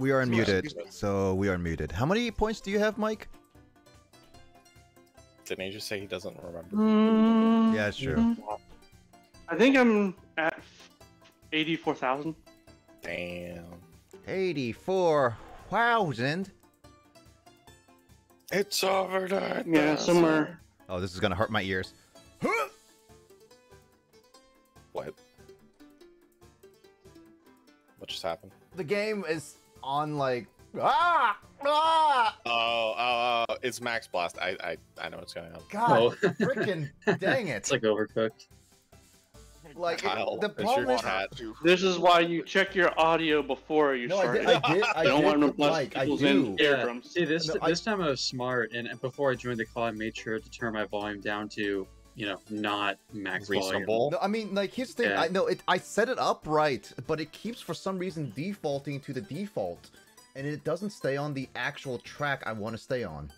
We are Excuse unmuted, so we are muted. How many points do you have, Mike? Didn't he just say he doesn't remember? Mm, Yeah, it's true. I think I'm at eighty-four thousand. Damn. Eighty-four thousand. It's over there. Yeah, somewhere. Oh, this is gonna hurt my ears. What? What just happened? The game is on like ah ah. Oh, oh, oh! It's Max Blast. I, I, I know what's going on. God, Oh. freaking dang it! It's like overcooked. Like, it- Kyle, the problem your is. This is why you check your audio before you no, I start. did, I did, I I don't want to with blast Mike, I people's in eardrums. See this No, I- this time I was smart, and and before I joined the call, I made sure to turn my volume down to you know not max. Reasonable. No, I mean, like, here's the thing. Yeah. I know it. I set it up right, but it keeps for some reason defaulting to the default, and it doesn't stay on the actual track I want to stay on.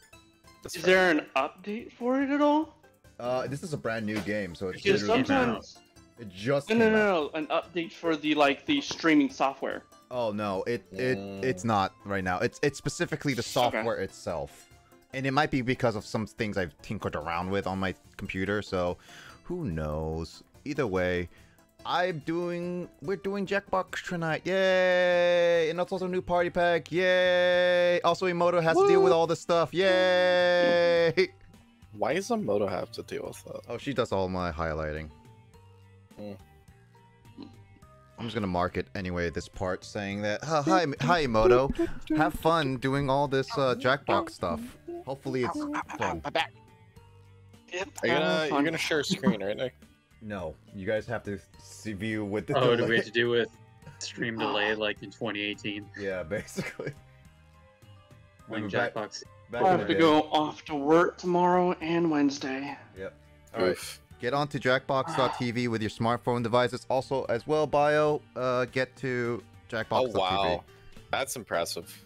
That's Is fair. there an update for it at all? Uh, this is a brand new game, so it's Because sometimes it just no, no, no, no, an update for the like the streaming software. Oh no, it it Mm. it's not right now. It's it's specifically the Okay. software itself, and it might be because of some things I've tinkered around with on my computer. So, who knows? Either way, I'm doing. We're doing Jackbox tonight. Yay! And that's also a new party pack. Yay! Also, Emoto has to deal with all this stuff. Yay! Why does Emoto have to deal with that? Oh, she does all my highlighting. Mm. I'm just gonna mark it anyway. This part saying that "Huh, hi, hi, Emoto. Have fun doing all this uh, Jackbox stuff. Hopefully it's fun. Yep. Are you gonna, you're gonna share a screen, right, Nick? No, you guys have to see view with the. Oh, do we have to do with stream delay like in 2018 Yeah, basically. when Jackbox? Back I have to day. go off to work tomorrow and Wednesday. Yep. All right. Oof. Get on to Jackbox.tv with your smartphone devices. Also, as well, bio. Uh, get to Oh Jackbox.tv. wow, that's impressive.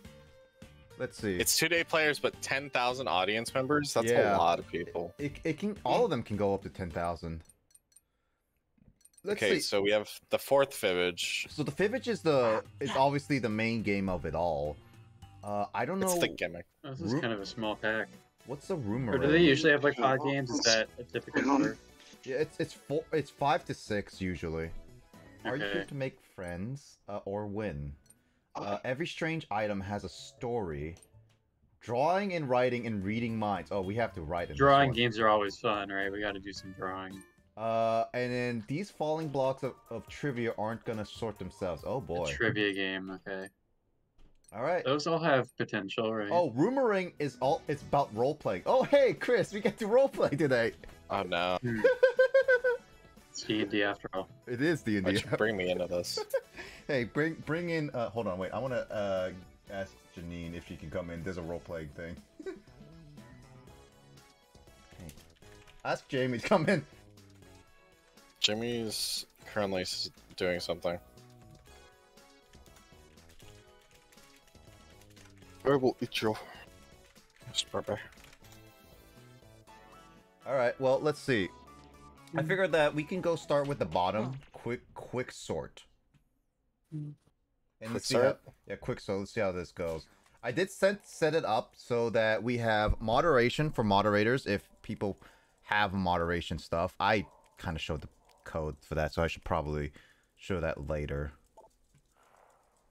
Let's see. It's two day players, but ten thousand audience members. That's Yeah. a lot of people. it, it can all of them can go up to ten thousand. Let's okay, see. so we have the fourth Fibbage. So the Fibbage is the is obviously the main game of it all. Uh, I don't know It's the gimmick. Oh, this is Ru- kind of a small pack. what's the rumor. Or do they usually have like five games? Is that a typical number? Yeah, it's it's four. It's five to six usually. Are you here to make friends uh, or win? Uh, every strange item has a story. Drawing and writing and reading minds. Oh, we have to write in this Drawing one. games are always fun, right? We got to do some drawing. Uh, and then these falling blocks of, of trivia aren't gonna sort themselves. Oh A boy. trivia game, okay. All right. Those all have potential, right? Oh, rumoring is all. It's about role playing. Oh, hey, Chris, we get to role play today. Oh no, It's D&D after all. it is the why'd India. you bring me into this? hey, bring bring in. Uh, hold on, wait. I want to uh ask Janine if she can come in. There's a role playing thing. Hey, Ask Jamie to come in. Jimmy's currently doing something. I will eat you. Mr. All right. Well, let's see. I figured that we can go start with the bottom. Quick, Quixort. And Quick let's see sort? how, yeah, Quixort. Let's see how this goes. I did set set it up so that we have moderation for moderators if people have moderation stuff. I kind of showed the code for that, so I should probably show that later.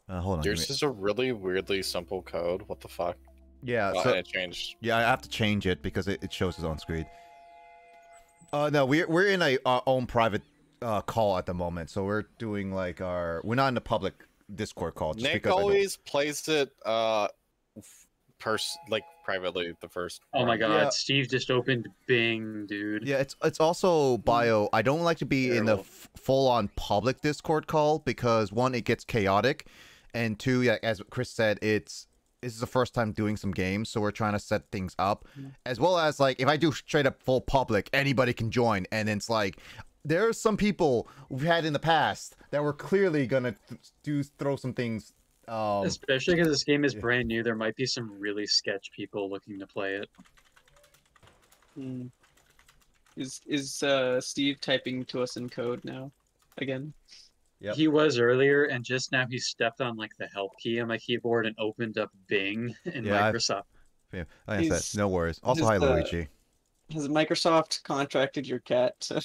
Uh, hold on. give Yours is a really weirdly simple code. What the fuck? yeah, Oh, so it changed. yeah, I have to change it because it, it shows us on screen. Uh, no, we're we're in a our own private uh call at the moment, so we're doing like our we're not in the public Discord call. Just Nick because always plays it uh, f- pers like privately. The first. Oh my god, Yeah. Steve just opened Bing, dude. Yeah, it's it's also bio. I don't like to be in the f- full on public Discord call because one, it gets chaotic, and two, yeah, as Chris said, it's this is the first time doing some games, so we're trying to set things up, as well as like if I do straight up full public, anybody can join, and it's like there are some people we've had in the past that were clearly gonna th- do throw some things. Um, Especially because this game is yeah. brand new, there might be some really sketch people looking to play it. Hmm. Is is uh, Steve typing to us in code now? Again? Yep. He was earlier, and just now he stepped on like the help key on my keyboard and opened up Bing in Yeah, I've- Microsoft. Yeah, like I He's- said, no worries. Also, hi, the- Luigi. Has Microsoft contracted your cat to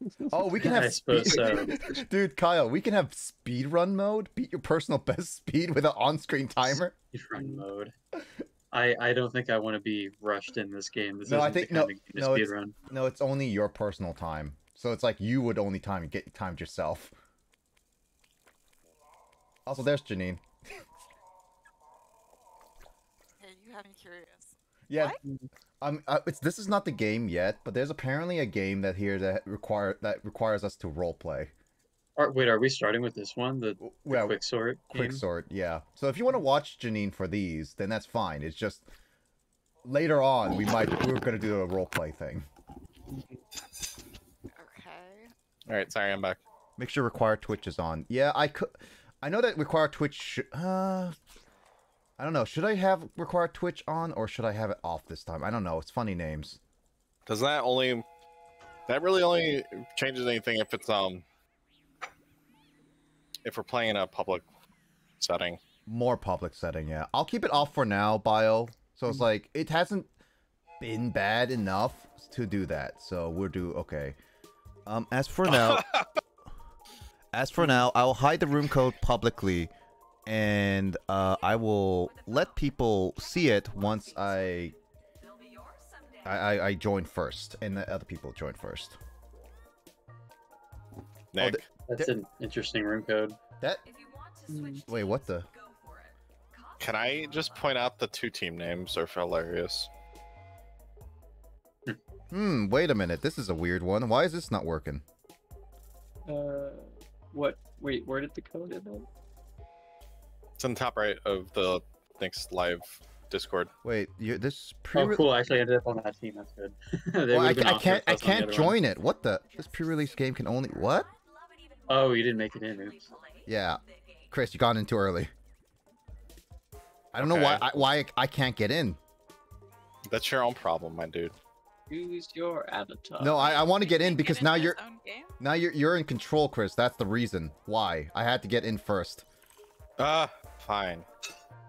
Oh, we can have I suppose speed... Dude, Kyle, we can have speed run mode. Beat your personal best speed with an on-screen timer. Speed Run mode. I I don't think I want to be rushed in this game. This No, I isn't the think- kind no, of no, speed it's- run. No, it's only your personal time. So it's like you would only time get timed yourself. Also, there's Janine. Hey, you have me curious. Yeah, um, uh, it's this is not the game yet, but there's apparently a game that here that require that requires us to role play. Are, wait, are we starting with this one? The, the Well, Quixort. quick game? sort, yeah. So if you want to watch Janine for these, then that's fine. It's just later on we might we're gonna do a role play thing. Okay. All right, sorry, I'm back. Make sure require Twitch is on. Yeah, I could. I know that require Twitch. Uh, I don't know. Should I have require Twitch on or should I have it off this time? I don't know. It's funny names. Doesn't that only that really only changes anything if it's um if we're playing in a public setting? More public setting, yeah. I'll keep it off for now, bio. So it's like it hasn't been bad enough to do that. So we'll do okay. Um, as for now, as for now, I'll hide the room code publicly, and uh, I will let people see it once I I, I, I join first, and the other people join first. Nick, th- That's an interesting room code. That Mm. wait, what the? can I just point out the two team names are hilarious? Hmm. Wait a minute. This is a weird one. Why is this not working? uh what wait, where did the code end up? It's in the top right of the next live Discord. Wait, you this pre. Oh, cool. I actually ended up on that team. That's good. Well, I, I can't. I was on the can't join one. it. What the? This pre-release game can only what? Oh, you didn't make it in. Oops. Yeah, Chris, you got in too early. I don't know why. I, why I can't get in. That's your own problem, my dude. Use your avatar. No, I, I want to get in because Get now you're game? now you're you're in control, Chris. That's the reason why I had to get in first. Ah, fine.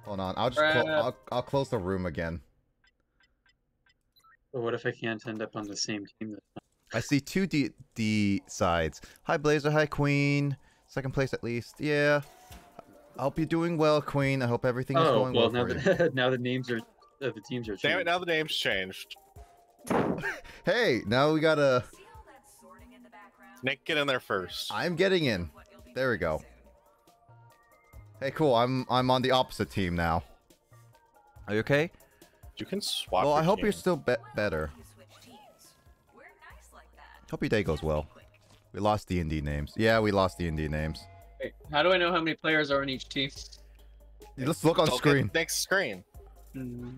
Hold on, I'll just clo- I'll, I'll close the room again. But what if I can't end up on the same team? This time? I see two D D sides. Hi Blazer, hi Queen. Second place at least. Yeah. I hope you're doing well, Queen. I hope everything is Oh going well, well now for you. the now the names are uh, the teams are. Damn it! Now the name's changed. Hey, now we gotta. Nick, get in there first. I'm getting in. There we go. Hey, cool. I'm I'm on the opposite team now. Are you okay? You can swap. well, I your hope you're still be- better. Hope your day goes well. We lost the indie names. Yeah, we lost the indie names. Wait, how do I know how many players are on each team? Let's look on Look at screen. Next screen. Hmm.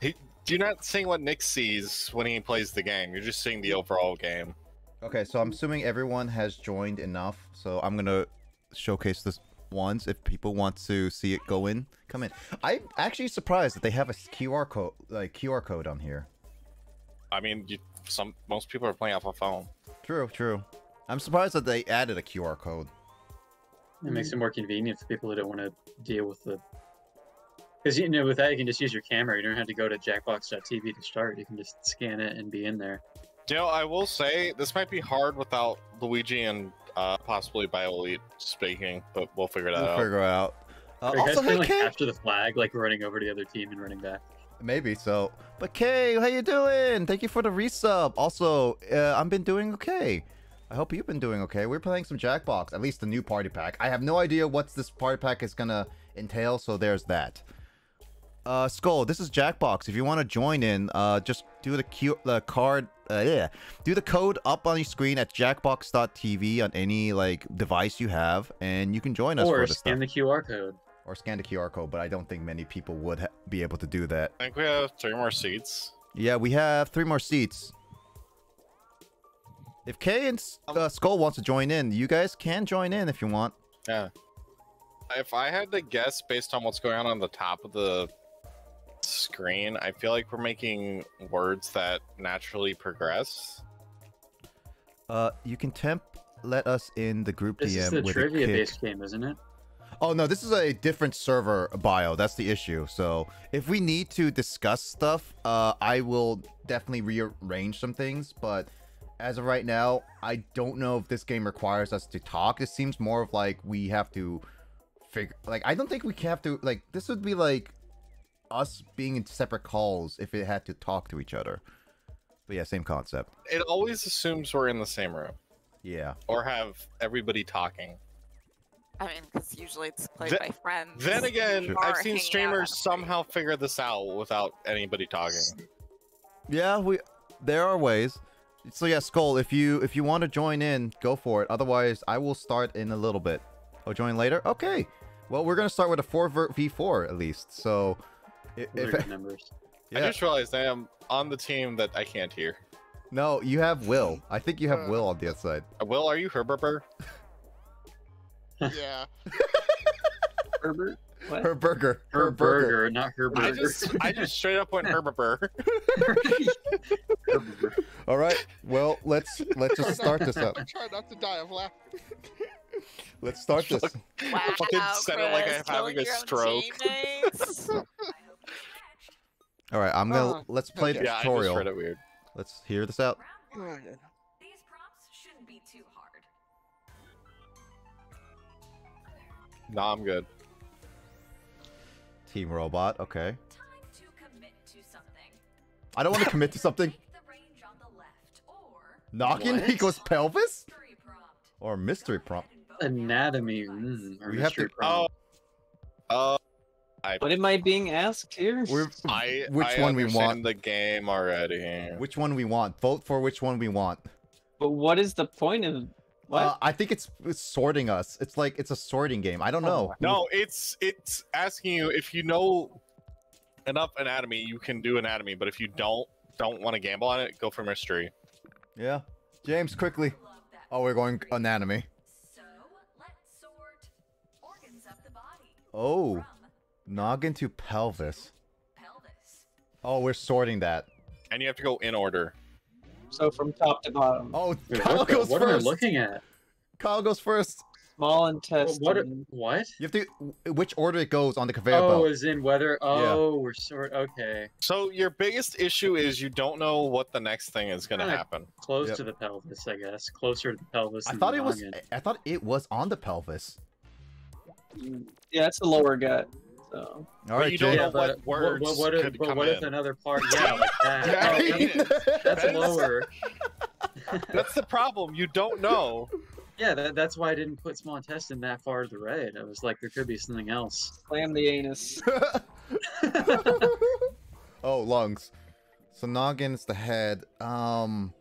He, you're not seeing what Nick sees when he plays the game. You're just seeing the overall game. Okay, so I'm assuming everyone has joined enough. So I'm gonna showcase this once if people want to see it go in. Come in. I'm actually surprised that they have a QR code, like QR code on here. I mean, you, some most people are playing off a phone. True, true. I'm surprised that they added a QR code. It makes it more convenient for people who don't want to deal with the. Because you know, with that you can just use your camera. You don't have to go to Jackbox.tv to start. You can just scan it and be in there. You know, I will say this might be hard without Luigi and uh, possibly BioElite speaking, but we'll figure that We'll out. figure it out. Uh, Are you also, hey, like Kay. after the flag, like running over to the other team and running back? Maybe so. But Kay, how you doing? Thank you for the resub. Also, uh, I've been doing okay. I hope you've been doing okay. We're playing some Jackbox, at least the new party pack. I have no idea what this party pack is gonna entail, so there's that. Uh, Skull, this is Jackbox. If you want to join in, uh, just do the Q the card. Uh, yeah, do the code up on your screen at jackbox.tv on any like device you have, and you can join us Or for this scan the QR code. Or scan the QR code, but I don't think many people would be able to do that. I think we have three more seats. Yeah, we have three more seats. If Kay and uh, Skull wants to join in, you guys can join in if you want. Yeah. If I had to guess based on what's going on on the top of the screen, I feel like we're making words that naturally progress. Uh, you can temp let us in the group This DM is the with trivia based game, isn't it? Oh no, this is a different server bio. That's the issue. So if we need to discuss stuff, uh, I will definitely rearrange some things. But as of right now, I don't know if this game requires us to talk. It seems more of like we have to figure. Like I don't think we have to. Like this would be like us being in separate calls if it had to talk to each other. But yeah, same concept. It always assumes we're in the same room Yeah. or have everybody talking. I mean, because usually it's played Th- by friends. Then again, Sure. I've seen streamers on a break. somehow figure this out without anybody talking. Yeah, we there are ways. So yeah, Skull, if you if you want to join in, go for it. Otherwise, I will start in a little bit. Oh, join later. Okay. Well, we're gonna start with a four v four at least. So, i- if good numbers. I just realized I am on the team that I can't hear. no, you have Will. I think you have Will on the outside. Uh, Will, are you Herberber? Yeah. Herbert? What? Her burger. Her burger, not her I burger. just I just straight up went Herberber. Her burger. All right. Well, let's let's just start this up. I try not to die of laughter. Let's start this. Wow, fucking said it like I'm having a stroke. Teammates. All right. I'm gonna Uh, let's play the tutorial. yeah, I just tutorial. read it weird. Let's hear this out. Oh. These prompts shouldn't be too hard. Nah, I'm good. Team Robot. Okay. Time to commit to something. I don't want to commit to something. Make the range on the left, or Knocking What? equals pelvis or mystery prompt. ahead and vote. Anatomy. Mm, or We have mystery to- Oh, prompt. Uh, What am I being asked here? We're I which I one we understand want. the game already. Which one we want. Vote for which one we want. But what is the point of what? Uh, I think it's, it's sorting us. It's like it's a sorting game. I don't know. No, it's it's asking you if you know enough anatomy, you can do anatomy. But if you don't don't want to gamble on it, go for mystery. Yeah. James, quickly. Oh, we're going anatomy. So let's sort organs of the body. Oh, From noggin to pelvis. pelvis. Oh, we're sorting that. And you have to go in order. so from top to bottom. Oh, Wait, Kyle what the- goes what am I first. looking at? Kyle goes first. Small What? intestine. What? You have to which order it goes on the conveyor Oh, belt. as in whether. Oh, we're sort. Okay, So your biggest issue is you don't know what the next thing is going to happen. close Yep. to the pelvis, I guess. Closer to the pelvis. I thought the it was. I thought it was on the pelvis. Yeah, it's the lower gut. So All right, you don't Jay. know Yeah, but what words what, what if, could but come what if another part? Yeah, like that. Yeah, Oh, that's, that's That's- lower. That's the problem. You don't know. Yeah, that, that's why I didn't put small intestine that far to the right. I was like, there could be something else. slam the anus. oh, lungs. So noggin's the head. Um,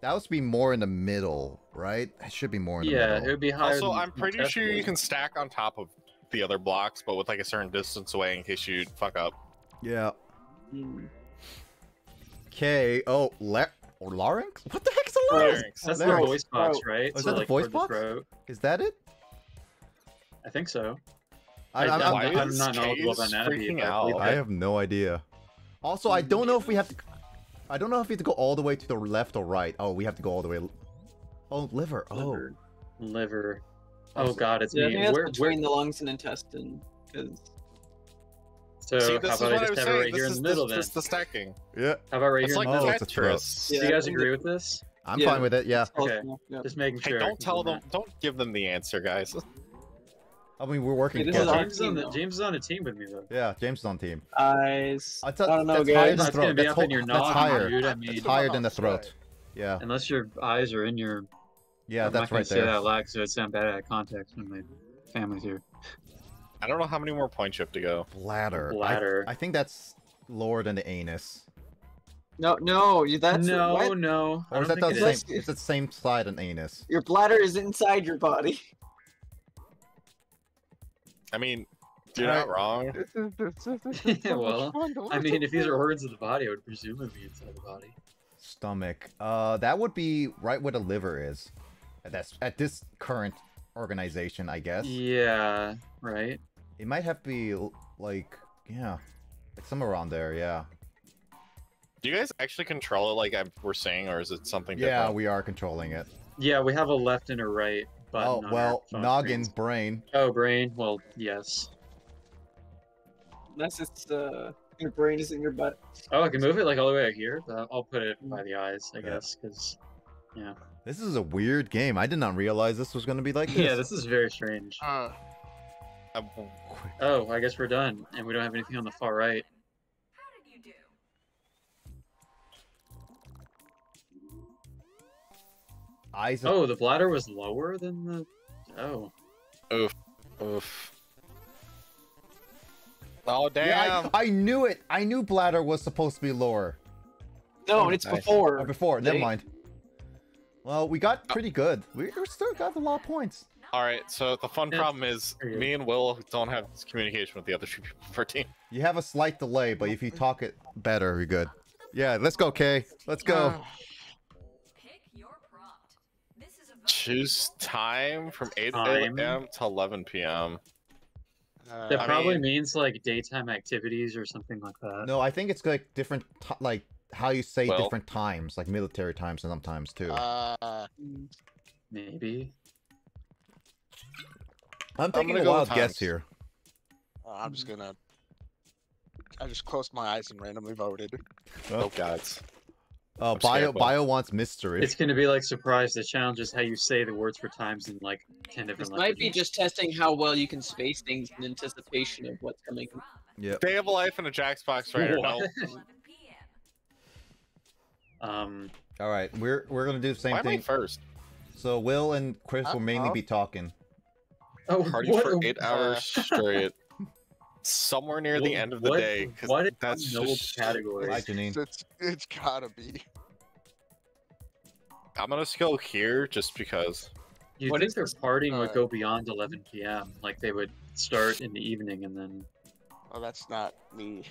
that would be more in the middle, right? It should be more in the yeah, it would be higher. Also, than I'm pretty sure you can stack on top of the other blocks, but with like a certain distance away in case you fuck up. Yeah. Mm. Oh, le- or larynx? What the heck's a larynx? Larynx. That's the Larynx. voice box, right? Oh, is that the voice box? throat. Is that it? I think so. I, I- I'm, I'm- I'm- I'm not knowledgeable about anatomy, freaking but I believe out? I have no idea. Also, I don't know if we have to. I don't know if we have to go all the way to the left or right. Oh, we have to go all the way. Oh, liver. Oh, Liver. Liver. Oh, Oh god, it's Yeah, me. think Where, between where, the lungs and intestine. 'cause- so See, how about I I just was have it right This here in the middle this, then? this the stacking. yeah. How about right It's here in like the Oh, middle? it's a throat. Tetris. Do you guys agree with this? I'm Yeah. fine with it. Yeah. Okay. yeah. Just making Hey, sure. don't tell them. not- Don't give them the answer, guys. I mean, we're working Hey, this is together. James is on the though. James is on a team with me though. Yeah, James is on team. Eyes. I I, don't know, that's higher guys. than the That's gonna be That's, up in your that's noggin, higher. dude. I That's mean, higher than the throat. Yeah. unless your eyes are in your. Yeah, I'm that's not gonna right say that loud because it would sound bad out of context when my family's here. I don't know how many more points you have to go. Bladder. Bladder. I, think that's lower than the anus. No, no, that's no, what? no. Or is that the it same? is. It's the same side on anus. Your bladder is inside your body. I mean, you're not wrong. This is, this is, this is Yeah, so well, I mean, if these are organs of the body, I would presume it'd be inside the body. Stomach. Uh, that would be right where the liver is. That's at this current organization, I guess. Yeah, right. It might have to be like, yeah, like somewhere around there. Yeah. Do you guys actually control it like I we're saying, or is it something Yeah, different? we are controlling it. Yeah, we have a left and a right button. Oh on our well, phone noggin screens. brain. Oh, brain. Well, yes. Unless it's uh, your brain is in your butt. Oh, I can move it like all the way out here. but I'll put it by the eyes, I Yeah. guess, because yeah. This is a weird game. I did not realize this was going to be like this. Yeah, this is very strange. Uh, Oh, I guess we're done, and we don't have anything on the far right. How did you do? Eyes. Of... Oh, the bladder was lower than the. Oh, oof. Oh damn! Yeah, I, I knew it. I knew bladder was supposed to be lower. No, it's Nice. before. Or before. Never They- mind. Well, we got pretty good. We we still got a lot of points. All right, so the fun Yeah. problem is me and Will don't have communication with the other two people of our team. You have a slight delay, but if you talk it better, you're good. Yeah, let's go, Kay. Let's go. Pick your prompt. This is a. Choose time from 8 a.m. to 11 p.m. uh, that I probably mean- means like daytime activities or something like that. No, I think it's like different, like how you say Well- different times, like military times and sometimes too. uh, Maybe. I'm taking gonna a go wild guess times. here. I'm just gonna. I just closed my eyes and randomly voted. Oh, gods. Oh, I'm bio scared, bio wants mystery. It's gonna be like surprise. The challenge is how you say the words for times in like ten different This might be just testing how well you can space things in anticipation of what's coming. Yeah. Yep. Day of a life in a Jackbox right or no? What? 11 p.m. Um, All right, we're we're gonna do the same Why am I thing. first? So Will and Chris will mainly Uh-oh. be talking. oh, Party what for a- eight hours straight. Somewhere near the What- end of the what- day. 'cause What a that's noble just- category. Hi, Janine. It's it's gotta be. I'm gonna just go here just because. You What think is their this? partying would Uh, go beyond 11 p.m. Like they would start in the evening and then. Oh, that's not me.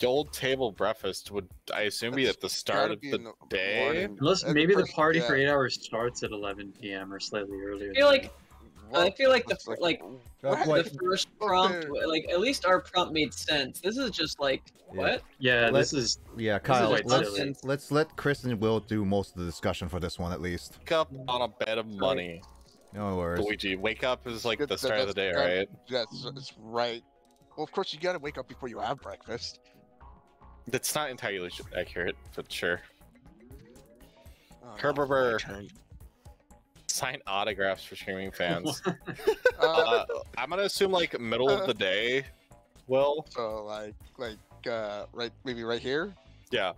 The old table breakfast would, I assume, be That's at the start of the the day. morning. Unless Every maybe the person- party for eight hours starts at 11 p.m. or slightly earlier. I feel like that. I feel like the That's fir- like What? what- the first prompt, like at least our prompt made sense. This is just like Yeah. what? yeah, Let's- this is yeah, Kyle. quite Let's let's let Chris and Will do most of the discussion for this one at least. Wake up on a bed of money. No worries. Luigi, wake up is like Good- the that- start of the day, right? That's that's right. Well, of course you gotta wake up before you have breakfast. That's not entirely accurate, but sure. Oh, no, Kerber. my turn. Sign autographs for streaming fans. Uh, uh, I'm gonna assume like middle of the day. Will so like like uh right maybe right here. yeah,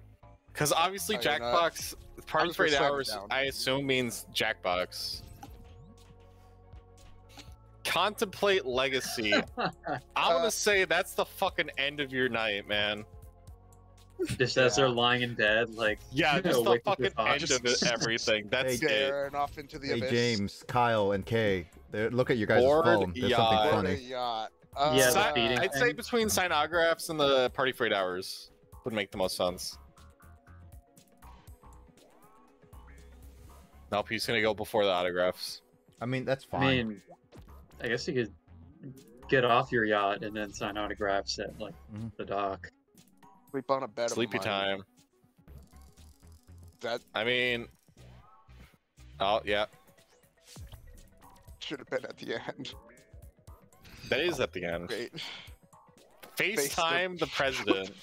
because obviously Oh, you're not- Jackbox party just for eight hours. down. I assume means Jackbox. Contemplate legacy. I'm Uh, gonna say that's the fucking end of your night, man. Just as they're lying in bed, like Yeah, just know, the fucking end of it, everything. That's it. Staring off into the Hey abyss. James, Kyle, and Kay. Look at your guys' Bored phone. There's yacht. something funny. yacht. Uh, Yeah, the I'd say between sign autographs and the party for eight hours would make the most sense. Nope, he's gonna go before the autographs. I mean, that's fine. I mean, I guess you could get off your yacht and then sign autographs at like Mhm. the dock. Sleep on a bed. Sleepy of money. time. That I mean, oh yeah, should have been at the end. that is at the end. Great. FaceTime the president.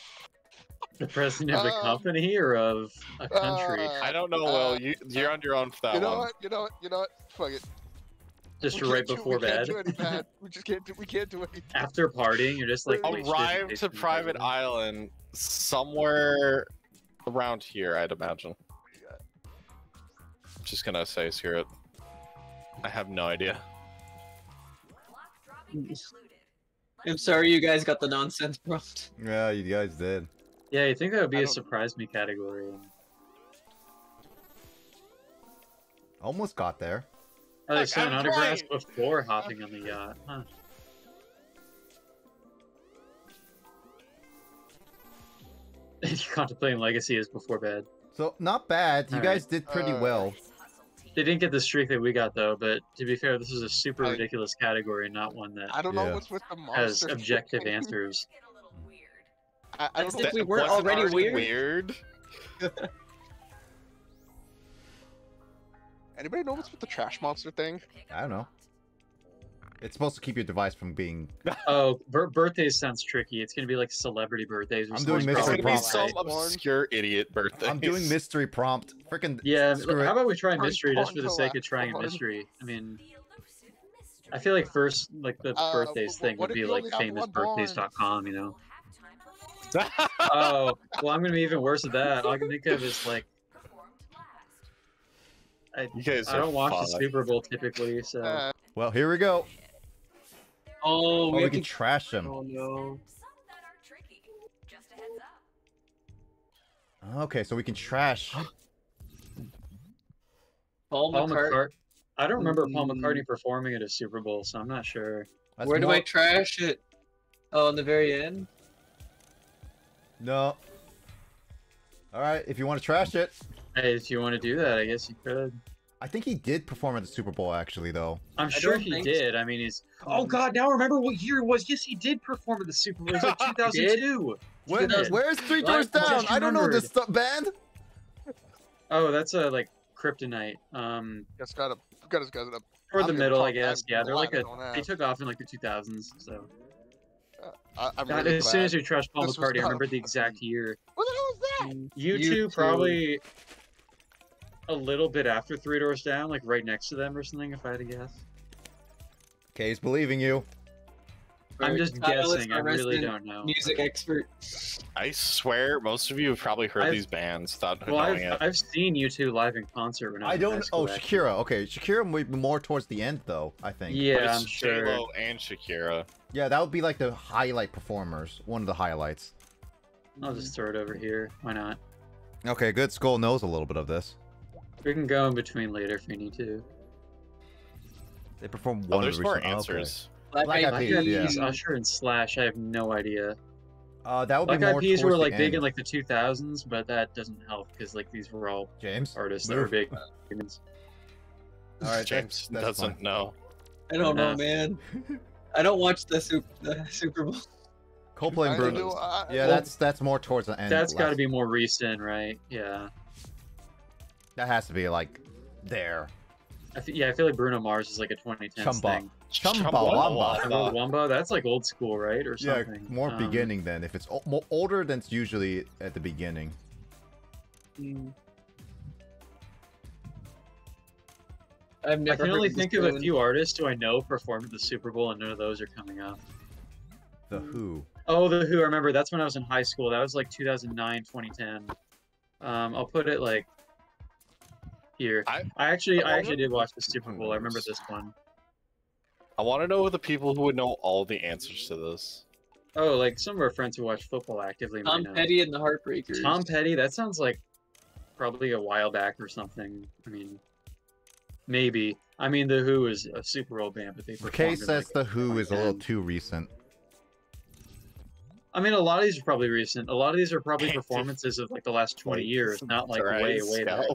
The president of a Uh, company or of a country? uh, I don't know, Uh, Will. You you're on your own for that You know one. what? You know what? You know what? Fuck it. just We right can't do- before we bed. Can't do any bad. We just can't do. We can't do anything. After partying, you're just like "Holy Arrive to private president." island somewhere around here, I'd imagine. Just gonna say Spirit. I have no idea. Block dropping concluded. I'm sorry you guys got the nonsense prompt. Yeah, you guys did. Yeah, you think that would be I a don't- surprise me category? Almost got there. Oh, they Look, signed I'm autographs before hopping on the yacht. Huh. Contemplating legacy is before bed. So not bad. You All guys did pretty Uh, well. Nice hustle, team. They didn't get the streak that we got though, but to be fair, this is a super I- ridiculous category, not one that I don't Yeah. know what's with the has monster. objective answers. Get a little weird. I, I don't As know. if we weren't wasn't already weird. weird. Anybody know what's with the trash monster thing? I don't know. It's supposed to keep your device from being. Oh, bir- birthdays sounds tricky. It's gonna be like celebrity birthdays. Or I'm something. doing It's mystery gonna be prompt. some obscure idiot birthday. I'm doing mystery prompt. Freaking Yeah, Screw how it. about we try mystery just for the sake of trying a mystery? I mean, The elusive mystery. I feel like first, like the Uh, birthdays thing would be like only have famousbirthdays.com, you know? Oh, well, I'm gonna be even worse at that. All I can think of is like. I, You guys I don't watch the. Super Bowl typically, so Uh, Well, here we go. Oh, Oh, we we can to. trash him. Oh no. Some that are tricky. Just a heads up. Okay, so we can trash. Paul Paul McCart- McCartney. I don't remember Paul Mm. McCartney performing at a Super Bowl, so I'm not sure. That's Where do I trash it? Oh, in the very end. No. All right, if you want to trash it, Hey, if you want to do that, I guess you could. I think he did perform at the Super Bowl actually, though. I'm sure he think did. I mean, he's. Oh God! Now I remember what year it was. Yes, he did perform at the Super Bowl. It was like 2002. Where, where's Three Doors I Down? just I don't know this remembered. band. Oh, that's a like kryptonite. Um, just gotta, gotta, gotta. toward I'm the middle, I guess. that Yeah, they're like a. glad I don't They took off in like the 2000s. So I, I'm really as soon as you trashed Paul this McCartney, I remember the exact year. What the hell is that? You You two two. probably a little bit after Three Doors Down, like right next to them or something, if I had to guess. Kay's believing you. I'm just Kyle guessing. I really don't know. Music expert. I swear, most of you have probably heard I've- these bands without Well, I've, it. I've seen U2 live in concert when I I don't. school, Oh, actually. Shakira. Okay, Shakira might be more towards the end, though. I think. Yeah, but it's I'm sure. J-Lo and Shakira. Yeah, that would be like the highlight performers. One of the highlights. I'll just throw it over here. Why not? Okay, good. Skull knows a little bit of this. We can go in between later if we need to. They performed Oh, one. there's of the more recent- oh, okay. Black answers. Black Eyed Eyed Peas, yeah. Usher, and Slash. I have no idea. Uh, that would Black be Eyed more Peas towards were the like big end. in like the 2000s, but that doesn't help because like these were all James. artists that were big. All right, James that's, that's doesn't fine. know. I don't know, man. I don't watch the Super, the Super Bowl. Coldplay and Bruno. Yeah, well, that's that's more towards the end. That's got to be more recent, right? Yeah. That has to be like there. I th- yeah, I feel like Bruno Mars is like a 2010s Chumba. thing. Chumbawamba. Chumbawamba, that's like old school, right? Or Yeah, more Um, beginning then. If it's o- more older, than it's usually at the beginning. I've I can only think of a few artists who I know performed at the Super Bowl, and none of those are coming up. The Who. Oh, the Who. I remember that's when I was in high school. That was like 2009, 2010. Um, I'll put it like here. I- I actually, I I actually did watch the Super Bowl. I remember this one. I want to know the people who would know all the answers to this. Oh, like some of our friends who watch football actively. might Tom know. Petty and the Heartbreakers. Tom Petty. That sounds like probably a while back or something. I mean, maybe. I mean, the Who is a Super Bowl band, but they. Kay performed in, says like, The Who is a little too recent. I mean, a lot of these are probably recent. A lot of these are probably performances of like the last 20 years, not like way, way back.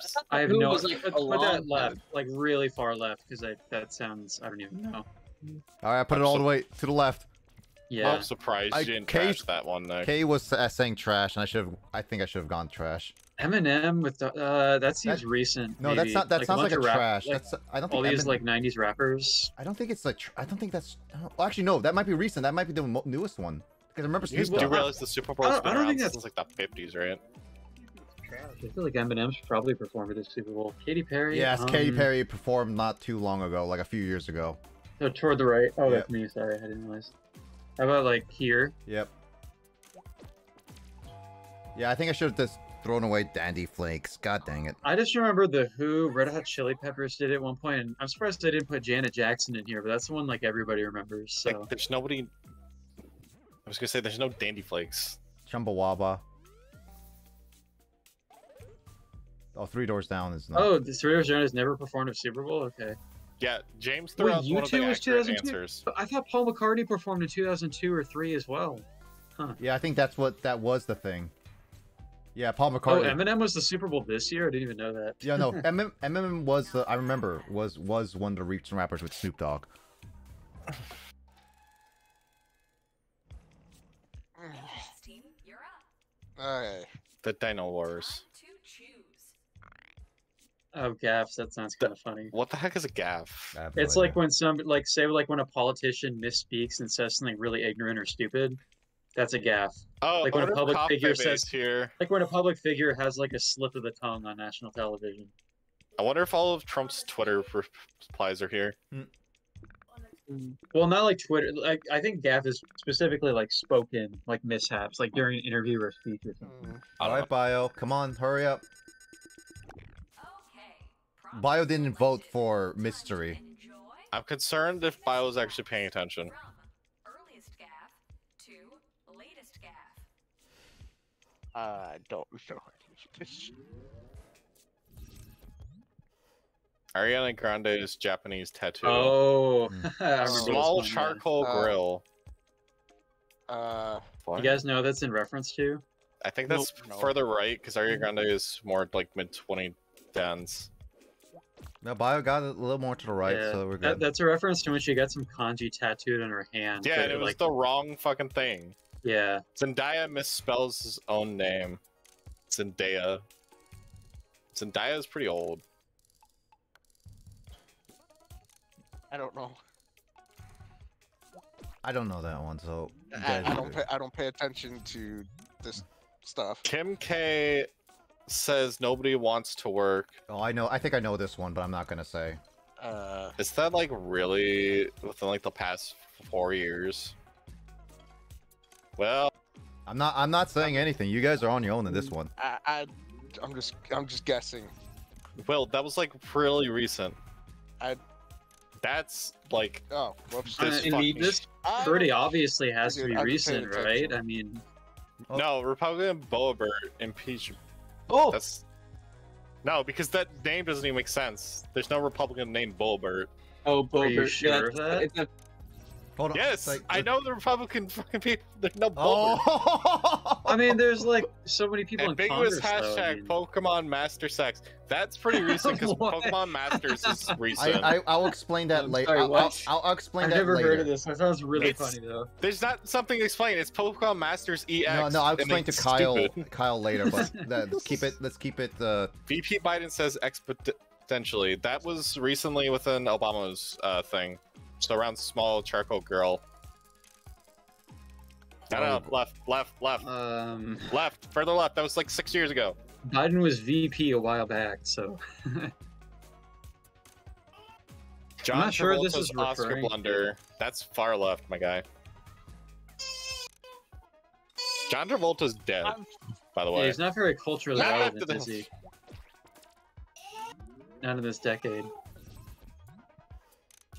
Scout. I have Who no. was, like, put, a put that left, like really far left, because that sounds. I don't even know. All right, I put it all the way to the left. Yeah. I'm surprised I- you didn't Kay- trash that one, though. K was uh, saying trash, and I should have. I think I should have gone trash. Eminem with the, uh, that seems That- recent. No, that's not. That a sounds like a rap- trash. like, that's. I don't all think. these Emin- like 90s rappers. I don't think it's like. I don't think that's. Well, actually, no. That might be recent. That might be the mo- newest one. Because I remember You Snoop Do you realize the Super I don't- I don't think that's- like the 50s, right? I feel like Eminem should probably perform at the Super Bowl. Katy Perry. Yes, Katy um, Perry performed not too long ago, like a few years ago. No, toward the right. Oh, Yeah. that's me. Sorry, I didn't realize. How about like here? Yep. Yeah, I think I should have just thrown away Dandy Flakes. God dang it. I just remember the Who, Red Hot Chili Peppers did it at one point, and I'm surprised they didn't put Janet Jackson in here, but that's the one like everybody remembers. So Like, there's nobody. I was gonna say there's no Dandy Flakes. Chumbawamba. Oh, three doors down is not. oh, the Serena has never performed at Super Bowl. Okay, Yeah, James threw Wait, out one of the U2 was 2002? answers. I thought Paul McCartney performed in 2002 or three as well. Huh. Yeah, I think that's what that was the thing. Yeah, Paul McCartney. Oh, McCartney. Eminem was the Super Bowl this year. I didn't even know that. yeah, no, Eminem, Eminem was the, I remember was was one of the recent rappers with Snoop Dogg. Next team, you're up. Okay. The Dino Wars. Round. Oh, gaffs. That sounds kind of funny. What the heck is a gaff? No It's like when some, like, say, like when a politician misspeaks and says something really ignorant or stupid. That's a gaff. Oh, Like when a public figure says- here. Like when a public figure has like a slip of the tongue on national television. I wonder if all of Trump's Twitter replies are here. Well, not like Twitter. Like I think gaff is specifically like spoken, like mishaps, like during an interview or speech or something. Mm. I All don't right, Bio, come on, hurry up. Okay. Bio didn't vote for mystery. I'm concerned if Bio is actually paying attention. From earliest gaff to. I don't know this. Ariana Grande's Japanese tattoo. Oh, Hmm. I remember this Small charcoal Uh, grill. Uh, What? You guys know that's in reference to? I think that's Nope. No. further right because Ariana Grande is more like mid 2010s. No, Bio got a little more to the right, Yeah, so we're That, good. that's a reference to when she got some kanji tattooed on her hand. Yeah, and it was like, the wrong fucking thing. yeah. Zendaya misspells his own name. Zendaya. Zendaya is pretty old. I don't know. I don't know that one, so. I, I don't pay. I don't pay attention to this stuff. Kim K says nobody wants to work. Oh, I know. I think I know this one, but I'm not gonna say. Uh, Is that like really within like the past four years? Well, I'm not. I'm not saying anything. You guys are on your own in this one. I, I, I'm just, I'm just guessing. Well, that was like really recent. I- That's like Oh, whoops. Uh, This I mean, fucking this pretty obviously has to be I'm just paying recent, right? I mean, Oh. no Republican Boebert impeached. Oh, That's no because that name doesn't even make sense. There's no Republican named Boebert. Oh, Are you sure yeah, that? It's a, Hold on. Yes, like, I know the Republican fucking people. There's no Boebert. Oh. I mean, there's like so many people in Ambiguous Congress. though, I hashtag mean. Pokemon Master Sex. That's pretty recent because Pokemon Masters is recent. I, I I'll explain that later. I'll, I'll, what? I'll, I'll explain I've never heard of this. That sounds really It's- funny though. There's not something to explain. It's Pokemon Masters EX. No, no, I'll explain to Kyle stupid. Kyle later, but that, let's keep it. Let's keep it. Uh, VP Biden says exponentially. That was recently within Obama's uh, thing. So around small charcoal girl. No, no, Oh. left, left, left, Um, left, further left. That was like six years ago. Biden was VP a while back, so John not sure this is Oscar referring to- blunder. That's far left, my guy. John Travolta's dead, I'm- by the yeah, way. he's not very culturally Not relevant, after is he? Not in this decade.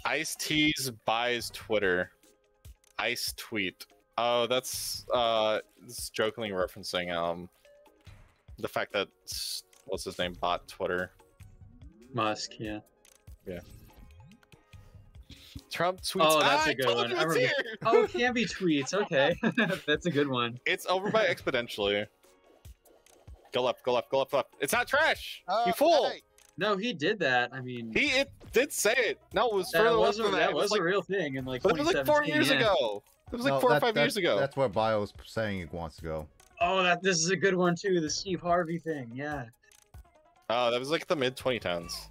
Ice T's buys Twitter. Ice tweet. Oh, that's uh, this is jokingly referencing um, the fact that what's his name bought Twitter. Musk, yeah. Yeah. Trump tweets. Oh, that's "Ah, a good I one. you remember- Oh, it can be tweets. Okay, that's a good one. It's over by exponentially. Go left, go left, go left, up. It's not trash. Uh, you fool. hey, No, he did that. I mean, He it did say it. No, it was further that left was, a, than that. that It was like, a real thing in like but it was like four years yeah. ago. It was like no, four that- or five that- years ago. That's where Bio's saying he wants to go. Oh, that this is a good one too. The Steve Harvey thing. Yeah. Oh, that was like the mid 2010s.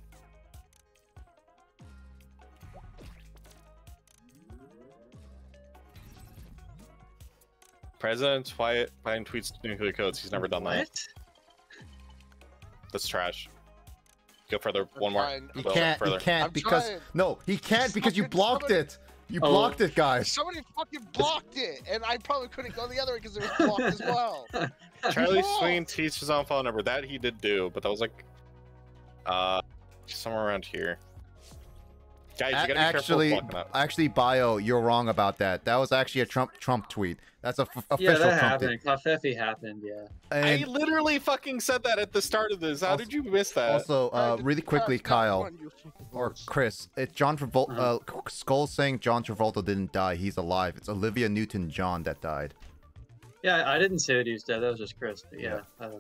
President Biden Biden tweets nuclear codes. He's never done that. What? That's trash. Go further. I'm One more. He can't. further. He can't I'm because trying. no, he can't because you blocked somebody- it. You Oh. blocked it, guys. Somebody fucking blocked it, and I probably couldn't go the other way because it was blocked as well. Charlie Whoa. Sheen tweets his own phone number. That he did do, but that was like, uh, somewhere around here. Guys, you gotta be actually, careful actually, Bio, you're wrong about that. That was actually a Trump Trump tweet. That's a f- Yeah, official that Trump tweet. happened. Covfefe happened. Yeah. I literally fucking said that at the start of this. How Also- did you miss that? also, uh, really quickly, Kyle or Chris. Chris, it's John Travolta. Uh-huh. Uh, Skull saying John Travolta didn't die. He's alive. It's Olivia Newton-John that died. Yeah, I didn't say that he was dead. That was just Chris. But yeah, uh,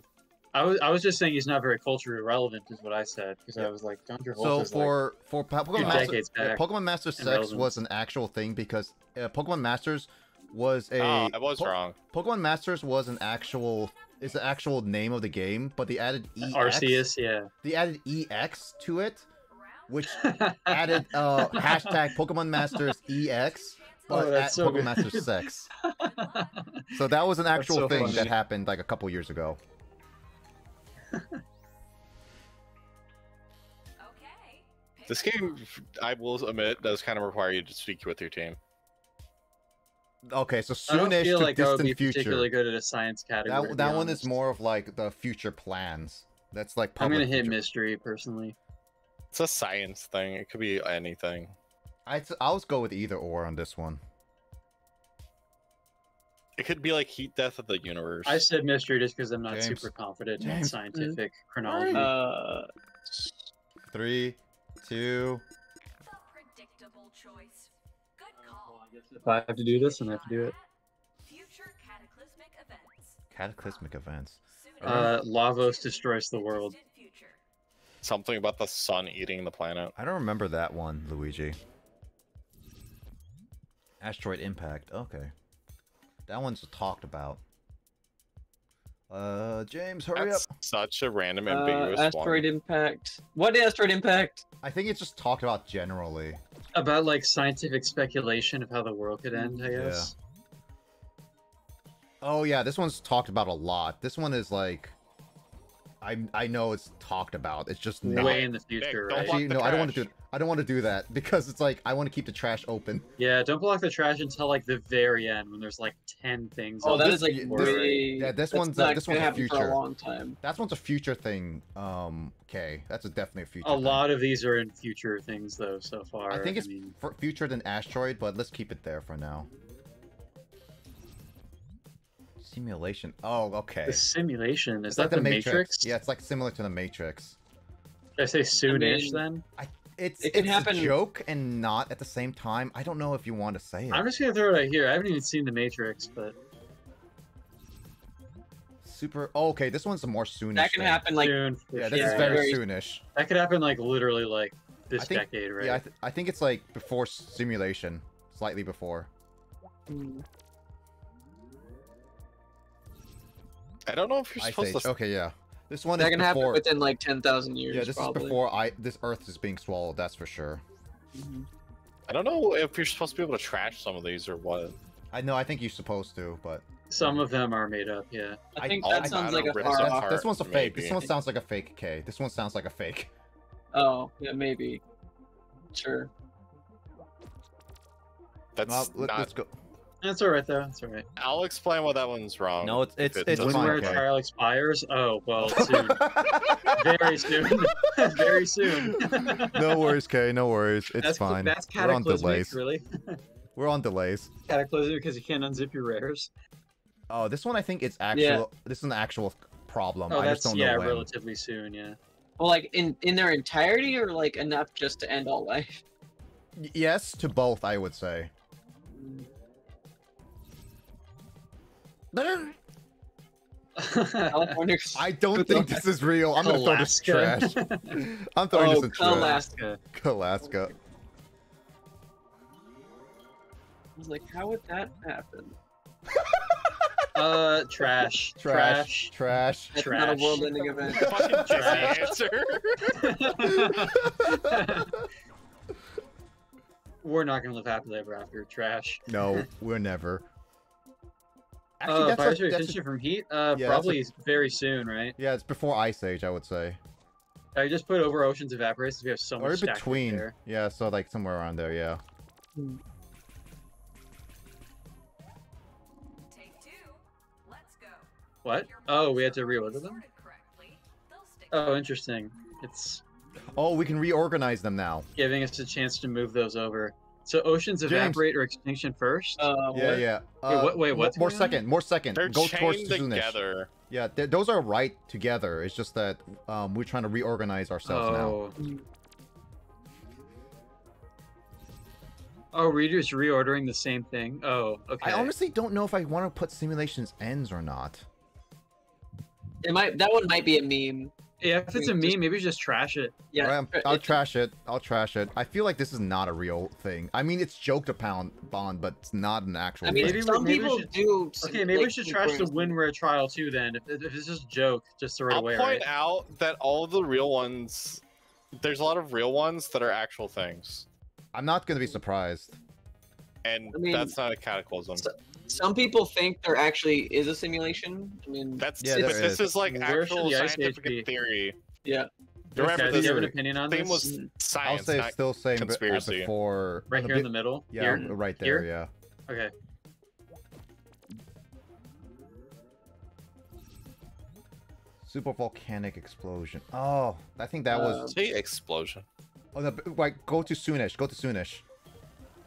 I was I was just saying he's not very culturally relevant, is what I said, because I was like, John So Travolta's like, for for Pokemon Master, yeah, back. Pokemon Master in Sex relevance. was an actual thing because uh, Pokemon Masters was a oh, I was Po- wrong. Pokemon Masters was an actual is the actual name of the game, but they added EX. Arceus, yeah. They added EX to it, which added uh hashtag Pokemon Masters EX, Oh, but that's at so Pokemon good. Masters 6. So that was an actual so thing funny. that happened like a couple years ago. Okay. This game, I will admit, does kind of require you to speak with your team. Okay, so I don't soonish to like I would be distant particularly good at a science category. That that one is more of like the future plans. That's like I'm gonna public hit future- mystery personally. It's a science thing. It could be anything. I'd, I'll go with either or on this one. It could be like heat death of the universe. I said mystery just because I'm not James. super confident in James. scientific chronology. Uh, Three, two. the predictable choice. Good call. if I have to do this, then I have to do it. Future cataclysmic events. Cataclysmic events. Soon Uh, as- Lavos destroys the world. Something about the sun eating the planet. I don't remember that one, Luigi. Asteroid impact. Okay. That one's talked about. Uh, James, hurry That's up. such a random, uh, ambiguous asteroid one. impact. What asteroid impact? I think it's just talked about generally. About like scientific speculation of how the world could end, I Yeah. guess. Oh yeah, this one's talked about a lot. This one is like, I I know it's talked about. It's just not. Way in the future, don't right? block Actually, the no, I don't want to trash. do. I don't want to do that because it's like I want to keep the trash open. Yeah, don't block the trash until like the very end when there's like ten things. Oh, on that it. is like this- way. yeah, this that's one's- not this gonna one's a happen for future. a long time. That's one's a future thing. Um, okay, that's a definitely a future. A thing. lot of these are in future things though so far. I think it's mean, for future than asteroid, but let's keep it there for now. Simulation. Oh, okay. the simulation is It's that like the Matrix? Yeah, it's like similar to the Matrix. Did I say soonish mean- then? It's It can it's happen- a joke and not at the same time. I don't know if you want to say it. I'm just gonna throw it out here. I haven't even seen the Matrix, but Super. Oh, okay, this one's a more soonish. That can thing. happen like soon. Yeah, this is Yeah, very very- soonish. That could happen like literally like this think- decade, right? Yeah, I, th- I think it's like before simulation, slightly before. hmm, I don't know if you're Ice supposed Age. to. Okay, yeah. This one that is can happen before. within like ten thousand years. yeah, this probably. is before I this Earth is being swallowed. That's for sure. Mhm. I don't know if you're supposed to be able to trash some of these or what. I know. I think you're supposed to, but Some of them are made up. Yeah. I I- think I- that I- sounds I like a far off. this one's a fake. This one sounds like a fake. Okay, this one sounds like a fake. Oh, yeah, maybe. Sure. That's Well, let, not. us go. That's all right though. That's all right. I'll explain why that one's wrong. No, it's it's it's doesn't when fine. where. Okay. trial expires? Oh well, soon. Very soon. Very soon. no worries, Kay. No worries. It's that's, fine. That's We're on cataclysmic, delays. really. We're on delays. Cataclysmic because you can't unzip your rares. Oh, this one I think it's actual. This is an actual problem. Oh, I just that's don't yeah, know when. relatively soon. Yeah. Well, like in in their entirety, or like enough just to end all life. Y- Yes to both, I would say. Mm. California. I don't think this is real. I'm gonna throw this trash. I'm throwing Oh, this in trash. Alaska. Alaska. I was like, how would that happen? uh, trash. Trash. Trash. Trash. That's not a world-ending event. Fucking Trash. answer. We're not gonna live happily ever after. Trash. no, we're never. Uh, Actually, that's, fire a, that's a- from heat. Uh, Yeah, that's a- probably very soon, right? yeah, it's before Ice Age, I would say, I just put over oceans evaporates. We have so much or right between. Yeah, so like somewhere around there. Yeah. Take two. Let's go. What? Oh, we had to reorder them. sorted correctly. They'll stick Oh, interesting. It's Oh, we can reorganize them now. giving us a chance to move those over. So oceans James. evaporate or extinction first. Uh, Yeah, what? yeah. Wait, Uh, what- wait, what's More going on? second. More second. They're Go towards chained the Soonish. together. Yeah, th- those are right together. It's just that um, we're trying to reorganize ourselves now. oh. Oh, we're just reordering the same thing. Oh, okay. I honestly don't know if I want to put simulations ends or not. It might. That one might be a meme. Yeah, if it's a meme, maybe just trash it. Yeah, Alright, tr- I'll trash it. I'll trash it. I feel like this is not a real thing. I mean, it's joked upon, Bond, but it's not an actual I mean, thing. Maybe we- some maybe people should- do. Okay, maybe we should trash the influence- WinRAR trial too. Then, if, if it's just joke, just throw it I'll away, point right? out that all of the real ones, there's a lot of real ones that are actual things, I'm not gonna be surprised. and I mean, that's not a cataclysm. so- Some people think there actually is a simulation. I mean, That's Yeah, but this is. is like Where actual the scientific be? theory. yeah. Remember Guys, do you have an opinion on this? was I'll say it's still same b- uh, conspiracy. before. right on here in the middle. Yeah, Here? right there. Here? Yeah. Okay. Super volcanic explosion. Oh, I think that was. Say explosion. Oh, no, like go to Soonish. Go to Soonish.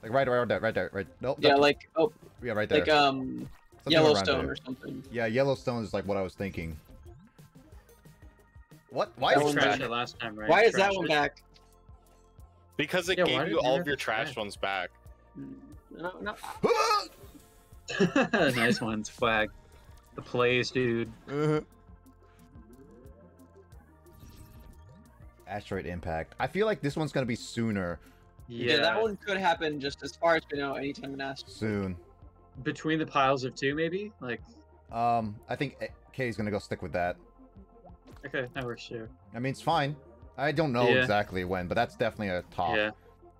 Like right, right there, right there, right. Nope. Yeah, like oh, yeah, right there. like um, Something around Yellowstone or something. Yeah, Yellowstone is like what I was thinking. What? Why That is We one trash? it last time, right? Why is that one it. back? Because it Yeah, gave you you all of your trash trash? ones back. No, no. nice one, swag. The plays, dude. Uh-huh. Asteroid impact. I feel like this one's gonna be sooner. Yeah. that one could happen just as far as we know anytime an asteroid. Soon. Between the piles of two, maybe. Like, Um, I think A- Kay's gonna go stick with that. okay, that works too. I mean, it's fine. I don't know Yeah. exactly when, but that's definitely a top. Yeah.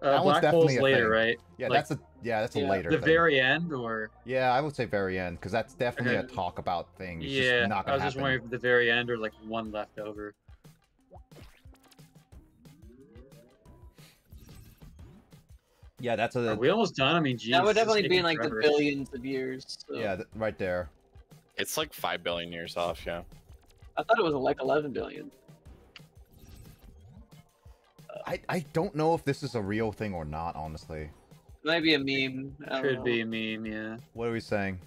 That Uh, one's black holes definitely a later, thing. right? Yeah, Like, that's a yeah, that's a yeah, later The thing. very end, or Yeah, I would say very end because that's definitely Okay. a talk about thing. It's yeah, just not I gonna was just wondering if the very end or like one left over. Yeah, that's a Are we almost done? I mean, geez, that would definitely be in taking like the billions of years. So. yeah, th- right there. It's like five billion years off. Yeah. I thought it was like 11 billion. I I don't know if this is a real thing or not. Honestly, It might be a meme. I Could know. be a meme, yeah. what are we saying?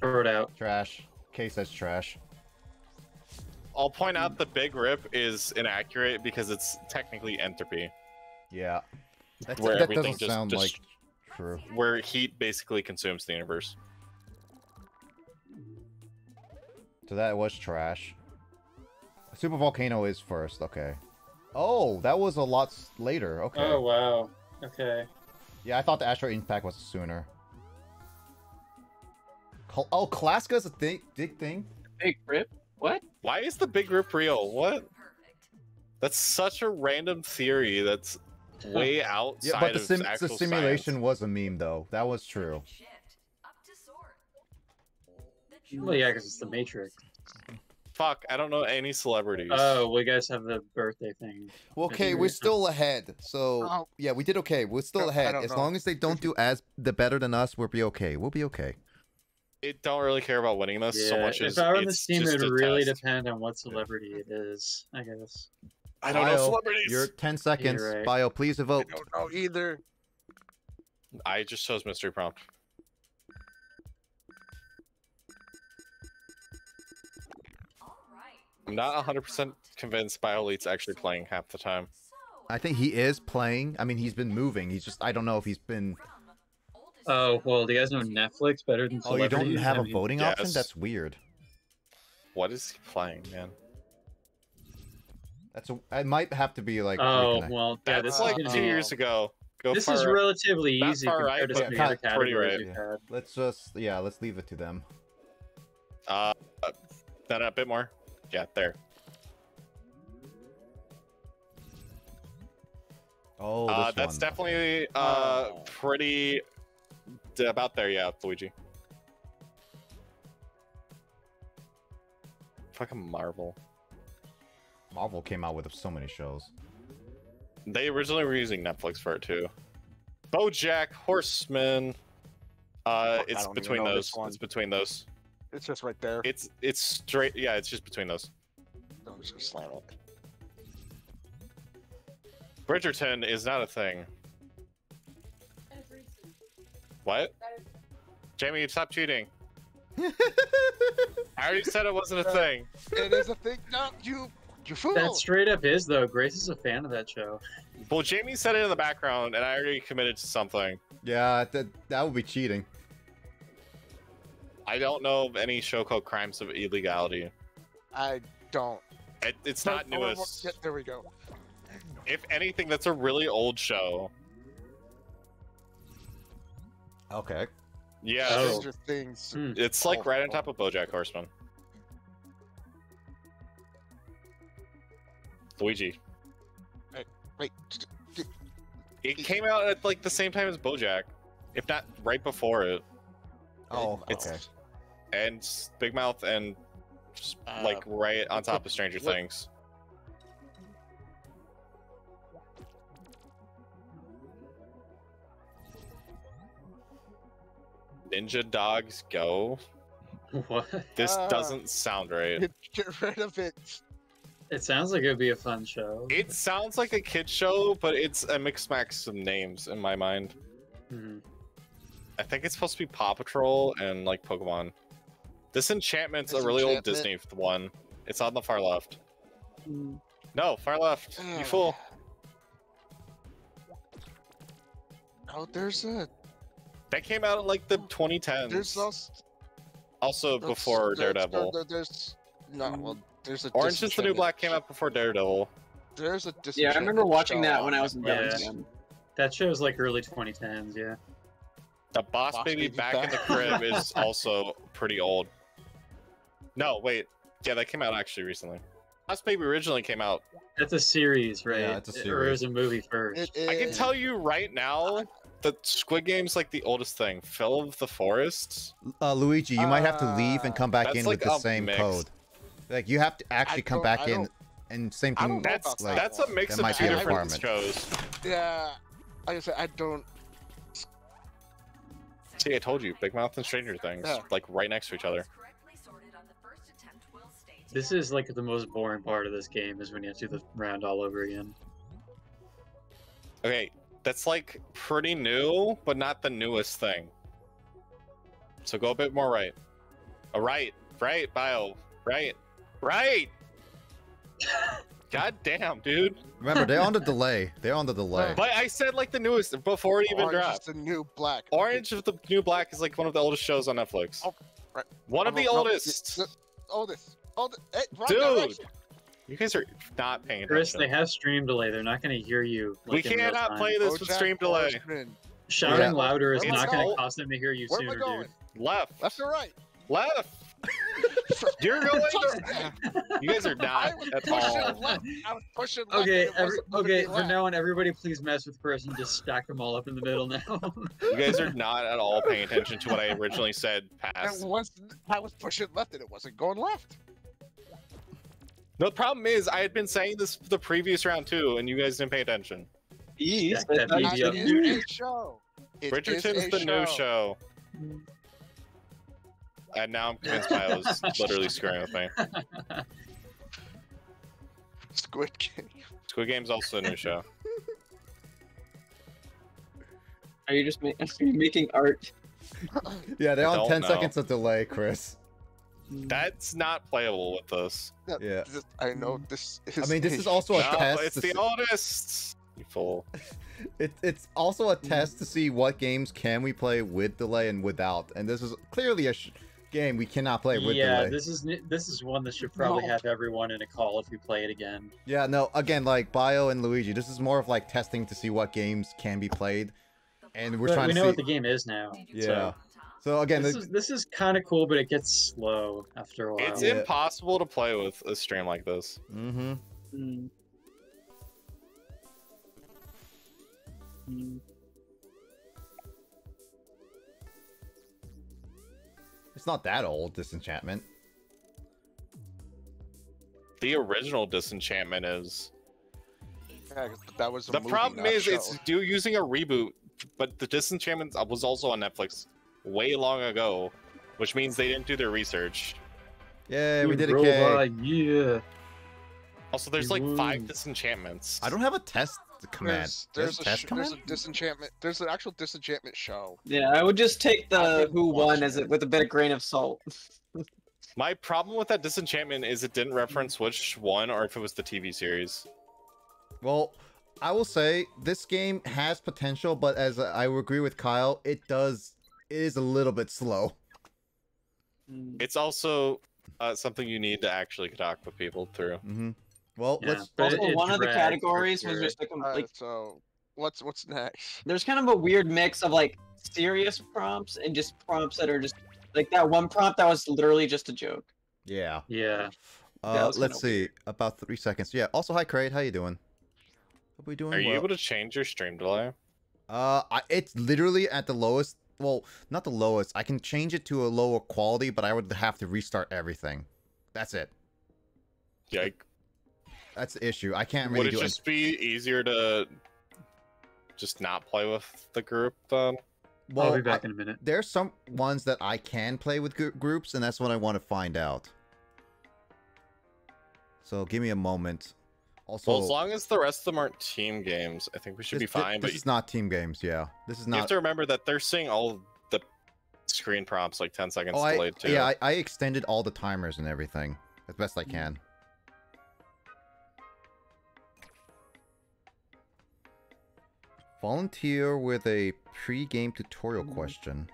Throw it out. Trash. Case says trash. I'll point out hmm. the big rip is inaccurate because it's technically entropy, Yeah, That's, Where that everything doesn't just- sound just- like true. where heat basically consumes the universe. So that was trash. Super volcano is first. Okay. Oh, that was a lot later. Okay. Oh wow. Okay. Yeah, I thought the asteroid impact was sooner. Col- oh, Kalaska's a thing, big thing. Big rip. What? Why is the big rip real? What? That's such a random theory. That's way outside Yeah, but the, of sim- the simulation science. was a meme, though. That was true. Shift. Up to sword. The Well, yeah, because it's the Matrix. Fuck, I don't know any celebrities. Oh, well, you guys have the birthday thing. Well, okay, we're we're- still ahead. So Oh. yeah, we did okay. We're still No, ahead. As know. long as they don't do as the better than us, we'll be okay. We'll be okay. It don't really care about winning this so much if as I were on it's this team, just it would a really test. depend on what celebrity it is. I guess. I don't know celebrities. You're 10 seconds. right. Bio, please vote. I vote. don't know either. I just chose mystery prompt. All right. I'm not 100% convinced BioElite's actually playing half the time. I think he is playing. I mean, he's been moving. He's just I don't know if he's been. Oh well, do you guys know Netflix better than Oh, you don't have I a mean, voting option? That's weird. What is he playing, man? That's a. It might have to be like. Oh reconnect- well, yeah. That's This like is two be- years ago. Go This far is relatively Not easy far right, compared to some but of the other pretty categories right. we've had. Let's just yeah. Let's leave it to them. Uh, then a bit more. Yeah, there. Oh, this uh, that's one. definitely uh Oh. pretty d- about there. Yeah, Luigi. Fucking Marvel. Marvel came out with so many shows. They originally were using Netflix for it too. BoJack Horseman. Uh, it's between those. It's between those. It's just right there. It's it's straight. Yeah, it's just between those. I'm just gonna slam it. Bridgerton is not a thing. What? Jamie, stop cheating. I already said it wasn't a thing. It is a thing. No, you, you fool. That straight up is though. Grace is a fan of that show. Well, Jamie said it in the background, and I already committed to something. Yeah, that that would be cheating. I don't know of any show called Crimes of Illegality. I don't It, it's No, not no, no, no, newest. Yeah, there we go. If anything, that's a really old show. Okay. Yeah, Oh. Stranger Things. Hmm. it's like Oh, right on oh. top of BoJack Horseman. Luigi. Wait, d- d- It came out at like the same time as BoJack, if not right before it. Oh, It's- okay. And Big Mouth and s- Uh, like right on what- top of Stranger what- Things. Ninja Dogs Go. What? This Ah. doesn't sound right. Get, get rid of it. It sounds like it would be a fun show. It sounds like a kid show, but it's a mix max of names in my mind. Mhm. I think it's supposed to be Paw Patrol and like Pokemon. This Disenchantment's a really old Disney one. It's on the far left. Mm. No, far left. You fool. Oh, there's a That came out in like the 2010s. there's also also there's- before there's- Daredevil. there- There's no well. There's a Orange is the New Black came out before Daredevil. There's a Yeah, I remember watching that when I was in Yeah. Birmingham. That show's like early 2010s, yeah. The Boss, Boss Baby, Baby Back, in the Crib is also pretty old. No, wait. Yeah, that came out actually recently. Boss Baby originally came out. That's a series, right? Yeah, it's a It- Or it was series. a movie first. It I can tell you right now that Squid Game's like the oldest thing. Phil of the Forest. Uh, Luigi, you might have to leave and Uh, come back that's in like with the same mix. code. Like you have to actually come back in, and same thing. That's like, that's a mix that of might two different requirement. shows. Yeah, like I said, I don't. See, I told you, Big Mouth and Stranger Things, Yeah. like right next to each other. Correctly sorted on the first attempt will stay This is like the most boring part of this game is when you have to do the round all over again. Okay, that's like pretty new, but not the newest thing. So go a bit more right. Oh, right, right, bio, right, right. God damn, dude. Remember, they're on the delay. They're on the delay. But I said like the newest before it even Orange is the new black. Orange of the New Black is like one of the oldest shows on Netflix. Oh, right. One of oh, the no, oldest. the- Oldest. Oh, oldest. Hey, wrong Dude, direction. you guys are not paying Chris, they have stream delay. They're not going to hear you. we like, in real cannot play this with stream delay. Horseman. Shouting Yeah. louder is Where not going to cause them to hear you Where am I sooner, going? dude. Left, Left or right? left. You're going. The... You guys are I not was at pushing all. left. I was pushing left. Okay, and it every, wasn't moving okay. me From left. now on, everybody, please mess with Chris and just stack them all up in the middle now. You guys are not at all paying attention to what I originally said. And Past. once I was pushing left and it wasn't going left. The problem is, I had been saying this the previous round too, and you guys didn't pay attention. Jeez, Stack that that's- BB It up. is a show. It is Bridgerton's a the new show, Mm. and now I'm convinced I was literally screwing with me. Squid Game. Squid Game's also a new show. Are you just ma- are you making art? Yeah, they're I on 10 know. seconds of delay, Chris. That's not playable with this. Yeah. This- I know this is. I mean, this is also a No, test. it's the see- oldest. You fool. It, it's also a test to see what games can we play with delay and without. And this is clearly a sh- game we cannot play with yeah, delay. this is this is one that should probably No. have everyone in a call if we play it again. Yeah, no, again, like Bio and Luigi, this is more of like testing to see what games can be played. And we're But trying we to know see. what the game is now. Yeah. So again, This the- is this is kind of cool, but it gets slow after a while. It's Yeah. impossible to play with a stream like this. mm-hmm. Mm. Mm. It's not that old, Disenchantment. The original Disenchantment is. Yeah, 'cause that was The movie, problem is show. it's do using a reboot, but the Disenchantment was also on Netflix way long ago, which means they didn't do their research. Yeah, we did a K. robot, Yeah. Also, there's You like five. Disenchantments. I don't have a test command. There's, there's, a, test sh- there's a disenchantment. There's an actual disenchantment show. Yeah, I would just take the who won as it. it with a bit of grain of salt. My problem with that Disenchantment is it didn't reference which one or if it was the TV series. Well, I will say this game has potential, but as I agree with Kyle, it does it is a little bit slow. Mm. It's also uh, something you need to actually talk with people through. Mm-hmm. Well, Yeah, let's. but Also, it one of the categories was just like, a- Uh, like so what's what's next? there's kind of a weird mix of like serious prompts and just prompts that are just like that one prompt that was literally just a joke. Yeah. Yeah. Uh, was let's kinda see. About three seconds. Yeah. Also, hi, Crate. How you doing? Hope we doing Are you able to change your stream delay? Uh, I, it's literally at the lowest. Well, not the lowest. I can change it to a lower quality, but I would have to restart everything. That's it. Yike. That's the issue. I can't Would really it do it. just be easier to just not play with the group then? Well, I'll be back I- in a minute. there's some ones that I can play with gr- groups, and that's what I want to find out. So give me a moment. Also, well, as long as the rest of them aren't team games, I think we should this, be fine. This but is not team games. Yeah, this is not. you have to remember that they're seeing all the screen prompts like 10 seconds Oh, I, delayed too. yeah, I, I extended all the timers and everything as best Mm. I can. Volunteer with a pre-game tutorial Mm. question.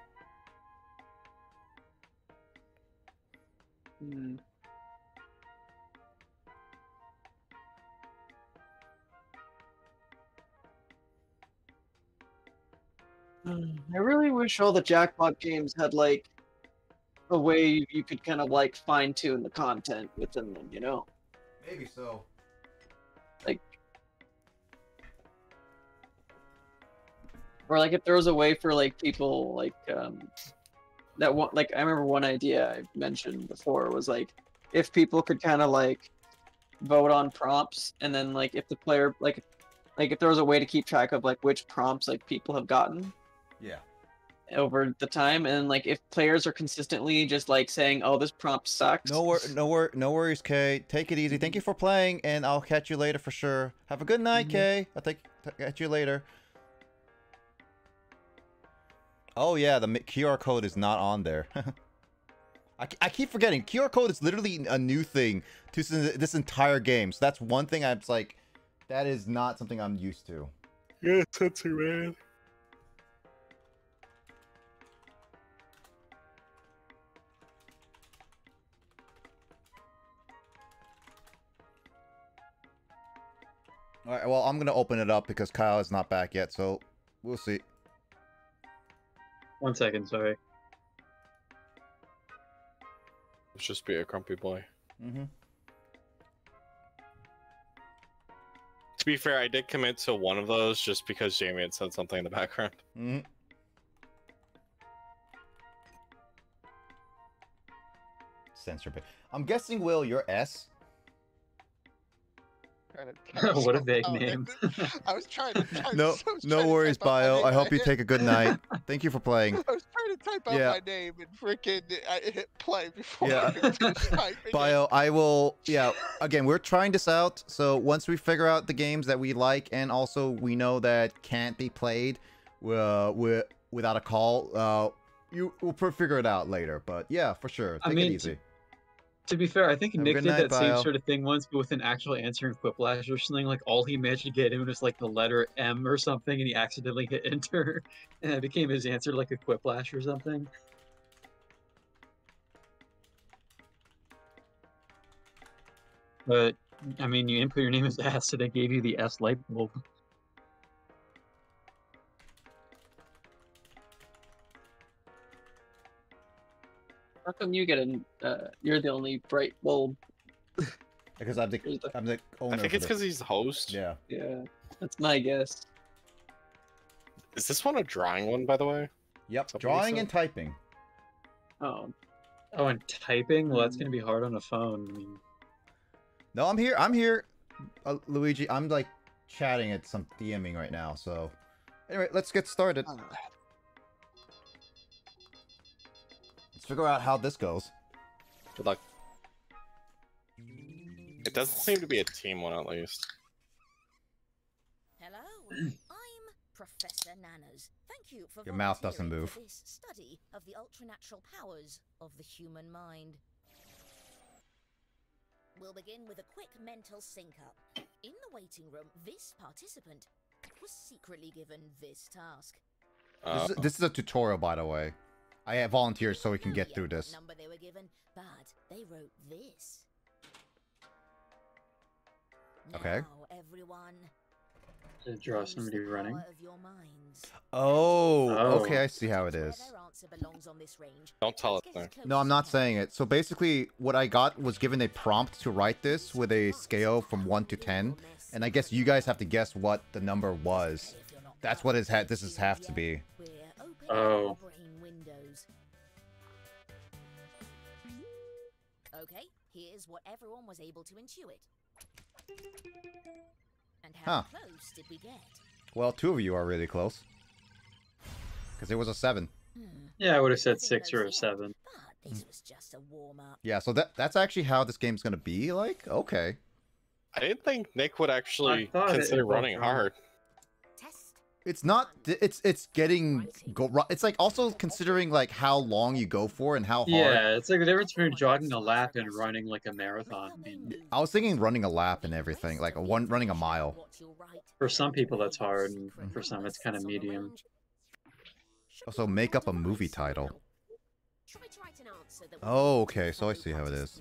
Hmm. I really wish all the Jackbox games had like a way you could kind of like fine tune the content within them, you know? Maybe so. Or like if there was a way for like people like um that one like I remember one idea I mentioned before was like if people could kind of like vote on prompts and then like if the player like like if there was a way to keep track of like which prompts like people have gotten Yeah. over the time and like if players are consistently just like saying oh this prompt sucks No wor- no wor- no worries, Kay. Take it easy. Thank you for playing, and I'll catch you later for sure. Have a good night, Mhm. Kay. I'll take catch you later. Oh yeah, the QR code is not on there. I, I keep forgetting QR code is literally a new thing to this entire game. So that's one thing I'm like, that is not something I'm used to. Yeah, that's man. All right, well I'm gonna open it up because Kyle is not back yet, so we'll see. One second, sorry. Let's just be a grumpy boy. Mm-hmm. To be fair, I did commit to one of those just because Jamie had said something in the background. Mm-hmm. Censor bit. I'm guessing Will, you're S. Trying to What a something vague name. I was trying to type. No, I was trying no worries, type out my Bio. I hope you take a good night. Thank you for playing. I was trying to type out Yeah. my name and freaking I hit play before Yeah. I finished it. Bio, I will. Yeah, again, we're trying this out. So once we figure out the games that we like, and also we know that can't be played, uh, with without a call, uh, you we'll figure it out later. But yeah, for sure. I Take mean, it easy. To be fair, I think Have Nick did night, that same sort of thing once, but with an actual answer answering quiplash or something. Like all he managed to get in was like the letter M or something, and he accidentally hit enter, and it became his answer like a quiplash or something. But I mean, you input your name as S, and it gave you the S light bulb. How come you get an uh you're the only bright bulb Because I'm the I'm the owner. I think it's because he's the host. Yeah. yeah that's my guess Is this one a drawing one, by the way? Yep. Somebody Drawing said- and typing. oh Oh, and typing? Well, that's gonna be hard on a phone. I mean, No, I'm here. I'm here, uh, Luigi. I'm like chatting at some DMing right now. So anyway, let's get started. Uh, figure out how this goes. Good luck. It doesn't seem to be a team one, at least. Hello, I'm Professor Nanners. Thank you for Your mouth doesn't volunteering move. for this study of the ultranatural powers of the human mind. We'll begin with a quick mental sync up. In the waiting room, this participant was secretly given this task. This, Uh, is, this is a tutorial, by the way. I have volunteered so we can get through this. Number they were given, but they they wrote this. Okay. Now, everyone, To draw somebody running. power of your minds. Oh, Oh. okay, I see how it Where is. their answer belongs on this range. Don't tell it get there. No, I'm not saying it. So basically, what I got was given a prompt to write this with a scale from 1 to 10, and I guess you guys have to guess what the number was. If you're not That's what fast, it's ha- this you is have to be. Oh. Okay, here's what everyone was able to intuit. And how Huh. close did we get? Well, two of you are really close. Because it was a 7. Hmm. Yeah, I would have said six or a yet, seven. But this was just a warm up. Yeah, so that that's actually how this game's going to be like. Okay. I didn't think Nick would actually consider running drama. hard. Test. It's not it's it's getting go ru- it's like also considering like how long you go for and how hard. Yeah, it's like the difference between jogging a lap and running like a marathon. I mean, I was thinking running a lap and everything, like a one running a mile. for some people that's hard, and for some it's kind of medium. Also, make up a movie title. Try to write an answer that Oh, will okay, so I see how it is.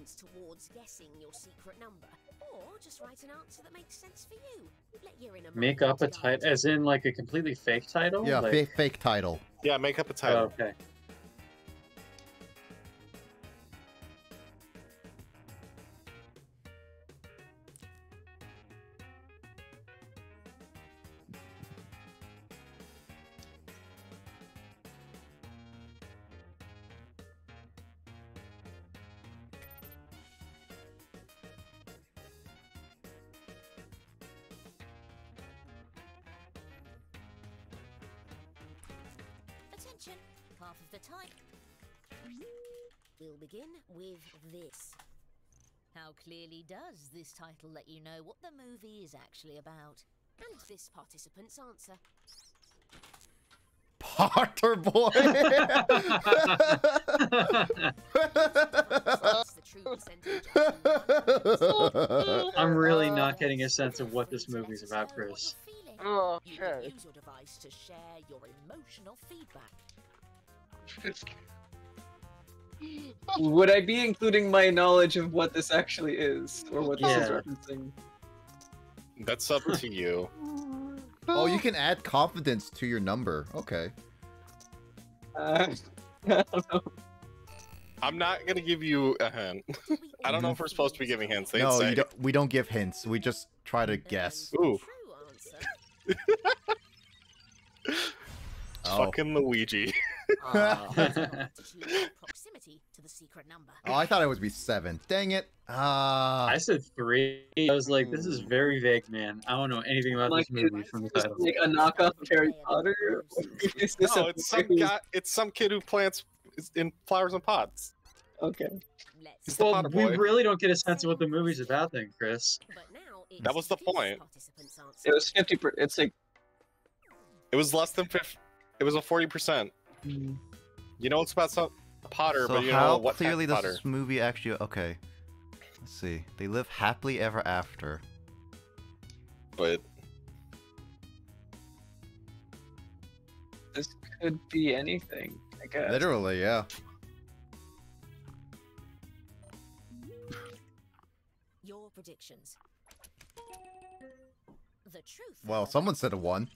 Participants Towards guessing your secret number, or just write an answer that makes sense for you. Let your inner Make up a title, as in like a completely fake title. Yeah, like, fake fake title. Yeah, make up a Oh, title. okay. How clearly does this title let you know what the movie is actually about? And this participant's answer. Potter boy. What's the true percentage I'm really not getting a sense of what this movie's about, Chris. Oh, you can Okay. use your device to share your emotional feedback. Would I be including my knowledge of what this actually is, or what this is referencing? That's up to you. oh, you can add confidence to your number. Okay. Uh, I don't know. I'm not gonna give you a hint. I don't know if we're supposed to be giving hints. They No, say. you don't, we don't give hints. We just try to guess. Ooh, True. Oh. fucking Luigi. Proximity to the secret number. Oh, I thought it would be seven. Dang it. Ah. I said three. I was like, this is very vague, man. I don't know anything about Like, this movie from the title. like a knockoff of Harry Potter? Is this No, it's some guy. It's some kid who plants in flowers and pots. Okay. Let's Well, we really don't get a sense of what the movie's about then, Chris. But now it's That was the point. It was fifty. Per- it's like It was less than fifty. It was a forty percent. You know it's about some Potter, so but you how know what clearly type does of this movie actually? Okay. Let's see. They live happily ever after. But this could be anything. I guess. Literally, yeah. Your predictions. The truth. Well, someone said a one.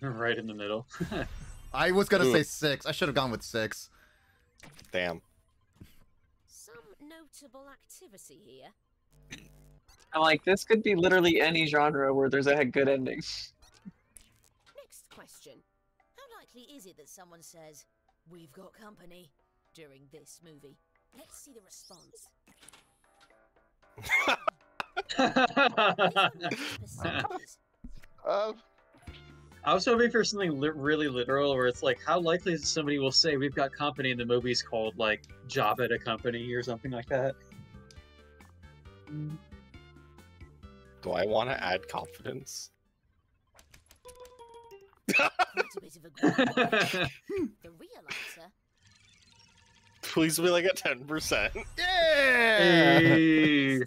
Right in the middle. I was gonna Ooh. say six. I should have gone with six. damn. Some notable activity here. I'm like, this could be literally any genre where there's a good ending. Next question. How likely is it that someone says, We've got company during this movie? Let's see the response. These are not percentages. Uh, I was hoping for something li- really literal, where it's like, how likely is somebody will say we've got company, in the movie's called like "Job at a Company" or something like that. Do I want to add confidence? Quite a bit of a group. The real answer Please be like a ten percent. Yeah. Hey.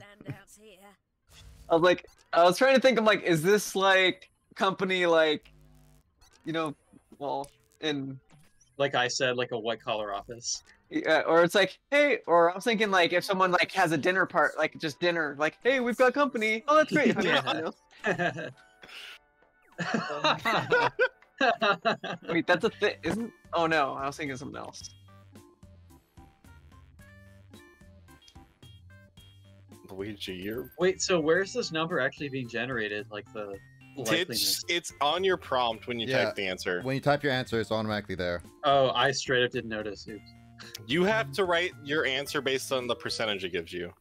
I was like, I was trying to think. I'm like, is this like company like, you know, well, in like I said, like a white collar office. Yeah, or it's like, hey, or I'm thinking like if someone like has a dinner part, like just dinner, like, hey, we've got company. Oh, that's great. Yeah. You know? Wait, that's a thing, isn't? Oh no, I was thinking something else. Luigi, you're Wait, so where's this number actually being generated? Like the likeliness? It's it's on your prompt when you Yeah. type the answer. When you type your answer, it's automatically there. Oh, I straight up didn't notice. Oops. You have to write your answer based on the percentage it gives you.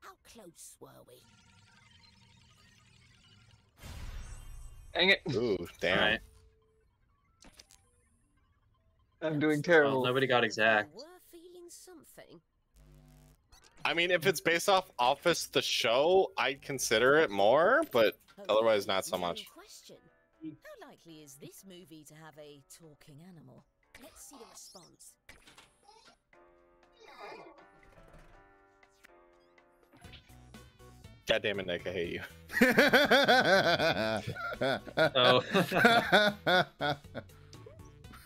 How close were we? Dang it, Ooh, damn. Alright. I'm doing Well, terrible. nobody got exact. We're feeling something. I mean, if it's based off Office the show, I'd consider it more, but Otherwise, not so much. Question. How likely is this movie to have a talking animal? Let's see the response. God damn it, Nick, I hate you. Oh.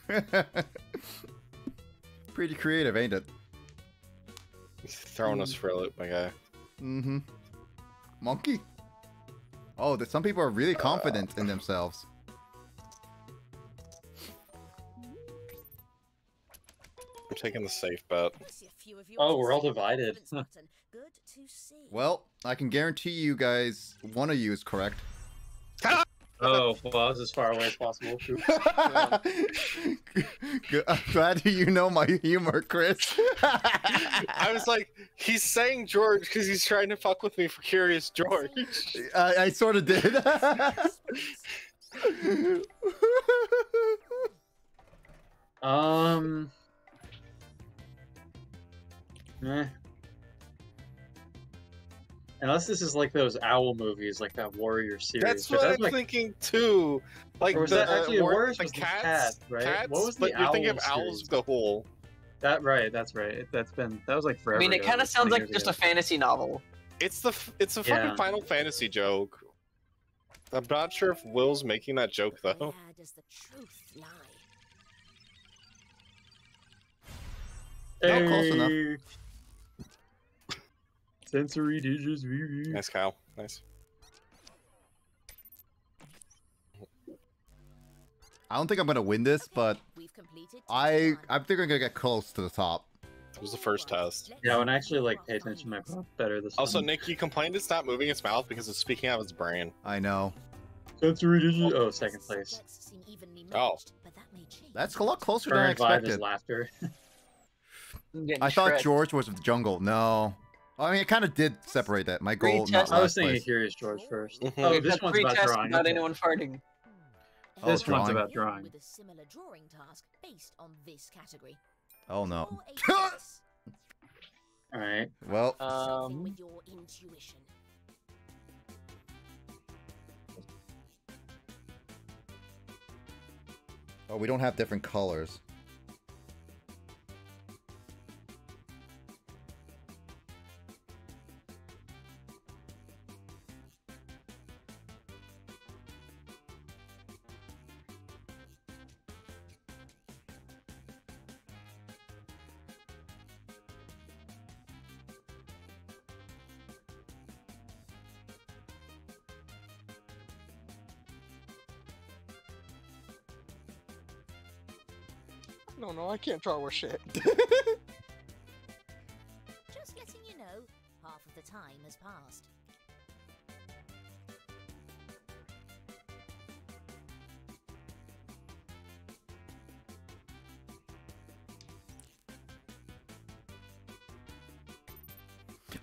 Pretty creative, ain't it? Throwing us for a loop, my guy. Mm-hmm. Monkey. Oh, that some people are really confident in themselves. I'm taking the safe bet. I see a few of you Oh, we're all divided. confidence button. Good to see. Well, I can guarantee you guys, one of you is correct. Oh, well, I was as far away as possible. I'm glad you know my humor, Chris. I was like, he's saying George because he's trying to fuck with me for Curious George. I, I sort of did. Um. Eh. Unless this is like those owl movies, like that Warrior series. That's what that's I'm like, thinking too. Like Or was the, that actually a war- Warriors the was the cat, right? cats, What was the but you're thinking of owls series? the whole. that right? That's right. That's been that was like forever. I mean, it kind of sounds like just ago. a fantasy novel. It's the it's a Yeah. fucking Final Fantasy joke. I'm not sure if Will's making that joke though. Where does the truth lie? No, close enough. Hey. Sensory digits. wee wee. Nice, Kyle. Nice. I don't think I'm gonna win this, but I I one. think I'm gonna get close to the top. It was the first test. Yeah, when I actually like pay attention to my prompt better this Also, time. Nick, you complained it's not moving its mouth because it's speaking out of its brain. I know. Sensory digits. Oh, second place. Subjects seem evenly Oh. matched, but that may change. That's a lot closer than I Current expected. laughter. I'm getting I thought shredded. George was with the Jungle. No. I mean, it kind of did separate that. My goal, Retest- not I was last thinking place. Curious George first. Mhm. Oh, this had one's about tests drawing. without okay. anyone farting. Oh, This one's about drawing. With a similar drawing task based on this category. Oh no. Roll a dice. All right. Well, Um, with your intuition. oh, we don't have different colors. I can't draw worth shit. Just letting you know, half of the time has passed.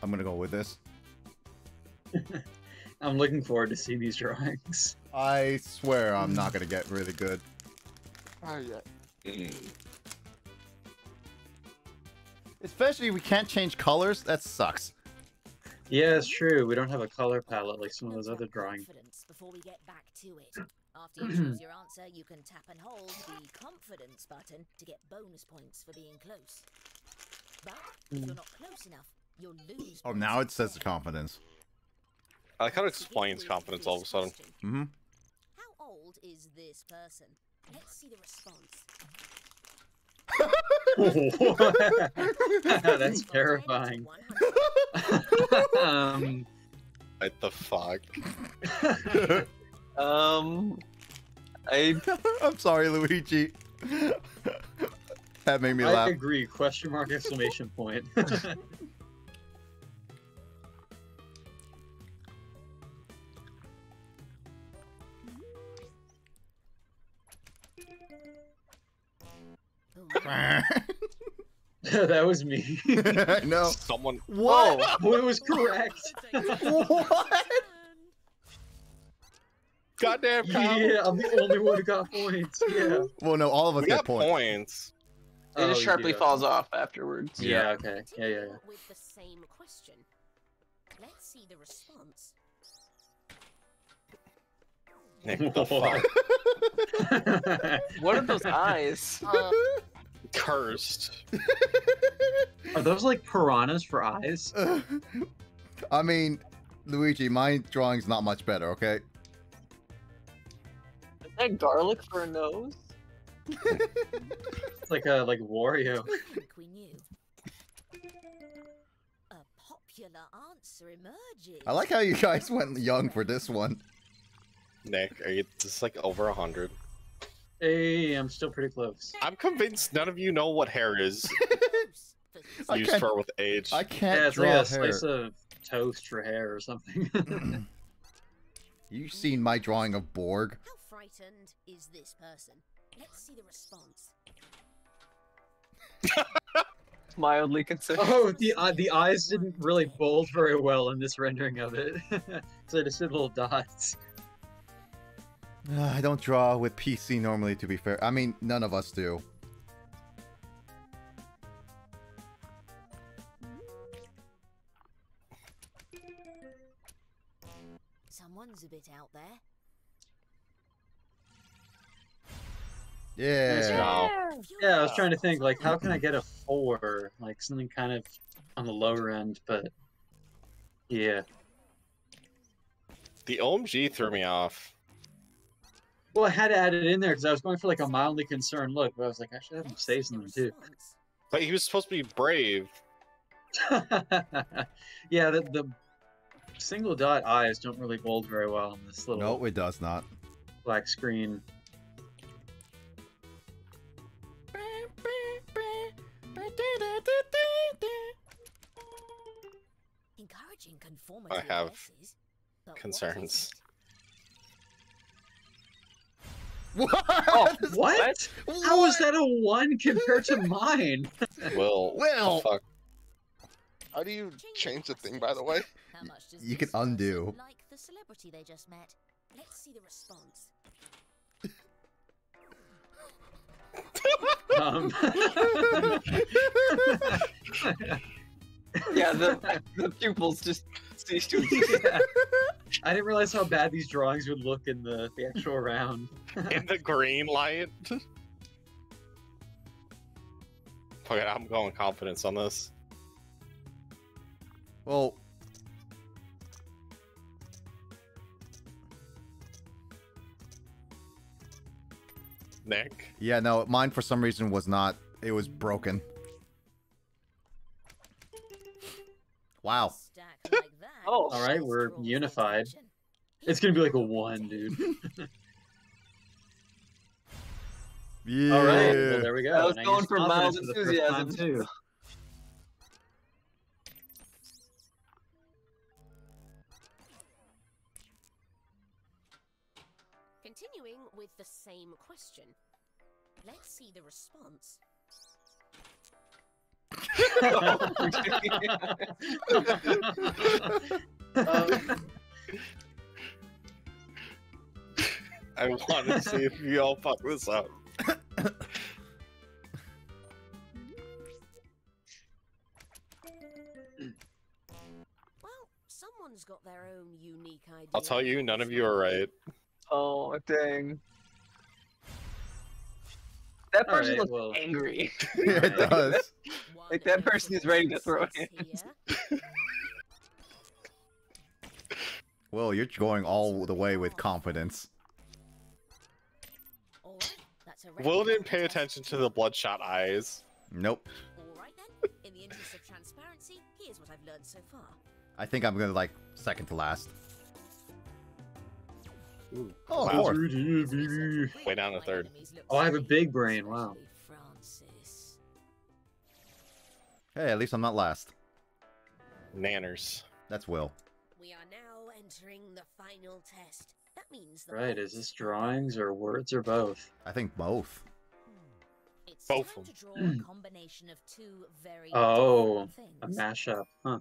I'm gonna go with this. I'm looking forward to seeing these drawings. I swear I'm not gonna get really good. Oh yeah. Especially we can't change colors. That sucks. Yeah, it's true. We don't have a color palette like some of those other drawings. Before we get back to it. After you choose your answer, you can tap and hold the confidence button to get bonus points for being close. But if you're not close enough, you'll lose. Oh, now it says the confidence. I like how it explains confidence all of a sudden. Mm-hmm. How old is this person? Let's see the response. That's terrifying. um, What the fuck? Um, I I'm sorry, Luigi. that made me I laugh. I agree. Question mark exclamation point. that was me. no. Someone. What? Oh, it was correct. what? Goddamn Kyle. Yeah, I'm the only one who got points. Yeah. Well, no, all of us We get got points. points. it Oh, just sharply do. falls off afterwards. Yeah. Okay. Yeah. Yeah. Continue With the same question. Let's see the response. Nick, the fuck? What are those eyes? Uh, Cursed. Are those like piranhas for eyes? I mean, Luigi, my drawing's not much better, okay? Is that garlic for a nose? It's like a like Wario. I think we knew. A popular answer emerges. I like how you guys went young for this one. Nick, are you just like over a hundred? Hey, I'm still pretty close. I'm convinced none of you know what hair is Close I used can't- for with age. I can't Yeah, it's draw like a hair. slice of toast for hair or something. You've seen my drawing of Borg? How frightened is this person? Let's see the response. Mildly concerned. oh, the uh, the eyes didn't really bold very well in this rendering of it. so just did little dots. Uh, I don't draw with PC normally, to be fair. I mean, none of us do. Someone's a bit out there. Nice Yeah. job. Yeah, I was trying to think like how can I get a four, like something kind of on the lower end, but yeah. The OMG threw me off. Well, I had to add it in there because I was going for like a mildly concerned look, but I was like, I should have him Let's say something too. But he was supposed to be brave. yeah, the, the single dot eyes don't really bold very well on this little No, it does not. black screen. Encouraging conformity. I have guesses, but what is concerns. What? Oh, what? How is that a one compared to mine? Will. Will. the fuck? How do you change the thing, by the way? How much does You can undo. Like the celebrity they just met. Let's see the response. Um, Yeah, the the pupils just cease to yeah. I didn't realize how bad these drawings would look in the, the actual round. In the green light. Okay, I'm going confidence on this. Well, Nick. yeah, no, mine for some reason was not. It was broken. Wow. Stack like that Oh. All right, we're unified. It's gonna be like a one, dude. Yeah. All right, well, there we go. I was Now going use for mild confidence for the first time, enthusiasm. too. Continuing with the same question. Let's see the response. I want to see if you all fuck this up. Well, someone's got their own unique idea. I'll tell you, none of you are right. Oh dang. That person right, looks well- angry. it does. One Like, that person is ready to throw emphasis here. Well, you're going all the way with oh. confidence. All right, that's a Will didn't pay attention to the bloodshot eyes. Nope. All right then. In the interest of transparency, here's what I've learned so far. I think I'm gonna like second to last. Ooh. Oh, Wow. fourth. Way down to third. Oh, I have a big brain. Wow. Hey, at least I'm not last. Nanners. That's Will. We are now entering the final test. That means the Right, is this drawings or words or both? I think both. Hmm. It's Both time to draw a combination of two very Oh, A things. mashup, huh?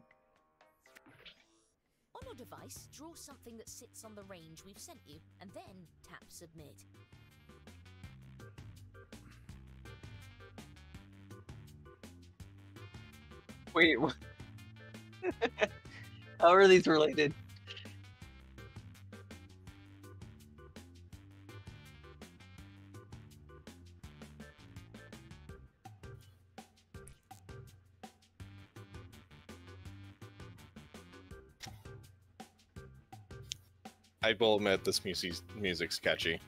On your device, draw something that sits on the range we've sent you, and then tap submit. Wait, what? How are these related? I will admit this music music's catchy.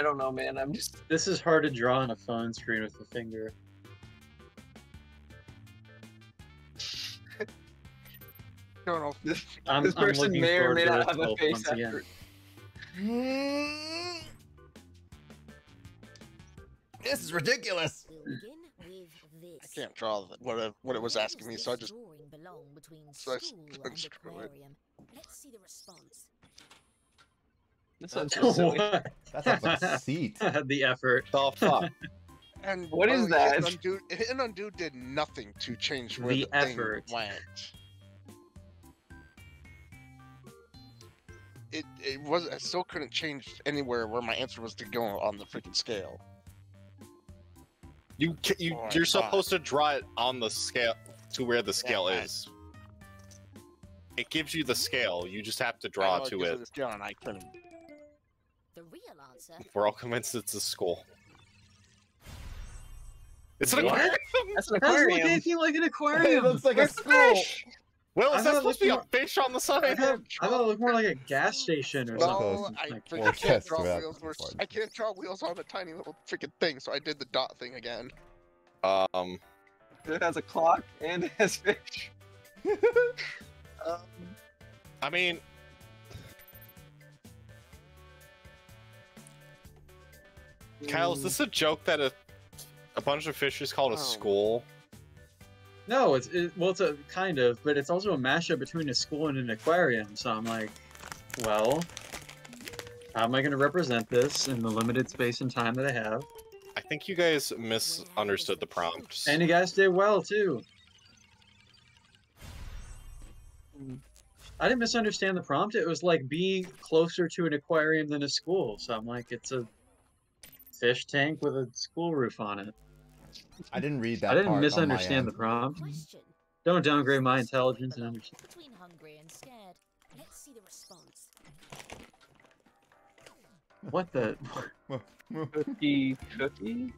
I don't know, man. I'm just This is hard to draw on a phone screen with a finger. I don't know. this, I'm, this I'm person may or may not have a face once again. after. This is ridiculous. We'll begin with I can't draw what it, what it was asking me, so I just drawing belong between so I school just and screw it. Let's see the response. This sounds so silly. What? That sounds like a seat. the effort. The fuck? and what is by is the way, Hit that? and Undo, Hit and Undo did nothing to change where The the, thing effort. went. It it was I still couldn't change anywhere where my answer was to go on the freaking scale. You ca- you Oh, you're I thought. supposed to draw it on the scale to where the scale I- is. It gives you the scale. You just have to I draw know to gives me it. the scale and I couldn't. The real answer. We're all convinced it's a school. It's an What? aquarium. That's an That doesn't aquarium. anything like an aquarium. It looks like Where's the fish? Well, I is thought that supposed to be a fish on the I side? thought, I thought it looked more like a gas station or No, something. I Like, freaking Well, can't draw wheels. Where. I can't draw wheels on a tiny little freaking thing, so I did the dot thing again. Um, It has a clock and it has fish. um, I mean, Kyle, hmm. is this a joke that a a bunch of fish is called a Oh. school? no, it's it, well, it's a kind of, but it's also a mashup between a school and an aquarium. So I'm like, well, how am I going to represent this in the limited space and time that I have? I think you guys misunderstood the prompt. And you guys did well too. I didn't misunderstand the prompt. It was like being closer to an aquarium than a school. So I'm like, it's a fish tank with a school roof on it. I didn't read that I didn't part misunderstand the prompt. Question. Don't downgrade my Where does the drawing intelligence and belong understanding. Between hungry and scared. Let's see the response. What the? cookie, cookie.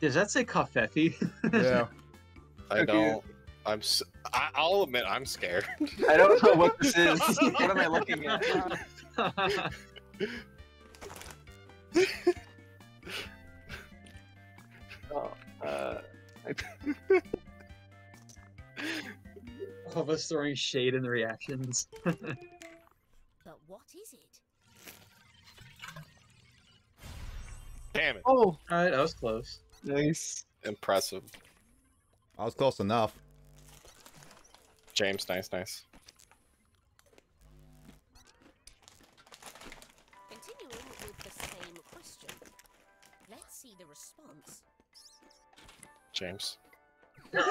Does that say coffee? yeah. I don't. I'm. s- I, will admit I'm scared. I don't know what this is. what am I looking at? Oh, uh, All of us throwing shade in the reactions. But what is it? Damn it! oh, All right, I was close. nice. Impressive, I was close enough. James. Nice, nice. James.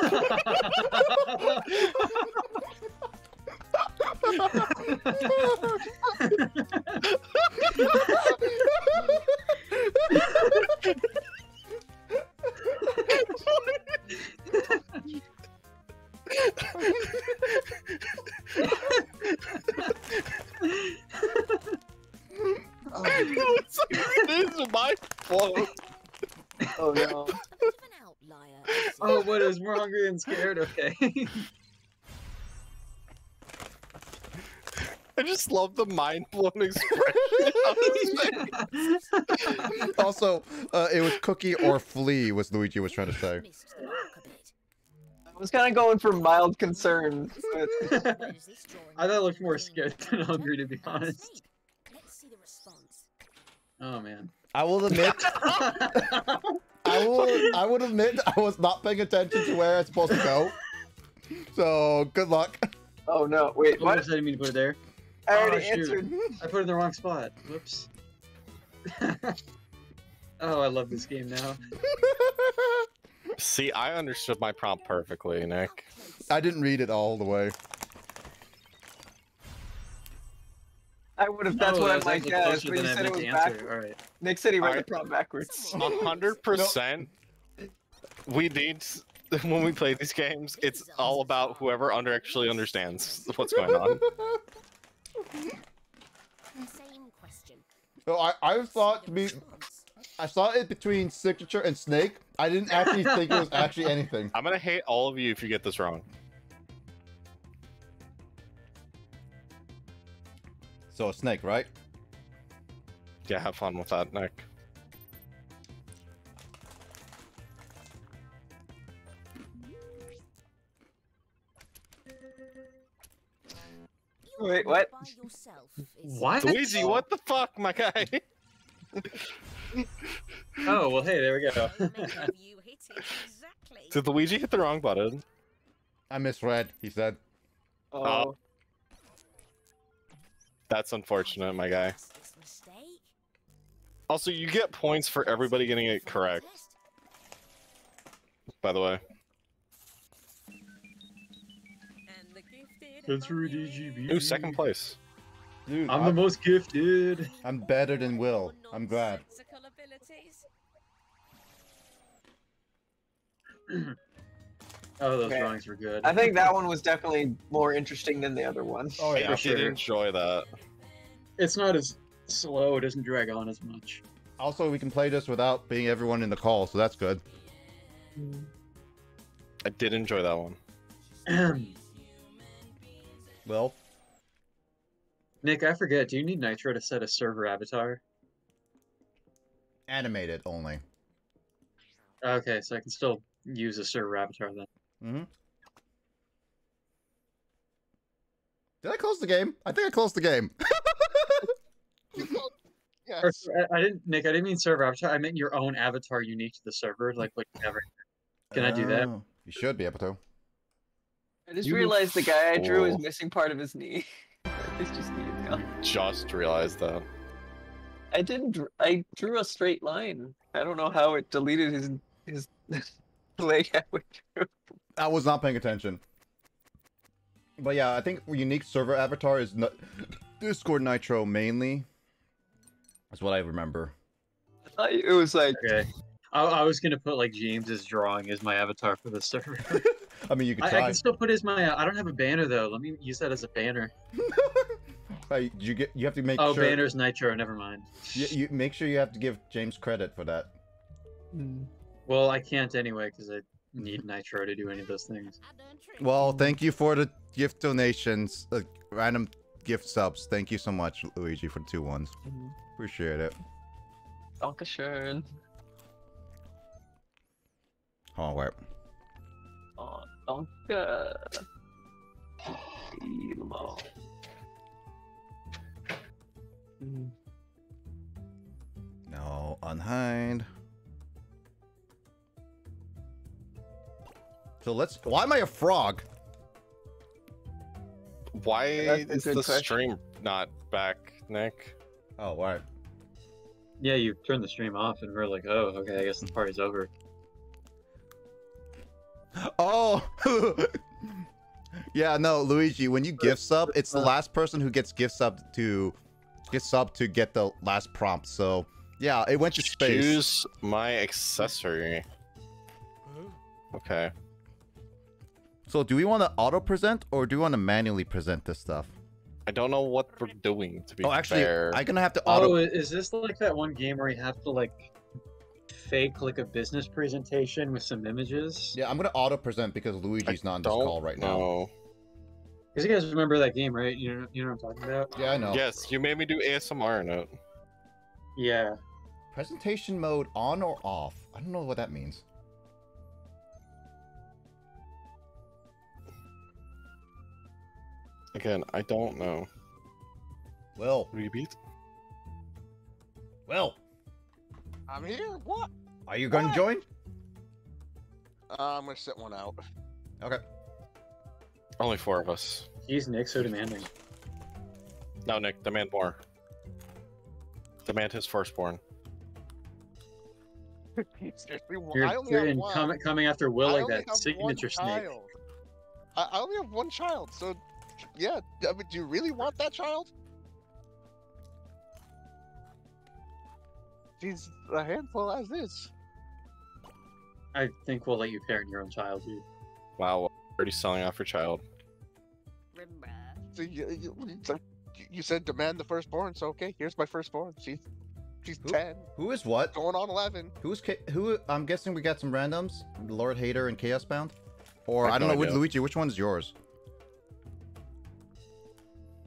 Oh, it's, it is my fault. Oh no. Oh, what is more hungry than scared? Okay. I just love the mind blown expression. of. Also, uh, it was cookie or flea, was Luigi was trying to say. Missed the mark a bit. I was kind of going for mild concern. But Where does this drawing I thought it looked more scared than hungry, to be honest. asleep. Let's see the response. Oh man. I will admit, I will, I would admit, I was not paying attention to where it's supposed to go. So good luck. oh no, wait, oh, What? what? I didn't mean to put it there. I already Oh, answered. I put it in the wrong spot. Whoops. oh, I love this game now. See, I understood my prompt perfectly, Nick. I didn't read it all the way. I would have. That's Oh, what I was might actually guess. But you said it was to back. All right. Nick said he read Alright. the prompt backwards. Hundred percent. We need when we play these games. It's all about whoever under actually understands what's going on. Same question. So I, I thought to be, I saw it between signature and snake. I didn't actually think it was actually anything. I'm gonna hate all of you if you get this wrong. So a snake, right? Yeah, have fun with that, Nick. Wait, what? by yourself, is What? Luigi, what the fuck, my guy? Oh well, hey, there we go. So many of you hit it exactly. Did Luigi hit the wrong button? I misread. He said. Oh, That's unfortunate, my guy. What's this mistake? Also, you get points for everybody getting it correct, by the way. And the gifted That's among Rudy you GB. Ooh, second place. Dude, I'm I'm, the most gifted. I'm better than Will. I'm glad. nonsensical abilities. Oh, those Okay. drawings were good. I think that one was definitely more interesting than the other one. Oh Yeah, yeah. I sure. did enjoy that. it's not as slow. It doesn't drag on as much. Also, we can play this without being everyone in the call, so that's good. Mm. I did enjoy that one. Well, Nick, I forget. Do you need Nitro to set a server avatar? animated only. Okay, so I can still use a server avatar then. Mm-hmm. Did I close the game? I think I closed the game. Yes. I, I didn't, Nick. I didn't mean server avatar. I meant your own avatar unique to the server, like what you never. Can I do that? Oh, You should be able to. I just You realized the guy I drew is missing part of his knee. it's just knee now. Just realized that. I didn't. I drew a straight line. I don't know how it deleted his his leg halfway through. I was not paying attention. But yeah, I think unique server avatar is not Discord Nitro mainly. That's what I remember. I thought it was like Okay. I, I was gonna put like James's drawing as my avatar for the server. I mean, you could I, I can still put as my. Uh, I don't have a banner though. Let me use that as a banner. Hey, you get you have to make Oh, sure banners Nitro. Never mind. you, you make sure you have to give James credit for that. Well, I can't anyway because I need Nitro to do any of those things. Well, thank you for the gift donations, uh, random gift subs. Thank you so much, Luigi, for the two ones. Appreciate it. Dankeschön. Oh wait. Oh, danke. Elmo. Mm. No, unhide. So let's. Why am I a frog? Why is good the question. stream not back, Nick? Oh, right. Yeah, you turned the stream off, and we're like, oh, okay, I guess the party's over. Oh. yeah, no, Luigi. When you gift sub, it's the last person who gets gift sub to get sub to get the last prompt. So yeah, it went to space. Choose my accessory. Okay. So do we want to auto present or do we want to manually present this stuff? I don't know what we're doing to be Oh, actually, fair. I'm gonna have to oh, auto. Oh, is this like that one game where you have to like fake like a business presentation with some images. Yeah, I'm gonna auto present because Luigi's not on this call right now. know. Because you guys remember that game, right? You know, you know what I'm talking about? Yeah, I know. Yes, you made me do ASMR in it. Yeah. Presentation mode on or off? I don't know what that means. Again, I don't know. Well, Who do you beat? well, I'm here. What? are you gonna join? Uh, I'm gonna sit one out. Okay. Only four of us. He's Nick so demanding. No, Nick, demand more. Demand his firstborn. Seriously, wh- You're, I only you're have in one. coming coming after Will I like that signature snake. child. I, I only have one child, so yeah. I mean, do you really want that child? She's a handful as is. I think we'll let you parent your own child, dude. Wow, already selling off your child. Remember, So you, you, you- you said demand the firstborn, so okay, here's my firstborn. She's she's Who? ten, Who is what? going on eleven. Who's who? I'm guessing we got some randoms. Lord Hater and Chaos Bound, or I I, don't no know. Which, idea. Luigi, which one's yours?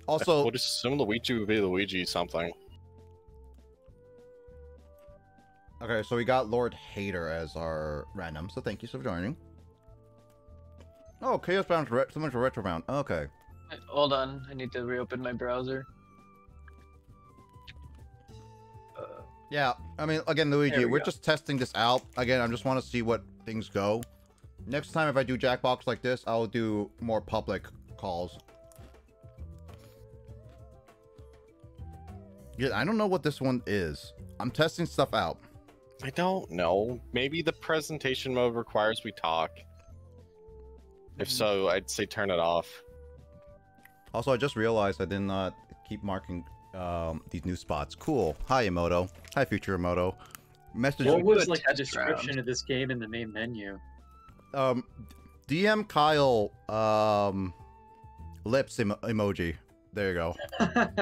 I Also, would assume Luigi would be Luigi something. okay, so we got Lord Hater as our random. So thank you for joining. Oh, Chaos Bound, re- someone for Retro Bound. Okay. Hold on, I need to reopen my browser. Uh, Yeah, I mean, again, Luigi, we we are just testing this out. Again, I just want to see what things go. Next time, if I do Jackbox like this, I'll do more public calls. Yeah, I don't know what this one is. I'm testing stuff out. I don't know. Maybe the presentation mode requires we talk. If so, I'd say turn it off. Also, I just realized I did not keep marking um, these new spots. Cool. Hi, Emoto. Hi, Future Emoto. Message. What do was a like the test round. description of this game in the main menu? Um, DM Kyle. Um, lips emo- emoji. There you go.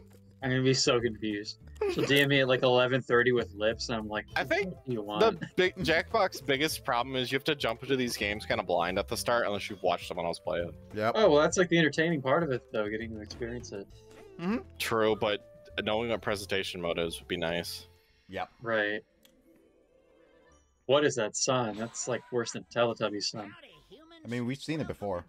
I'm gonna be so confused. She'll DM me at like 11:30 with lips, and I'm like, I think what do you The want? big Jackbox biggest problem is you have to jump into these games kind of blind at the start unless you've watched someone else play it. Yeah. Oh well, that's like the entertaining part of it, though, getting to experience it. Mm-hmm. True, but knowing what presentation mode is would be nice. Yep. Right. What is that sun? That's like worse than Teletubby's sun. I mean, we've seen it before.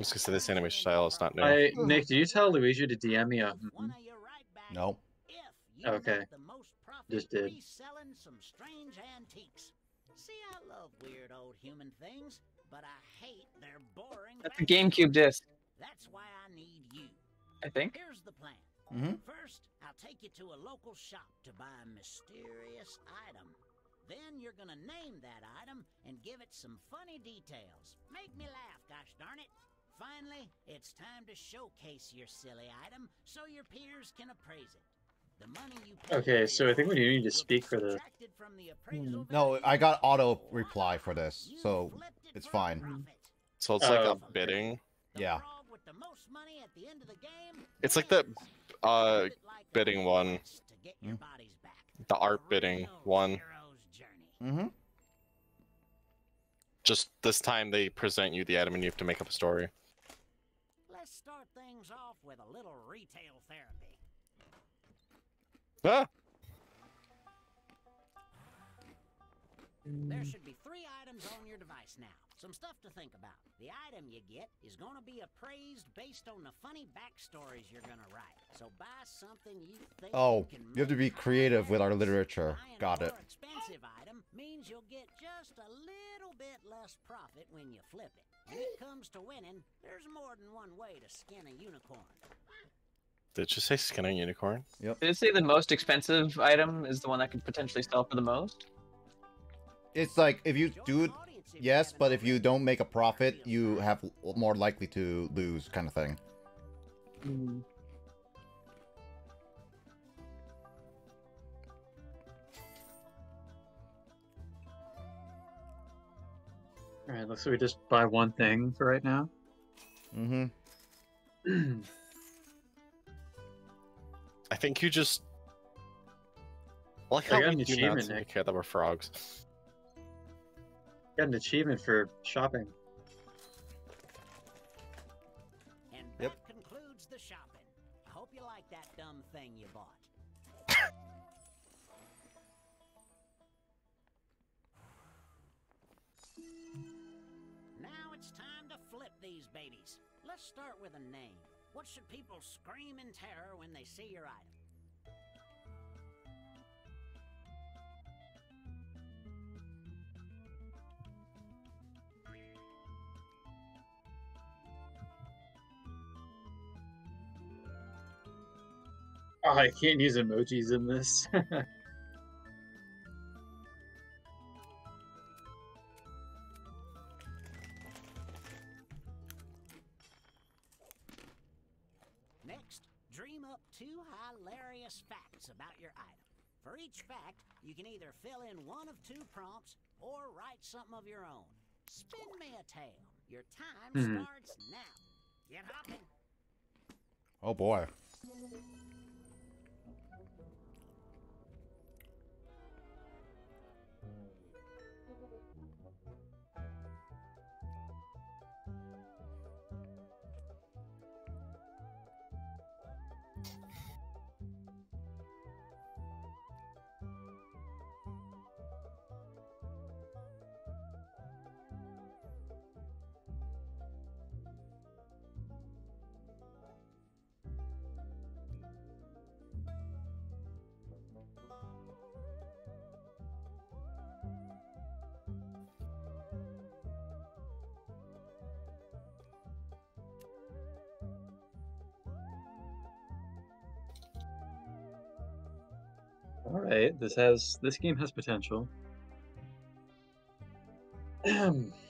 I was gonna say this animation style is not new. I Nick, do you tell Luigi to DM me a? mhm? No. Okay. Just did. Selling some strange antiques. See, I love weird old human things, but I hate their boring. that's a GameCube disc, That's why I need you. I think. Here's the plan. Mhm. First, I'll take you to a local shop to buy a mysterious item. Then you're gonna name that item and give it some funny details. Make me laugh, gosh darn it. Finally, it's time to showcase your silly item so your peers can appraise it. The money you pay Okay, so I think we item need to speak for the- from the No, I got auto reply for this, so it's fine. So it's like Oh. a bidding. Yeah. with the most money at the end of the game It's like the uh Flip it like a bidding one. to get your Mm. bodies back. the art bidding one. Mm-hmm. Just this time they present you the item and you have to make up a story. With a little retail therapy. Ah! There should be three items on your device now. Some stuff to think about. The item you get is going to be appraised based on the funny backstories you're going to write. So buy something you think Oh, you, you have to be creative with our literature. Got it. expensive item means you'll get just a little bit less profit when you flip it. When it comes to winning, there's more than one way to skin a unicorn. Did you say skin a unicorn? Yep. Did it say the most expensive item is the one that could potentially sell for the most? It's like if you do it, the audience if yes, but if you don't make a profit, you have more likely to lose, kind of thing. Hmm. All right, looks like we just buy one thing for right now. Mm-hmm. I think you just I like I how got we an do not achievement, Nick. care that we're frogs. Got an achievement for shopping. Babies. Let's start with a name. What should people scream in terror when they see your item? Oh, I can't use emojis in this. each fact, you can either fill in one of two prompts or write something of your own. Spin me a tale. Your time Hmm. starts now. Get hopping. Oh boy. All right, this has this game has potential.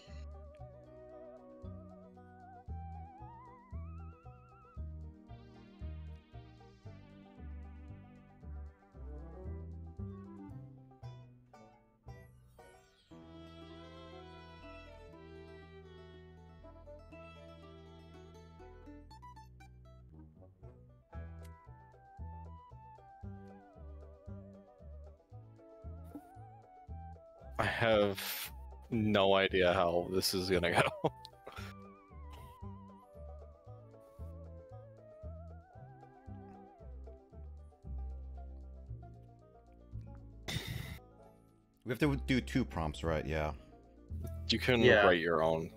have no idea how this is gonna go. We have to do two prompts, right? Yeah. You can Yeah. write your own.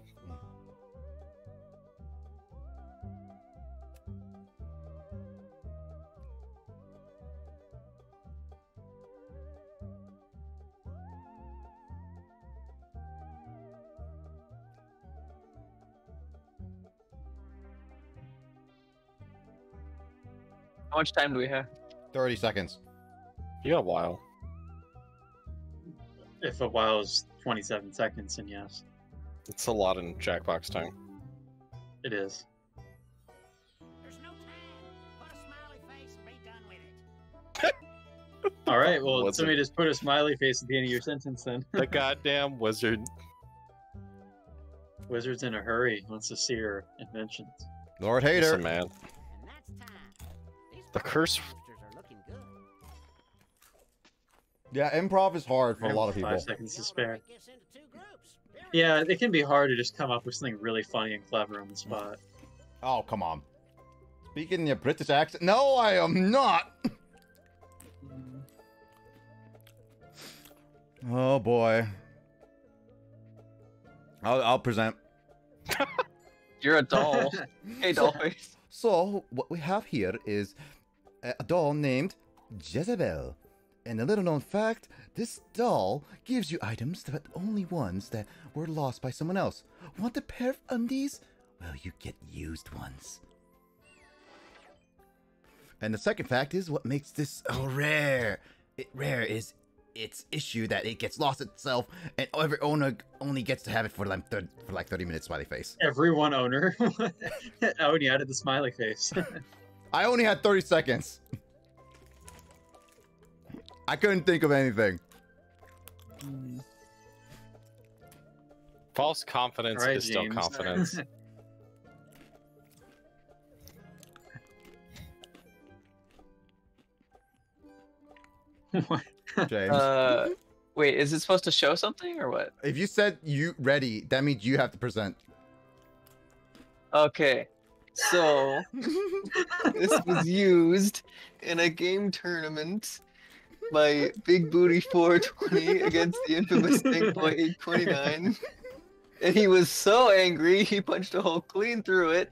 How much time do we have? 30 seconds. You got a while. If a while is 27 seconds, and yes, It's a lot in Jackbox time. it is. There's no time. Put a smiley face and be done with it. All right, well, What's somebody it? just put a smiley face at the end of your sentence then. The goddamn wizard. Wizard's in a hurry, wants to see her inventions. Lord Hater. Listen, man. The curse- posters are looking good. Yeah, improv is hard for a lot of five people. seconds to spare. break this into two groups. Here we Yeah, it can be hard to just come up with something really funny and clever on the spot. Oh, come on. Speaking your British accent. No, I am not. Oh boy. I'll, I'll present. You're a doll. hey, dollface. So, what we have here is a doll named Jezebel. And a little known fact this doll gives you items, but only ones that were lost by someone else. Want a pair of undies? Well, you get used ones. And the second fact is what makes this so rare. It rare is its issue that it gets lost itself, and every owner only gets to have it for like thir- for like thirty minutes. Smiley face. Every one owner. oh, you added the smiley face. I only had 30 seconds. I couldn't think of anything. False confidence All right, is still James. confidence. James. Uh, wait, is it supposed to show something or what? if you said you ready, that means you have to present. Okay, so this was used in a game tournament by Big Booty 420 against the infamous Snake Boy 829. And he was so angry, he punched a hole clean through it,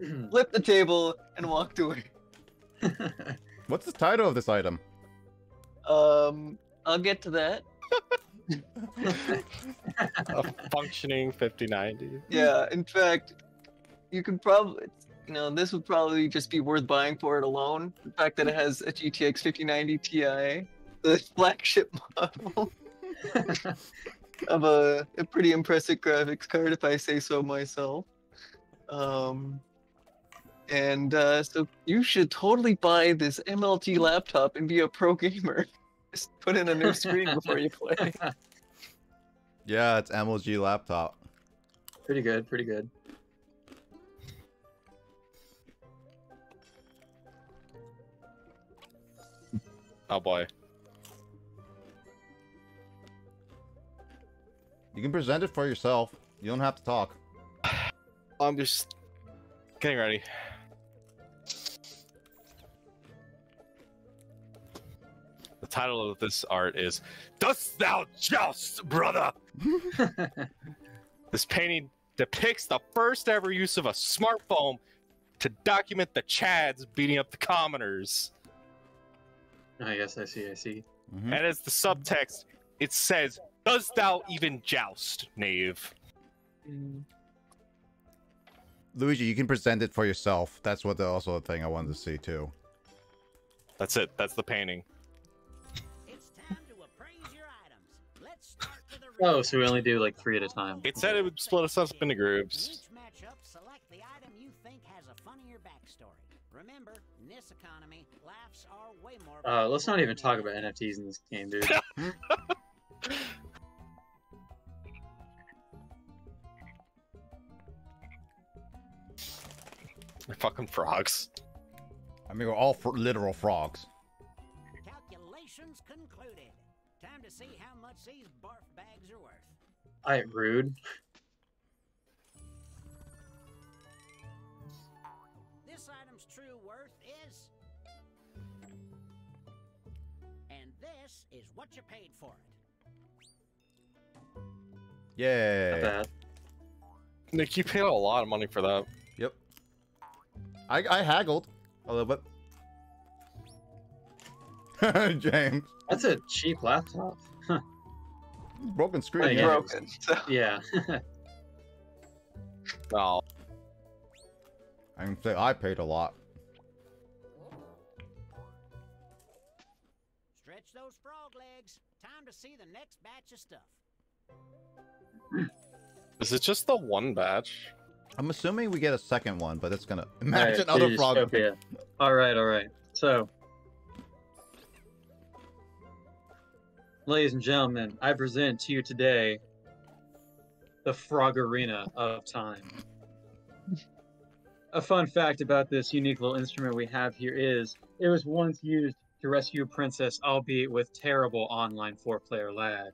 flipped the table, and walked away. What's the title of this item? Um, I'll get to that. A functioning 5090. Yeah, in fact, you can probably, you know, this would probably just be worth buying for it alone. The fact that it has a GTX 5090 Ti, the flagship model of a, a pretty impressive graphics card, if I say so myself. Um, and uh, so you should totally buy this MLG laptop and be a pro gamer. Just put in a new screen before you play. Yeah, it's MLG laptop. Pretty good, pretty good. Oh boy. You can present it for yourself. You don't have to talk. I'm just getting ready. The title of this art is Dost Thou Joust, Brother? this painting depicts the first ever use of a smartphone to document the Chads beating up the commoners. I guess I see, I see. Mhm. And as the subtext, it says, Does thou even joust, knave? Luigi, you can present it for yourself. That's what the also the thing I wanted to see too. That's it. That's the painting. It's time to appraise your items. Let's start with the Oh, so we only do like three at a time. It said it would split us up into groups. each matchup, select Uh, let's not even talk about NFTs in this game, dude. Fucking frogs. I mean, we're all fr- literal frogs. Calculations concluded. Time to see how much these barf bags are worth. I rude. Is what you paid for it. Not Yay. bad. Nick, you paid a lot of money for that. Yep. I I haggled a little bit. James, That's a cheap laptop. broken screen. Oh, yeah. yeah. Broken. So Yeah. No. I can say I paid a lot. To see the next batch of stuff. Is it just the one batch? I'm assuming we get a second one, but it's gonna Alright, imagine other please, frog. Sophia. All right, all right. So, ladies and gentlemen, I present to you today the Frog Arena of Time. A fun fact about this unique little instrument we have here is it was once used to rescue a princess, albeit with terrible online four-player lag.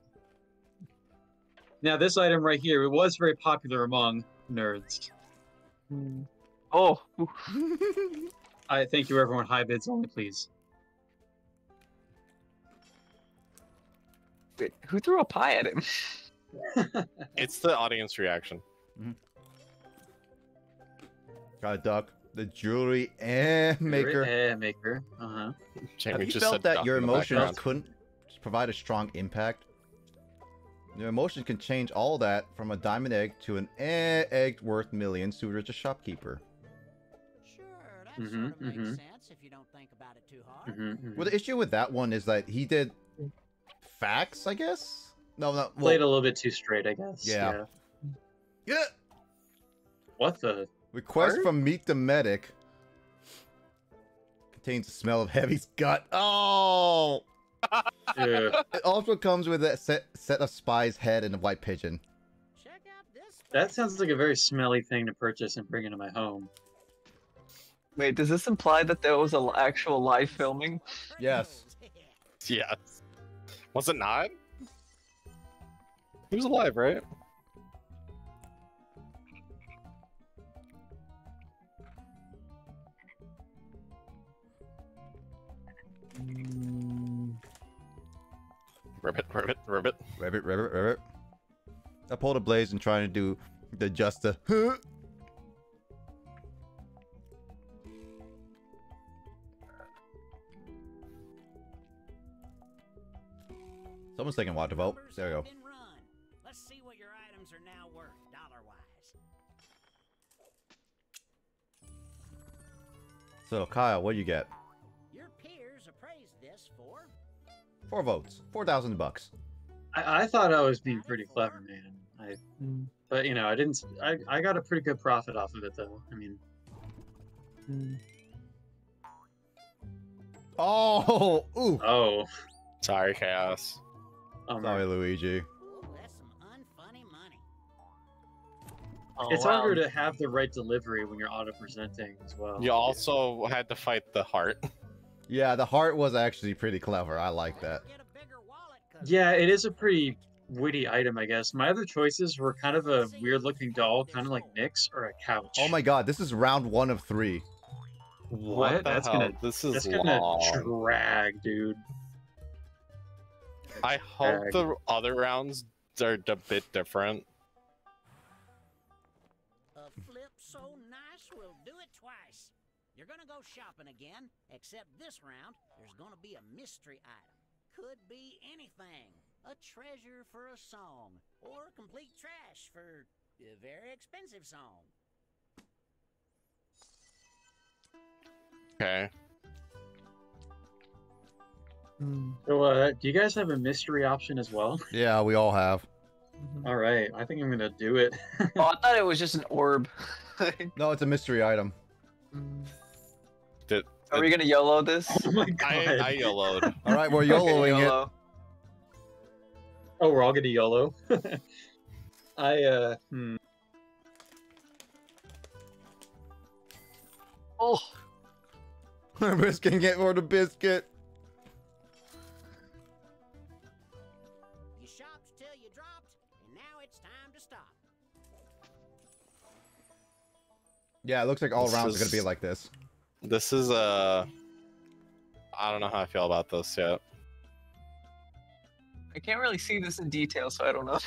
Now, this item right here, it was very popular among nerds. Hmm. oh, I thank you, everyone. High bids only, please. wait, who threw a pie at him? It's the audience reaction. Mm-hmm. Got a duck. The jewelry and maker. Eh, maker. Uh huh. Have you just felt that your emotions couldn't provide a strong impact? Your emotions can change all that from a diamond egg to an eh egg worth millions to a rich shopkeeper. Sure, that Mhm, sort of makes mhm. sense if you don't think about it too hard. Mm-hmm, Well, the issue with that one is that he did facts, I guess. No, no. Well, Played a little bit too straight, I guess. Yeah. yeah. What the? Request Art? from Meet the Medic contains the smell of Heavy's gut. Oh. Ew. It also comes with a set set of spy's head and a white pigeon. Check out this. that sounds like a very smelly thing to purchase and bring into my home. Wait, does this imply that there was an actual live filming? Yes. yes. Was it not? He was alive, right? Ribbit, ribbit, ribbit. Rabbit, rabbit, rabbit. I pulled a blaze and trying to do the just the. Huh? Someone's taking water vote. There we go. Let's see what your items are now worth, dollar-wise. So Kyle, what do you get? Four votes, four thousand bucks. I, I thought I was being pretty clever, man. I, but you know, I didn't. I, I got a pretty good profit off of it, though. I mean, Oh, ooh. oh, Sorry, Chaos. um, Sorry, Luigi. Ooh, that's some unfunny money. Oh, it's wow. harder to have the right delivery when you're auto presenting as well. You also had to fight the heart. Yeah, the heart was actually pretty clever. I like that. Get a bigger wallet, 'cause Yeah, it is a pretty witty item, I guess. My other choices were kind of a weird-looking doll, kind of like Nyx, or a couch. Oh my god, this is round one of three. What? the That's hell? gonna This is that's gonna drag, dude. I hope drag. the other rounds are a bit different. You're gonna go shopping again, except this round there's gonna be a mystery item. Could be anything. A treasure for a song, or complete trash for a very expensive song. Okay. So, uh, do you guys have a mystery option as well? Yeah, we all have. All right, I think I'm gonna do it. Oh, I thought it was just an orb. No, it's a mystery item. Did, Are we gonna YOLO this? oh my god! I, I YOLO'd. All right, we're Okay, YOLOing it. Oh, we're all gonna YOLO. I uh, hmm. Oh, biscuit can get more the biscuit. You shopped till you dropped, and now it's time to stop. Yeah, it looks like all This rounds are gonna be like this. This is Uh, I don't know how I feel about this yet. I can't really see this in detail, so I don't know.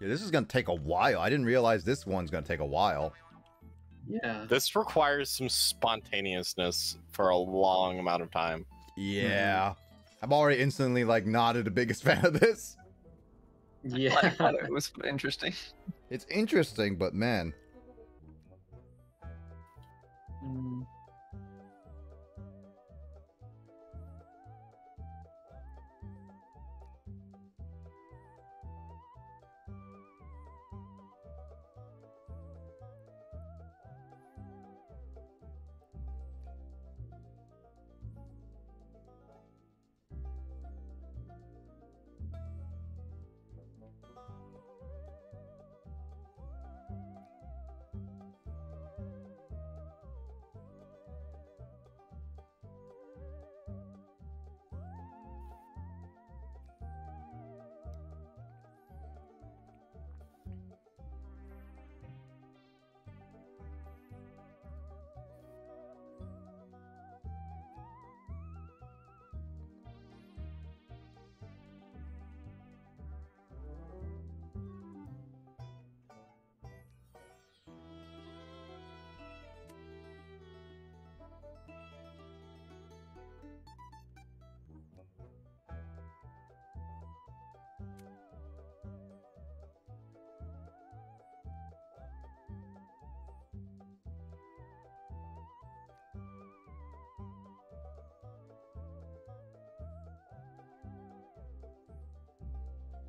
Yeah, this is gonna take a while. I didn't realize this one's gonna take a while. Yeah. This requires some spontaneousness for a long amount of time. Yeah. I'm already instantly like not the biggest fan of this. I Yeah. thought it was interesting. It's interesting, but man. Mm.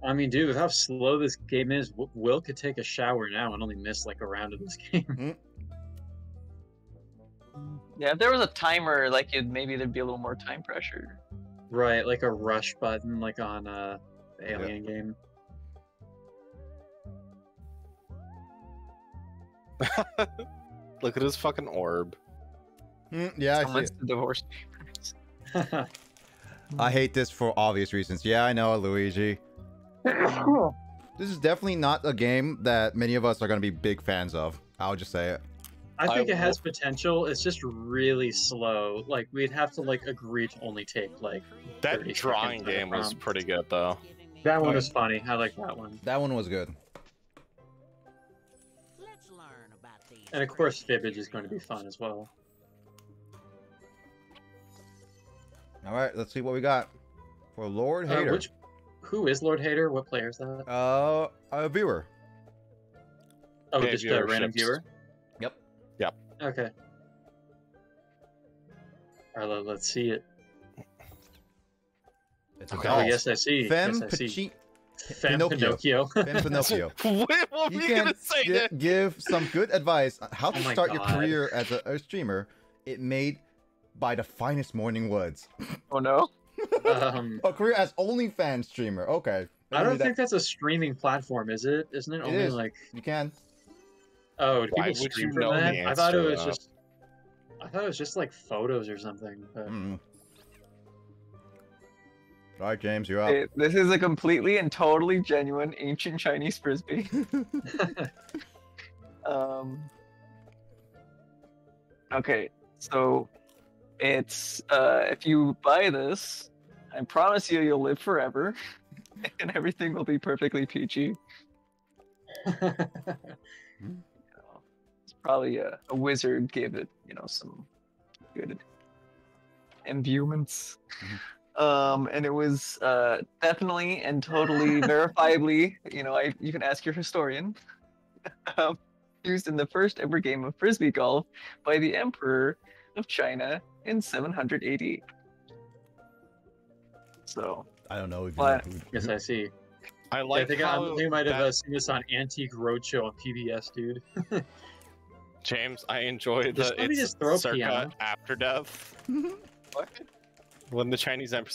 I mean, dude, with how slow this game is, Will could take a shower now and only miss like a round of this game. Yeah, if there was a timer, like it, maybe there'd be a little more time pressure. Right, like a rush button, like on uh, the Alien game. Look at his fucking orb. Mm, yeah, I see Someone's the divorce. I hate this for obvious reasons. Yeah, I know, Luigi. This is definitely not a game that many of us are going to be big fans of. I'll just say it. I think I it has potential. It's just really slow. Like we'd have to like agree to only take like That drawing seconds at a game was pretty good though. that one Okay. was funny. I like that one. That one was good. Let's learn about these And of course, crazy Fibbage is going to be fun as well. All right, let's see what we got for Lord Uh, Hater. which, who is Lord Hater? What player is that? Uh, a viewer. Oh, Yeah, just a random viewer. Yep. Yep. Okay. All right, let, let's see it. It's a Okay. Oh, yes, I see. Femme yes, I see. Pachi- Femme Pinocchio. Pinocchio. Femme Pinocchio. What were you can gonna say? gi- Nick? give some good advice on how to Oh my start your career as a, a streamer. It made by the finest morning woods. Oh no. Um, A career as OnlyFans streamer. Okay. I don't think that's a streaming platform, is it? Isn't it It only is. like? you can. Oh, do Why people stream from that? the I thought it was to just. I thought it was just like photos or something. But... Mm. All right, James, you're up. Hey, this is a completely and totally genuine ancient Chinese frisbee. um. Okay, so it's uh, if you buy this, I promise you you'll live forever, and everything will be perfectly peachy. It's probably a, a wizard gave it, you know, some good imbuements. Um, and it was uh, definitely and totally verifiably, you know, I, you can ask your historian, um, used in the first ever game of frisbee golf by the Emperor of China in 700 AD. So, I don't know if you What? know who- yes, I see. I Yeah, I think I, I how think you might have that- uh, seen this on Antique Roadshow on PBS, dude. James. I enjoy Does the somebody it's just throw a circa piano? after death what? when the Chinese Em-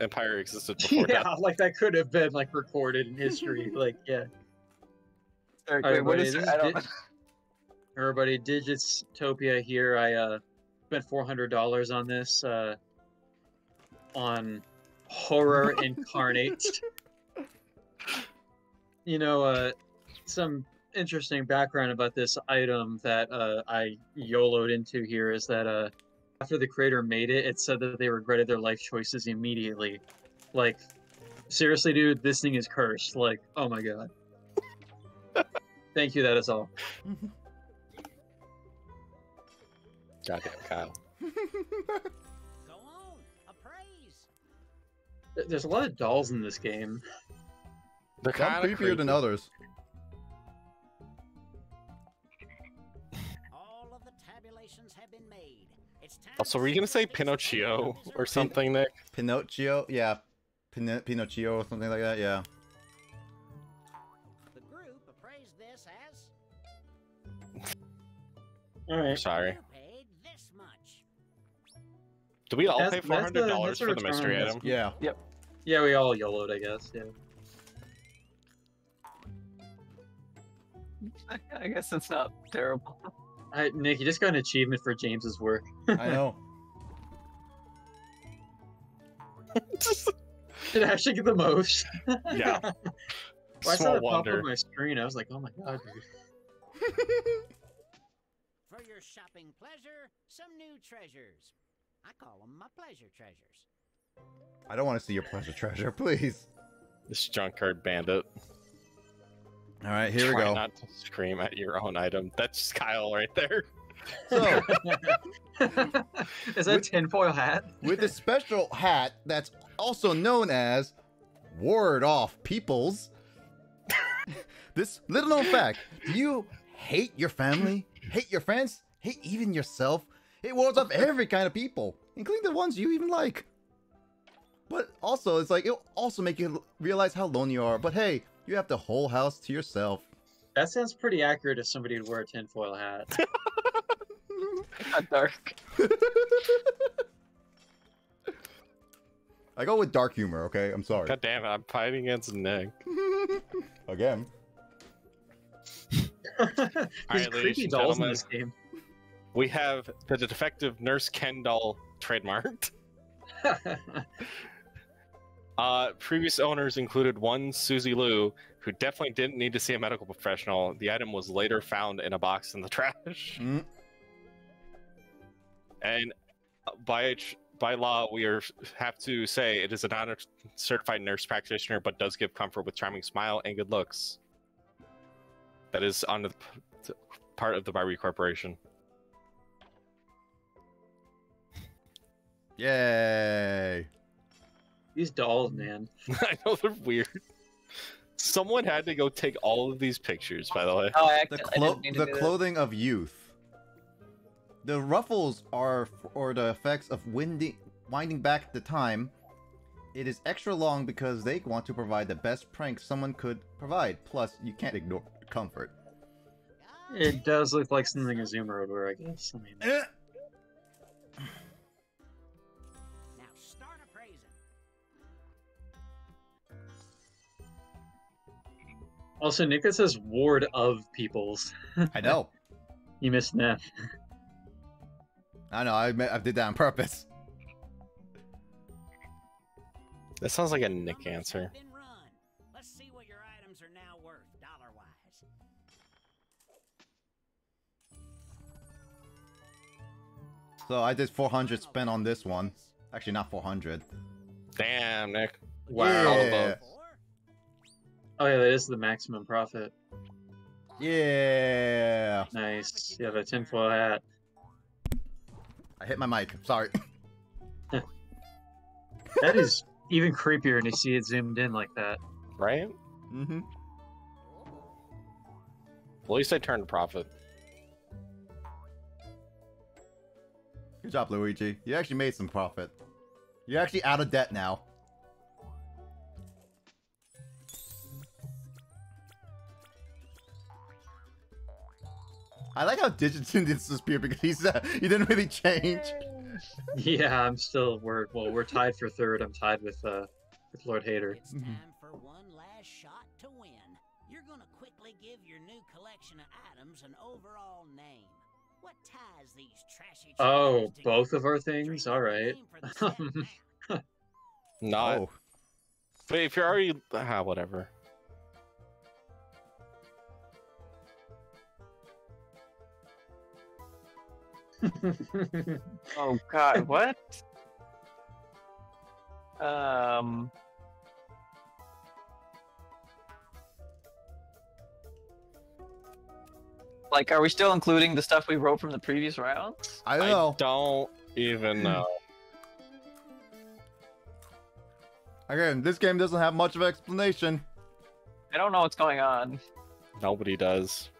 Empire existed before yeah, death. like that could have been like recorded in history. like, yeah. Sorry, All wait, right, what this I don't Di- Everybody, Digitopia here. I uh, spent four hundred dollars on this uh, on horror incarnate. you know, uh, some interesting background about this item that uh, I YOLO'd into here is that uh, after the creator made it, it said that they regretted their life choices immediately. Like, seriously, dude, this thing is cursed. Like, oh my god. Thank you. That is all. Goddamn Kyle. There's a lot of dolls in this game. They're kind of creepier than others. All of the tabulations have been made. It's time Also, were you gonna say Pinocchio or is something, Nick? Pinocchio, yeah. Pin- Pinocchio or something like that, yeah. The group appraised this as All right. Sorry. you paid this much. Do we all That's- pay four that's the- hundred dollars for the mystery item? Yeah. Yeah, we all YOLO'd, I guess. Yeah. I guess it's not terrible. I, Nick, you just got an achievement for James's work. I know. Did I actually get the most? Yeah. Well, I saw Small it pop up on my screen. I was like, oh my god, dude. For your shopping pleasure, some new treasures. I call them my pleasure treasures. I don't want to see your pleasure treasure, please. This junkyard bandit. All right, here we Try go. Not to scream at your own item. That's Kyle right there. So, Is that a tinfoil hat? with a special hat that's also known as Ward Off Peoples. this little known fact do you hate your family, hate your friends, hate even yourself? It wards off every kind of people, including the ones you even like. But also, it's like, it'll also make you realize how lonely you are. But hey, you have the whole house to yourself. That sounds pretty accurate if somebody would wear a tinfoil hat. Not dark. I go with dark humor. Okay, I'm sorry. God damn it! I'm fighting against Nick. Again. There's ladies creepy and dolls in this game. We have the defective Nurse Ken doll trademarked. Uh, previous owners included one Susie Lou, who definitely didn't need to see a medical professional. The item was later found in a box in the trash. Mm. And by by law, we are have to say it is a non-certified nurse practitioner, but does give comfort with charming smile and good looks. That is on the part of the Barbie Corporation. Yay! These dolls, man. I know they're weird. Someone had to go take all of these pictures, by the way. Oh, I, The, acti- I clo- didn't mean to the do that. clothing of youth. The ruffles are for the effects of winding, winding back the time. It is extra long because they want to provide the best prank someone could provide. Plus, you can't ignore comfort. It does look like something Azuma would wear, I guess. I mean, eh, also, Nika says ward of peoples. I know. You missed Neff. I know. I, I did that on purpose. That sounds like a Nick answer. Let's see what your items are now worth, dollar wise. So I did 400 spent on this one. Actually, not 400. Damn, Nick. Wow. Yeah. Oh yeah, that is the maximum profit. Yeah. Nice. Yeah, the tinfoil hat. I hit my mic. Sorry. That is even creepier when you see it zoomed in like that. Right? mm-hmm. At least I turned a profit. Good job, Luigi. You actually made some profit. You're actually out of debt now. I like how Digitin disappeared because he's uh, he didn't really change. Yeah, I'm still we're well we're tied for third. I'm tied with uh with Lord Hater. It's time for one last shot to win. You're gonna quickly give your new collection of items an overall name. What ties these trashy Oh, both of our things. All right. no. of a right. name for the set next. Not. Oh, But if you're already. Ah, whatever. Oh god, what? Um. Like, are we still including the stuff we wrote from the previous rounds? I don't I know. don't even know. Again, this game doesn't have much of an explanation. I don't know what's going on. Nobody does.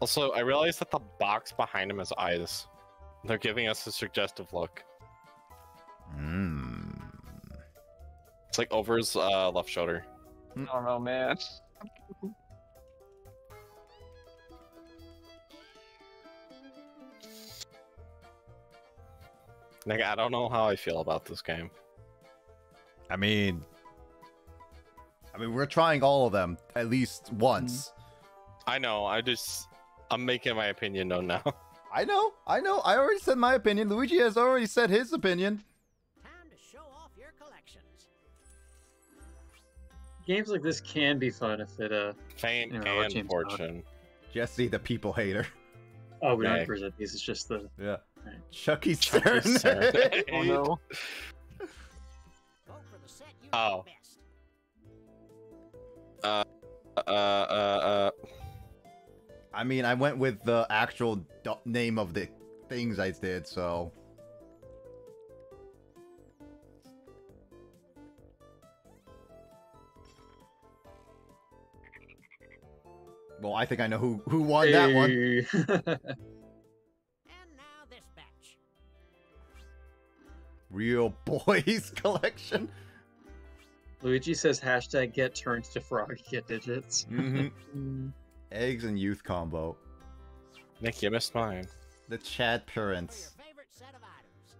Also, I realized that the box behind him has eyes. They're giving us a suggestive look. Hmm. It's like over his uh, left shoulder. I don't know, man. Like, I don't know how I feel about this game. I mean, I mean, we're trying all of them at least once. I know. I just I'm making my opinion known now. I know, I know. I already said my opinion. Luigi has already said his opinion. Time to show off your collections. Games like this can be fun if it uh Fame You know, and team's fortune. Jesse, the people hater. oh we don't Okay. present these. It's just the Yeah. Right. Chucky Chucky Stern. Stern. Oh no. Vote for the set you Oh. like best. Uh, uh, uh, I mean, I went with the actual name of the things I did, so. Well, I think I know who who won that one. And now this batch. Real Boys Collection. Luigi says hashtag get turns to frog get digits. hmm Mm. Eggs and youth combo. Nick, you missed mine. The Chad Purents.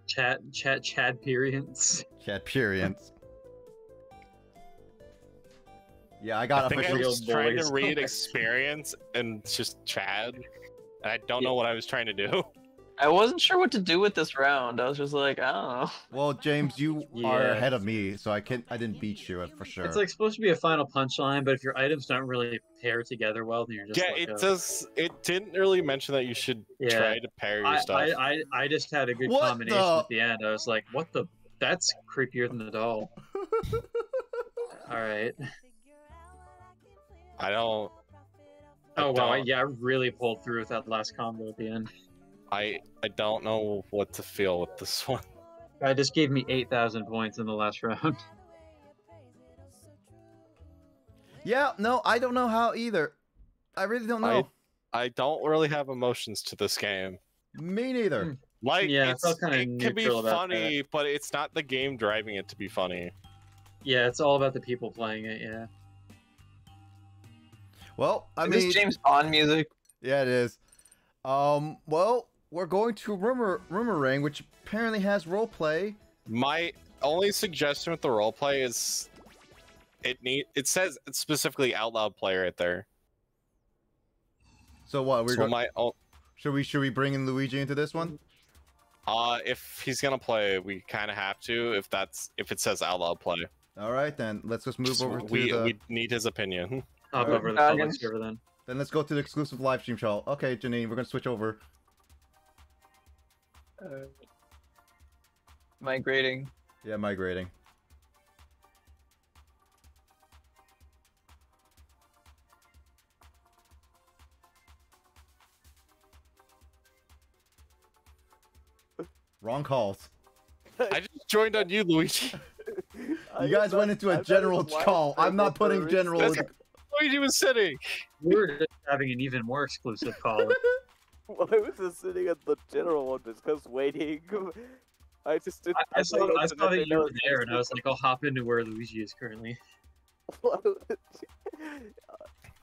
Chat, chat, Chad Perience. Chad Purents. Yeah, I got I think I was trying to read experience and it's just Chad. And I don't know what I was trying to do. I wasn't sure what to do with this round. I was just like, I don't know. Well, James, you are ahead of me, so I can not I didn't beat you for sure. It's like supposed to be a final punchline, but if your items don't really pair together well, then you're just yeah, like, it does. It didn't really mention that you should Yeah. try to pair your I, stuff. I, I, I just had a good What combination the- at the end. I was like, what the? That's creepier than the doll. All right. I don't. Oh, I Oh wow, I, don't- yeah, I really pulled through with that last combo at the end. I I don't know what to feel with this one. I just gave me eight thousand points in the last round. yeah, no, I don't know how either. I really don't know. I don't really have emotions to this game. Me neither. Hmm. Like Yeah, I it's, it can be neutral about funny, but it's not the game driving it to be funny. yeah, it's all about the people playing it. Yeah. Well, I Is mean, this James Bond music? yeah, it is. Um, well, we're going to rumor Roomerang, which apparently has roleplay. My only suggestion with the roleplay is it need it says specifically out loud play right there. So what? We're so going. my oh, Should we should we bring in Luigi into this one? uh if he's gonna play, we kind of have to. If that's if it says out loud play, All right, then let's just move Just over to we the. we need his opinion. Hop Alright. over the public Dragons. server then. Then let's go to the exclusive live stream show. Okay, Janine, we're gonna switch over. Uh, migrating. Yeah, migrating. Wrong calls. I just joined on you, Luigi. You guys went into a general call. I'm not putting general. That's Luigi was sitting. We were just having an even more exclusive call. Well, I was just sitting at the general one just waiting. I just didn't. I, I saw, I saw that didn't you were there, and I was like, I'll hop into where Luigi is currently.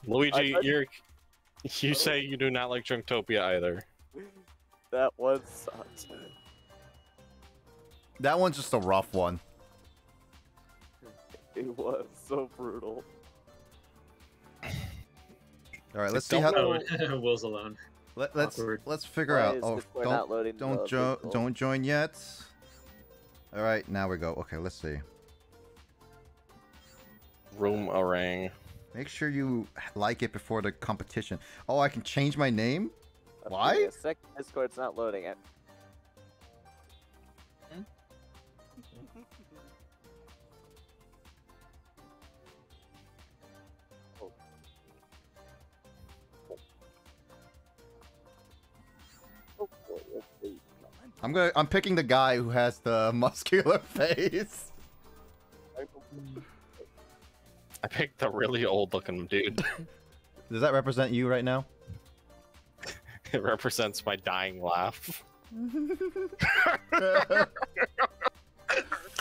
Luigi, I- you're you say you do not like Drunktopia either. that one sucked. That one's just a rough one. It was so brutal. All right, let's see how. know. Will's alone. Let, let's let's figure Why out. Oh, don't don't jo- visual? don't join yet. All right, now we go. Okay, let's see. Roomerang. Make sure you like it before the competition. Oh, I can change my name. Why? giving a sec. Discord's not loading I'm gonna. I'm picking the guy who has the muscular face. I picked the really old looking dude. Does that represent you right now? it represents my dying laugh.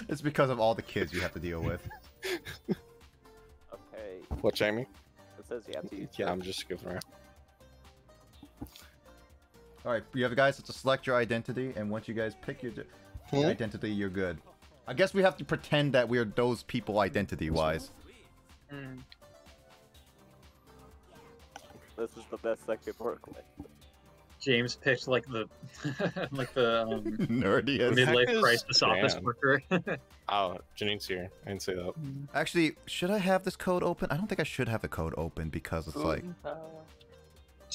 it's because of all the kids you have to deal with. Okay, What, Jamie? it says you have to use. Yeah, I'm just giving her. All right, you have guys have to select your identity, and once you guys pick your, your Hmm? identity, you're good. I guess we have to pretend that we're those people identity-wise. This is the best I could work with. James picked like the like the um, Nerdiest. heck midlife is crisis office worker. Oh, Janine's here. I didn't say that. Actually, should I have Discord open? I don't think I should have the code open because it's like,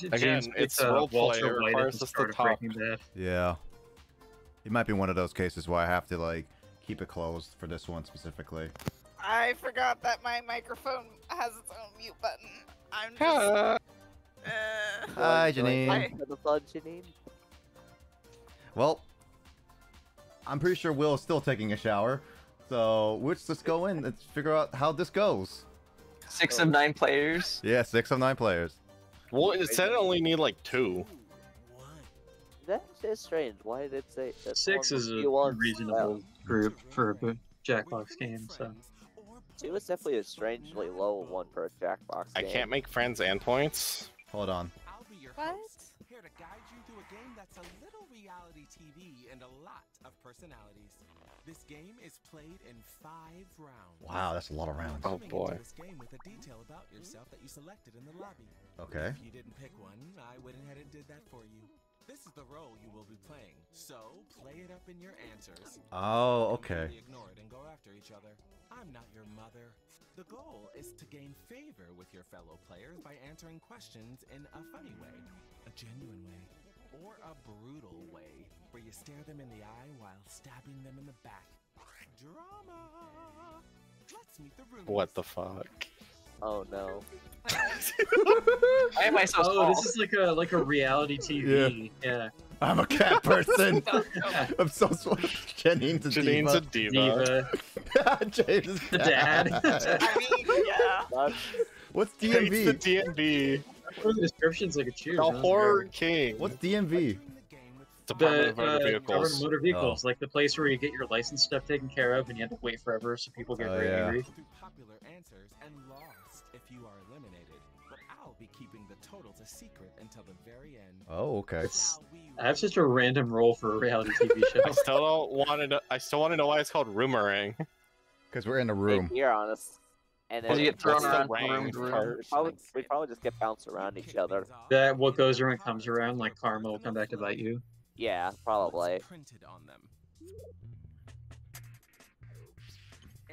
Again, James it's picked, uh, role play, Walter it White at requires the us to talk. Yeah. It might be one of those cases where I have to like keep it closed for this one specifically. I forgot that my microphone has its own mute button. I'm just. Uh, Hi, Join Janine. in for the fun, Janine. Well, I'm pretty sure Will is still taking a shower, so let's just go in and figure out how this goes. Six of nine players. Yeah, six of nine players. Well, it said it only need like two. That's strange. Why did it say that Six is a you on reasonable group for a bo- Jackbox game. So Two was definitely a strangely low one for a Jackbox game. I game. can't make friends and points. Hold on. what? to guide you through a game that's a little reality TV and a lot of personalities. This game is played in five rounds. Wow, that's a lot of rounds. Oh boy. This game with a detail about yourself that you selected in the lobby. Okay. If you didn't pick one, I went ahead and did that for you. This is the role you will be playing, so play it up in your answers. Oh, okay. Ignore it and go after each other. I'm not your mother. The goal is to gain favor with your fellow players by answering questions in a funny way, a genuine way, or a brutal way, where you stare them in the eye while stabbing them in the back. Drama. Let's meet the room. What the fuck? Oh no. Why am I so Oh, small? this is like a like a reality TV. Yeah. I'm a cat person. I'm so sorry. Janine's a Janine's a diva. diva. James is The dad. I mean, yeah. What's Hates the DMV? DMV. the description's like a cheer. The horror king. What's DMV? Department of the Motor uh, Vehicles. Government motor vehicles, like the place where you get your license stuff taken care of, and you have to wait forever, so people get Oh, very yeah. angry. Through popular answers and lost if you are eliminated. But I'll be keeping the totals a secret until the very end. Oh, okay. It's, I have such a random role for a reality TV show. I still don't want to. Know, I still want to know why it's called Roomerang. Because we're in a Hey, room. Here on us. And then you get thrown what's the around room room. We probably, we probably just get bounced around each other. That what goes around comes around, like karma will come back to bite you. Yeah, probably. Printed on them.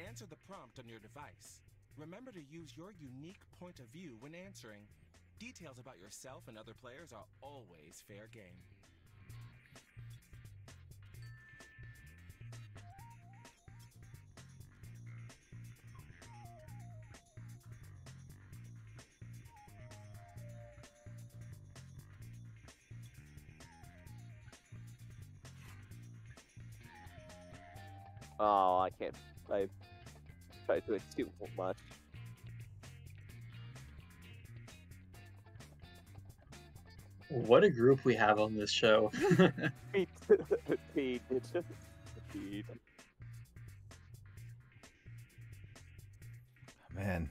Answer the prompt on your device. Remember to use your unique point of view when answering. Details about yourself and other players are always fair game. Oh, I can't. I try to do it too much. What a group we have on this show. Man.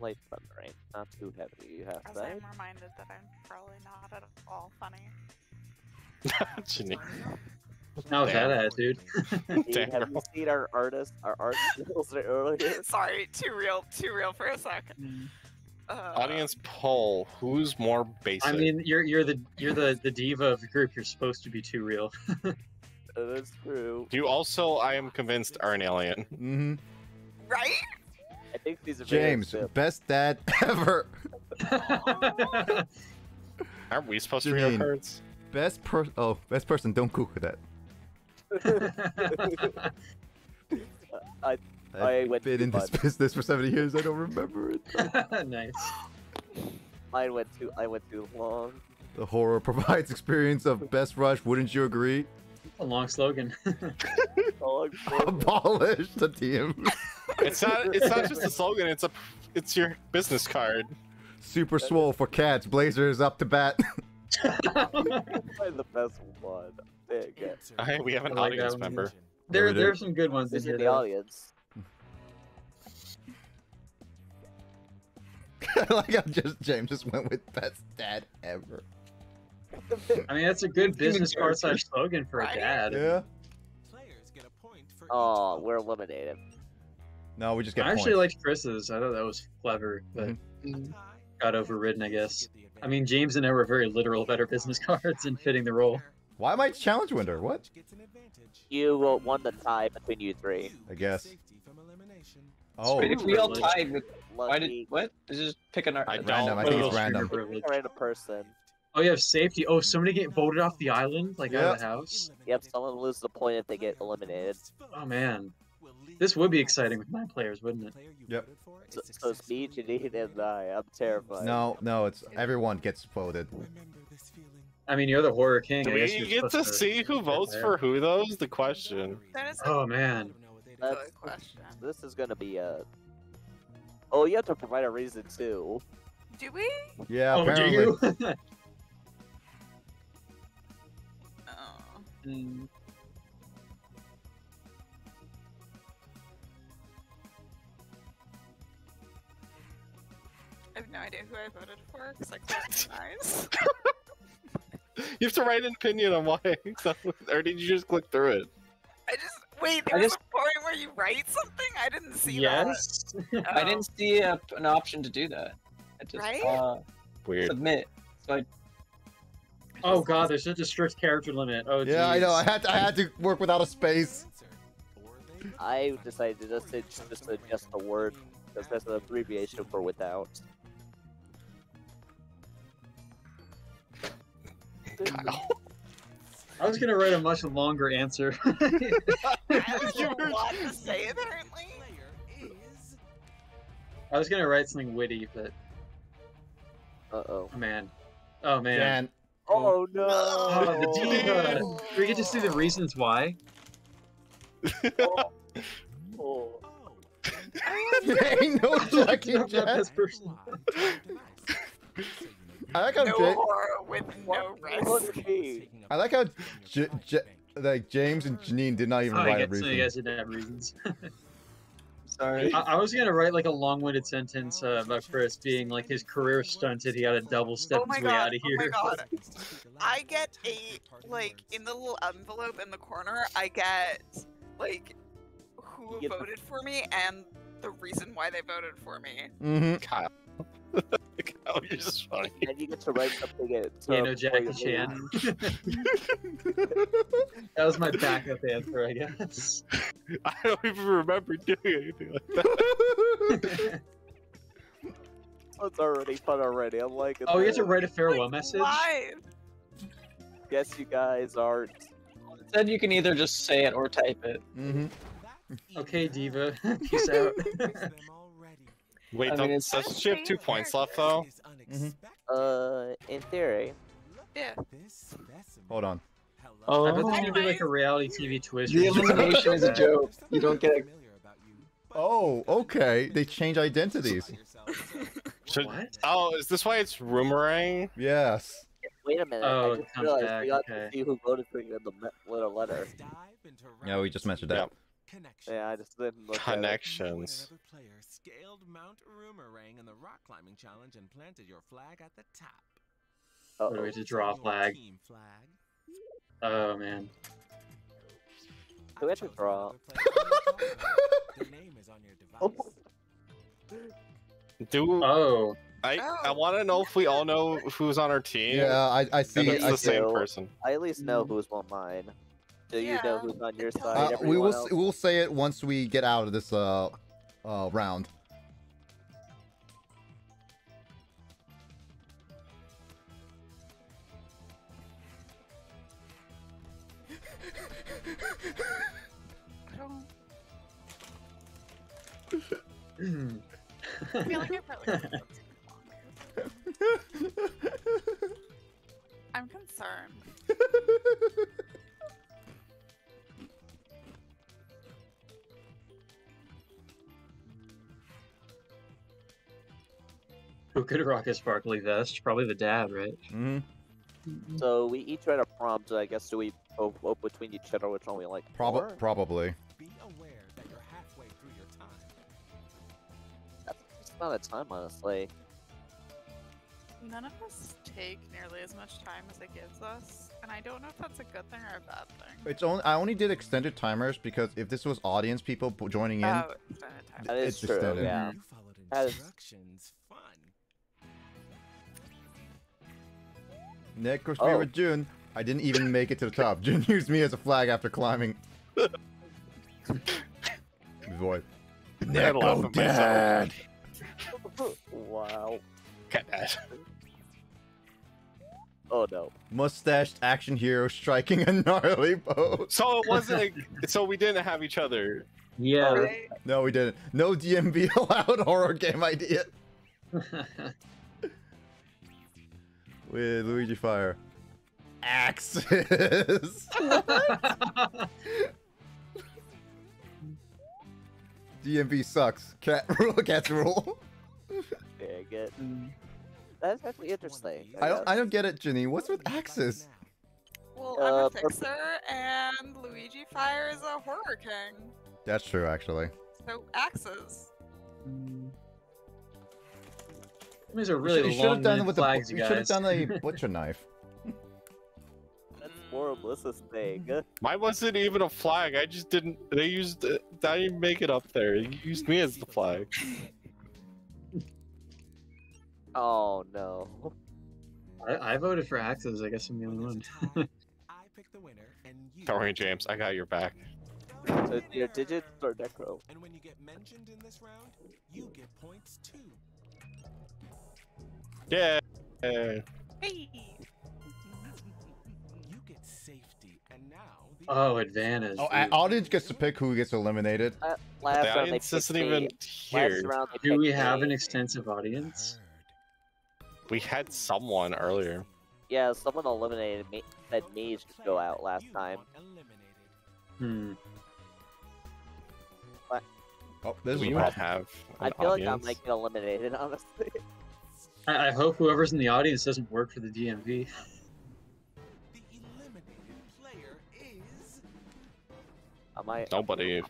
Light thundering, not too heavy. You have As to. I'm reminded that I'm probably not at all funny. Janine. Now with that Damn. attitude. Pete, Damn, have you seen our artist, our art skills earlier? Sorry, too real, too real for a second. Uh, Audience poll: Who's more basic? I mean, you're you're the you're the the diva of the group. You're supposed to be too real. That is true. you also, I am convinced, are an alien. Mm-hmm. right? I think these are James, simple. best dad ever. Aren't we supposed to read our Janine. cards? Best per oh, best person. Don't Google that. I, I've went been too in this business for 70 years. I don't remember it. nice. I went too. I went too long. The horror provides experience of best rush. Wouldn't you agree? A long slogan. Long Abolish the team. It's not. It's not just a slogan. It's a. It's your business card. Super swole for cats. Blazers up to bat. The best one. Dang it. We have an I like audience member. there we do. there are some good ones in This here. is the though. audience. like how just James just went with best dad ever. I mean, that's a good business card slash slogan for a Right. dad. Yeah. Players get a point for Oh, we're eliminated. No, we just get I actually points. liked Chris's. I thought that was clever, but Mm-hmm. got overridden, I guess. I mean, James and I were very literal about our business cards and fitting the role. Why am I challenge winner? What? You uh, won the tie between you three. I guess. Oh, Wait, if we all tied with why did Lucky. what? This is pick an art. I random. I think it's random. Privilege. Random person. Oh, you have safety. Oh, somebody get voted off the island, like out of the house. Yep, someone loses a point if they get eliminated. Oh man, this would be exciting with nine players, wouldn't it? Yep. So, so it's me, Janine, and I. I'm terrified. No, no, it's everyone gets voted. I mean, you're the horror king. Do I we guess you're get to see who votes for who? Though is the question. That is Oh man. That's, question. this is gonna be a. Oh, you have to provide a reason too. Do we? Yeah, oh, do apparently. you? Oh. Mm. Who I voted for because I closed my eyes. You have to write an opinion on why, or did you just click through it? I just wait. I There was just- a point where you write something. I didn't see Yes. that. I didn't see a, an option to do that. I just Right? uh, Weird. submit. So I Oh god, there's such a strict character limit. Oh Yeah, I know. I had to, I had to work without a space. I decided to just to- just to adjust the word because there's an abbreviation for without. I was gonna write a much longer answer. I have a lot to say apparently. I was gonna write something witty, but Uh oh. oh man, oh man. Jan. Oh no! Oh, the diva. Do we get to see the reasons why? Oh. Ain't no Jackie Not that Jan. best person. I like how No Ja- horror with no rest. I like how J- J- like James and Janine did not even Oh, I write a guess, so reason. you guys didn't have reasons. sorry. I, I was gonna write like a long-winded sentence uh, about Chris being like his career stunted. He had to double step Oh his way god! out of here. Oh here. my god! I get a like in the little envelope in the corner. I get like who You get the- voted for me and the reason why they voted for me. Mm-hmm. Kyle. Kyle, you're just funny. And you get to write something at Yeah, no for Jackie Chan. that was my backup answer, I guess. I don't even remember doing anything like that. It's already fun already. I'm like. oh, you get to write a farewell message. Why? Guess you guys aren't. Said you can either just say it or type it. Mm-hmm. Okay, diva. Peace out. Wait, I mean, does she have two points left though? Uh, in theory. Yeah. Hold on. Oh, I bet there's gonna be like a reality TV twist. the where you just elimination is a joke. You don't get. Oh, okay. They change identities. Should, What? oh, is this why it's Roomerang? Yes. Wait a minute. Oh, I it just comes realized back, we got okay. to see who voted for you in the me- little letter. Yeah, we just mentioned that. Yeah, I just didn't look at it. Connections. Another player scaled Mount Roomerang in the rock climbing challenge and planted your flag at the top. Uh-oh. we have to draw a flag? Team flag. Oh man. Who had to draw? Their name is on your device. Do Oh. I? I Oh. want to know if we all know who's on our team. Yeah, I, I and see. it's I the see. same do. person. I at least know hmm. who's on mine. Do you know who's on your side? Uh, we will. else? s- We'll say it once we get out of this uh, uh round. I feel like I probably. did that too long. I'm concerned. Who could rock a sparkly vest? Probably the dad, right? hmm So we each write a prompt. I guess do we vote, vote between each other which one we like Prob- more? probably. Be aware that you're halfway through your time. That's it's not a time, honestly. None of us take nearly as much time as it gives us, and I don't know if that's a good thing or a bad thing. It's only. I only did extended timers because if this was audience people joining in, Oh, extended time. That is it's true. extended. Yeah. You followed instructions. Nick was free Oh. with June. I didn't even make it to the top. June used me as a flag after climbing. Boy. I laugh at. Dad. wow. Cat dad. Oh no. Mustached action hero striking a gnarly pose. So it wasn't. so we didn't have each other. Yeah. Right? No, we didn't. No DMV allowed horror game idea. With Luigi Fire. Axes. DMV sucks. Cat rule. Cats rule. Very good. That's actually interesting. I don't. I don't get it, Ginny. What's with axes? Well, Uh, I'm a purple. fixer, and Luigi Fire is a horror king. That's true, actually. So axes. These are You really should- you should have long done it minute with the flags, you you should have guys. done a butcher knife. That's more Alyssa's thing. Mm. Mine wasn't even a flag. I just didn't. They used. I didn't make it up there. You used me as the flag. Oh no. I, I voted for Axes. I guess I'm the only one. I pick the winner, and you. Don't worry, James. I got your back. So your digits or necro? And when you get mentioned in this round, you get points too. Yeah. Hey. You get safety, and now the. oh, advantage. Oh, a- audience gets to pick who gets eliminated. Uh, last The round they audience isn't even here. Do we have me. an extensive audience? We had someone earlier. Yeah, someone eliminated me. Said me should go out last time. want eliminated. Hmm. Oh, this is we a might problem. have. I an feel like I audience. might get eliminated, honestly. I, I hope whoever's in the audience doesn't work for the DMV. The eliminated player is. I might. Nobody.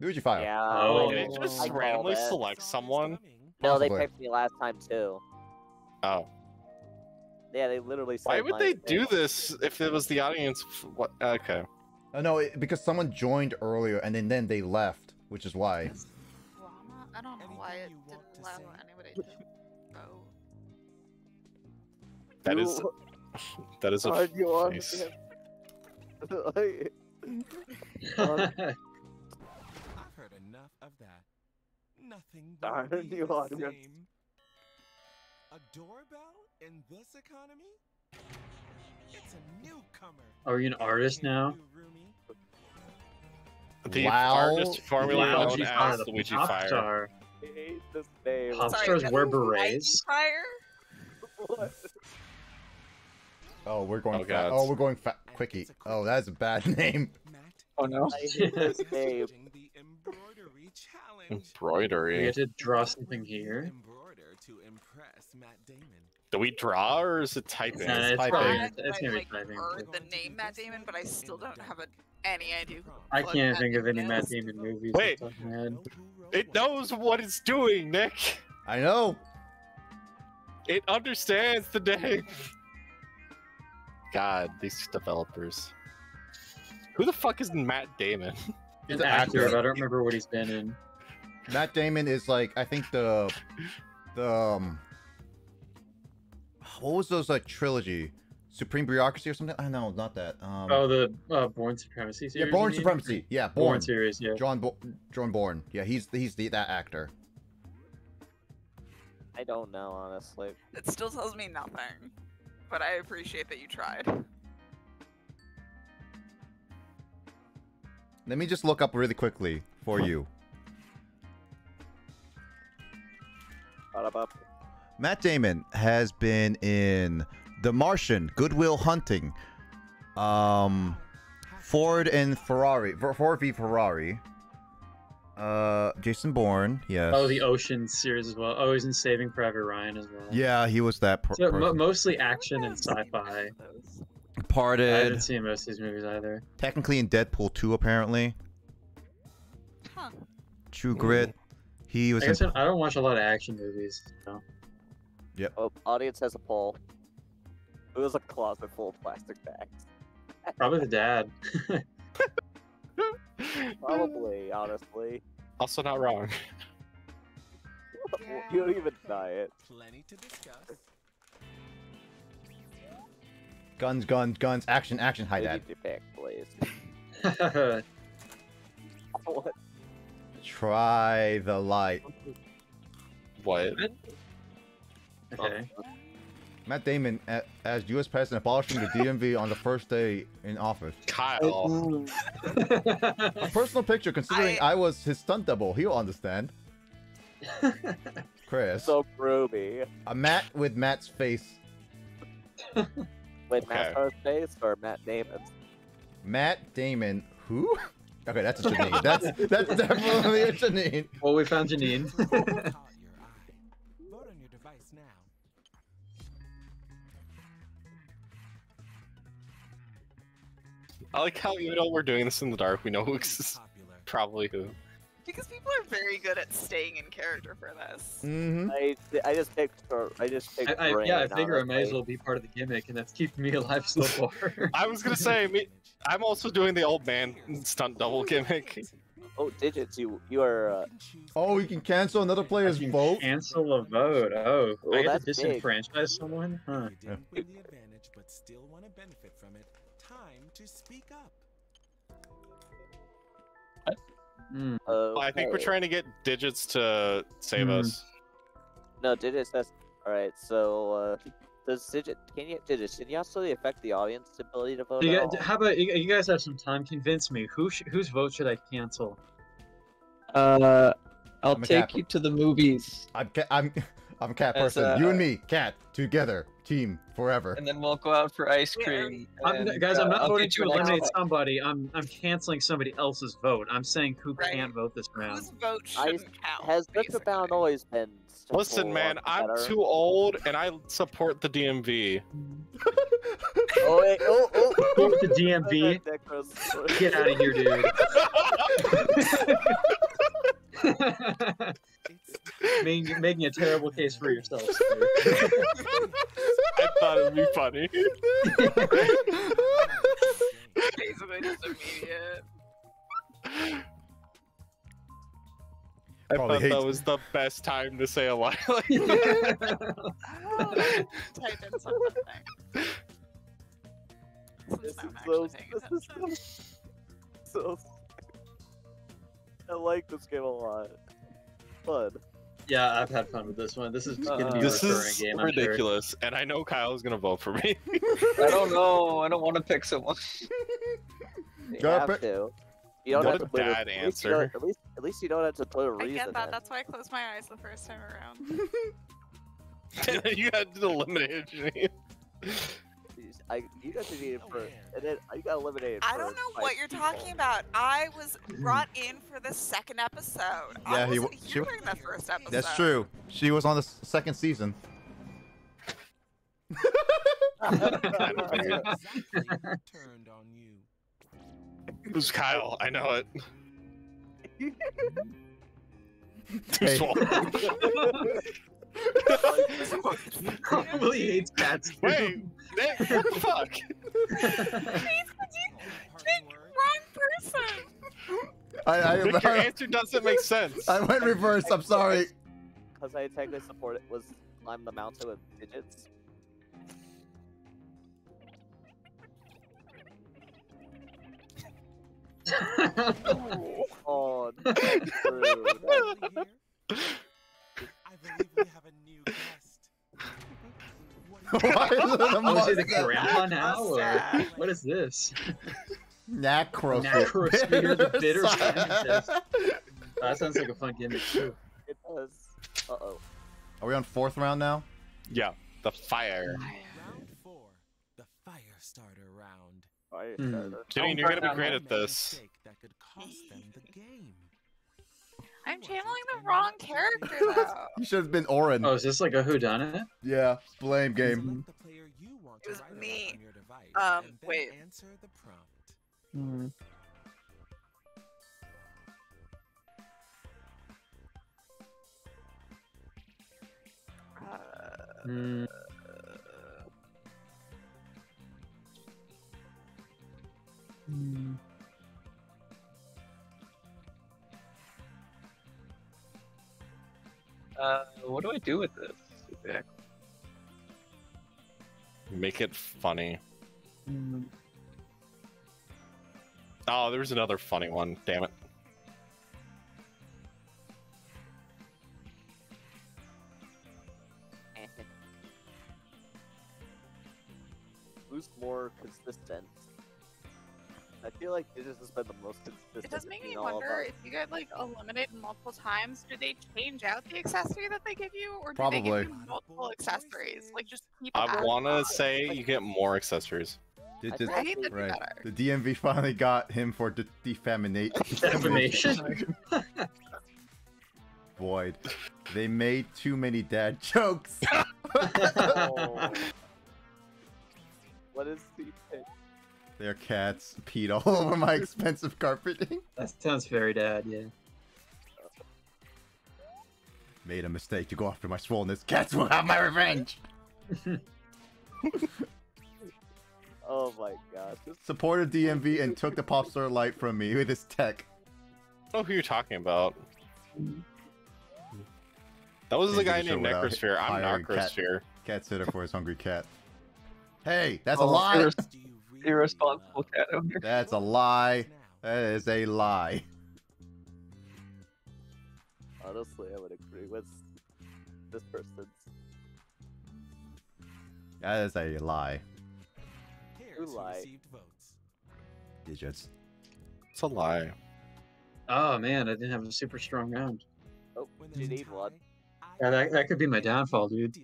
Who'd you fire? Yeah. Oh. Did it just I randomly it. select someone? No, they picked me last time too. Oh. Yeah, they literally said. Why would they thing. do this if it was the audience? What? Okay. Oh, no, it, because someone joined earlier and then, then they left, which is why. Llama? I don't know why it didn't want to allow say? anybody That is. That is a Darn you on face. again. Like, I've heard enough of that. Nothing but the on again. same. A doorbell in this economy? It's a newcomer. Are you an artist now? The Wow. artist formerly Wow, known as the Luigi pop Fire. star. I hate this name. Pop stars wear berets. Fire? What? Oh, we're going Oh, fa- Oh, we're going fa- quickie. Oh, that's a bad name. Oh no. I hate this name. challenging the embroidery. We Embroidery. had to draw something here. Embroider to impress Matt Damon. Do we draw or is it typing? Nah, it's typing. probably I, it's gonna be like, typing. heard the name Matt Damon, but I still don't have a, any idea. I can't Matt think of any Damon Matt. Damon movies. Wait. off the top of my head. Know who wrote It knows what it's doing, Nick. I know. It understands the name. God, these developers. Who the fuck is Matt Damon? He's An an actor, actor. but I don't remember what he's been in. Matt Damon is like I think the the um what was those like trilogy? Supreme Bureaucracy or something? I know, not that. Um Oh, the uh, Bourne Supremacy series. Yeah, Bourne? Supremacy. Yeah, Born, Born. series. Yeah. John Bo- John Bourne. Yeah, he's he's the that actor. I don't know, honestly. It still tells me nothing, but I appreciate that you tried. Let me just look up really quickly for you. Matt Damon has been in The Martian, Good Will Hunting, um, Ford and Ferrari, F- Ford v Ferrari, uh, Jason Bourne, yes. Oh, the Ocean series as well. Oh, he's in Saving Private Ryan as well. Yeah, he was that per- So, mo- person. mostly action and sci-fi. Parted. I Parted. haven't seen most of these movies either. Technically in Deadpool 2, apparently. Huh. True Grit. He was I in. guess I I don't watch a lot of action movies. So. Oh, audience has a poll. It was a closet full of plastic bags. Probably the dad. Probably, honestly. Also not wrong. You don't even deny it. Plenty to discuss. Guns, guns, guns, action, action, hi Who dad. did you pick, please? What? Try the light. What? Matt Damon as U.S. President abolishing the DMV on the first day in office. Kyle. Mm. A personal picture, considering I, was his stunt double. He'll understand. Chris. So groovy. A Matt with Matt's face. Wait, Okay. Matt face or Matt Damon's? Matt Damon. Who? Okay, that's a Janine. That's that's definitely a Janine. Well, we found Janine. I like how even though we're doing this in the dark, we know who's Popular. probably who. Because people are very good at staying in character for this. Mm-hmm. I, I just picked for I just picked I, I, brain, yeah, I figure I may as well be part of the gimmick, and that's keeping me alive so far. I was gonna say, me, I'm also doing the old man stunt double gimmick. Oh, digits! You you are. Uh, Oh, we can cancel another player's You vote. Cancel a vote. Oh, Oh, I get that's to big. disenfranchise someone? Huh. You to speak up. Hmm. uh, I think we're trying to get digits to save Hmm. us. No, digits. That's all right. So, uh, does digit? Can you digits? Can you actually affect the audience ability to vote? You at all? how about you, you guys have some time? Convince me. Who sh- whose vote should I cancel? Uh, I'll I'm take you to the movies, I'm I'm I'm a cat As, person. you and uh, me, cat, together, team, forever. and then we'll go out for ice Yeah. cream. I'm, and, guys, I'm uh, not I'll voting to eliminate somebody. I'm I'm canceling somebody else's vote. I'm saying who Right. can't vote this round. Whose vote shouldn't count? Has Bishop basically. Bound always been? Listen, man, I'm better? too old and I support the DMV. Oh wait! Oh oh! Vote the DMV. Get out of here, dude. making, making a terrible case for yourself. I thought it'd be funny. Basically just immediate. I Probably thought hates- that was the best time to say a lie like Type in something. This is I'm so. This is attention. so. I like this game a lot. Fun. Yeah, I've had fun with this one. This is going to be a This recurring is game. I'm sure. ridiculous, and I know Kyle's gonna vote for me. I don't know. I don't want to pick someone. You Gotta have pick- to. You don't What have a to put a, bad at least answer. At least, at least you don't have to put a I reason. I get that. in. That's why I closed my eyes the first time around. you had to eliminate me. Jeez, I, you got to be for, and then you got eliminated. I for don't know what you're people. talking about. I was brought in for the second episode. Yeah, I he wasn't she here wa- during the first episode. That's true. She was on the second season. Exactly turned on you. Who's Kyle? I know it. Too Hey. small. Probably hates cats. too. Wait, Nick, what the fuck? Wrong person. I I, Nick, your answer doesn't make sense. I went reverse. I'm sorry. Because I technically support it was I'm the mountain with digits. Oh, that's true. Finally here. I believe we have a new guest. Why is it a Oh, is he the monster? grandpa now, or what is this? Necrosphere. Necrosphere, the bitter scientist. Oh, that sounds like a fun gimmick too. It does. Uh oh. Are we on fourth round now? Yeah, the fire. Round four, the fire starter round. Fire starter. Janine, you're gonna be great at this. That could cost them the game. I'm channeling the wrong character though. You should have been Orin. Oh, is this like a whodunit? Yeah, blame game. Select the player you want It was me. on your device, Um, wait. answer the prompt. Hmm. Uh, Hmm. Hmm. Uh, what do I do with this? Make it funny. Hmm. Oh, there was another funny one. Damn it. Who's more consistent? I feel like Digits has been the most consistent. it does make me between all of wonder if you get like eliminated multiple times, do they change out the accessory that they give you, or do they Probably. give you multiple accessories? Like just keep. I want to is. say you get more accessories. Did I the, I think that'd be right. better. The DMV finally got him for de- defamina- Defamation. Void. They made too many dad jokes. Oh. what is the pick? Their cats peed all over my expensive carpeting. that sounds very bad, yeah. Made a mistake to go after my swollenness. Cats will have my revenge. Oh my gosh. Supported DMV and took the pop star light from me with his tech. I don't know who you're talking about. That was the guy get a show named without Necrosphere. I'm hiring cat- Cat sitter for his hungry cat. Hey, that's a Oh, lie. Irres- irresponsible cat owner. That's a lie. That is a lie. honestly, I would agree with this person's. That is a lie. Who lied? Digits. It's a lie. Oh man, I didn't have a super strong round. Oh, you need one. Yeah, that, that could be my downfall, dude.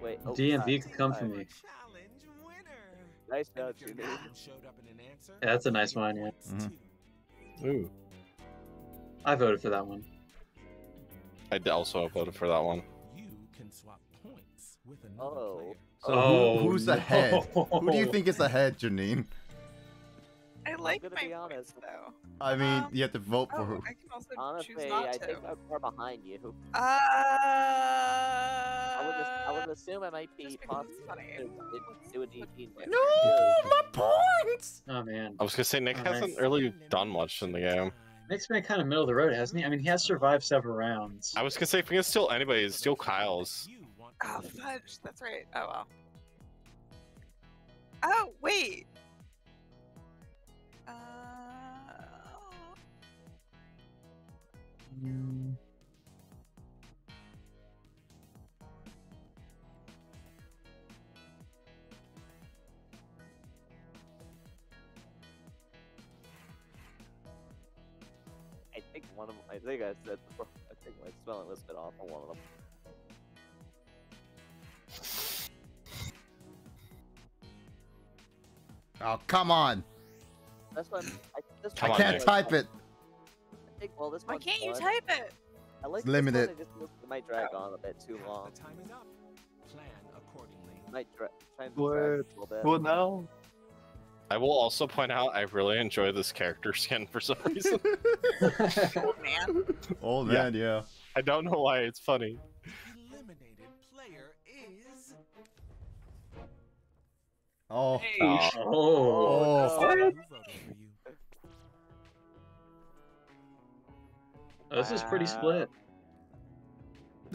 Wait. Oh, DMV could come for me. Nice job, Judy. Yeah, that's a nice one, yeah. Mm-hmm. Ooh. I voted for that one. I also voted for that one. Oh. So Oh, who, who's no. ahead? Who do you think is ahead, Janine? I like gonna my be honest. voice, though. I mean, Um, you have to vote for Oh, who. I can also choose Honestly, not I to. think I'm far behind you. Uh, I would, as- I would assume I might be Just possibly. it's funny. It, it would be No, my points. Oh man. I was gonna say Nick Alright. hasn't really done much in the game. Nick's been kind of middle of the road, hasn't he? I mean, he has survived several rounds. I was gonna say if we can steal anybody's, steal Kyle's. oh, fudge. That's right. Oh, well. Oh, wait. I think one of I think I said I think my spelling was a bit off on one of them. Oh, come on. This one, I, this Come I on, can't type it. I think well, this why can't you fun. type it? I like It's limited. It just it might drag on a bit too long. The time is up. Plan accordingly. Might dra- try and What? drag a little bit. Well, now. I will also point out I really enjoy this character skin for some reason. Oh, man. Old man, yeah. I don't know why it's funny. Eliminated player is. Oh, Hey. Oh. Oh. oh. Who oh. Oh, this is pretty split.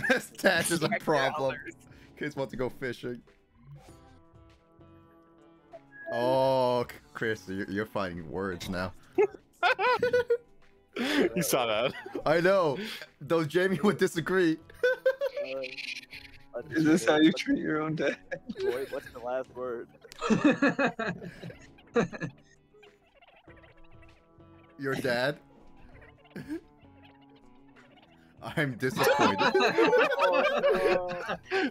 this tax is a problem. Kids want to go fishing. Oh, Chris, you're, you're finding words now. you saw that. I know. Though Jamie would disagree. Uh, Is this how you treat your own dad? Boy, what's the last word? Your dad? I'm disappointed.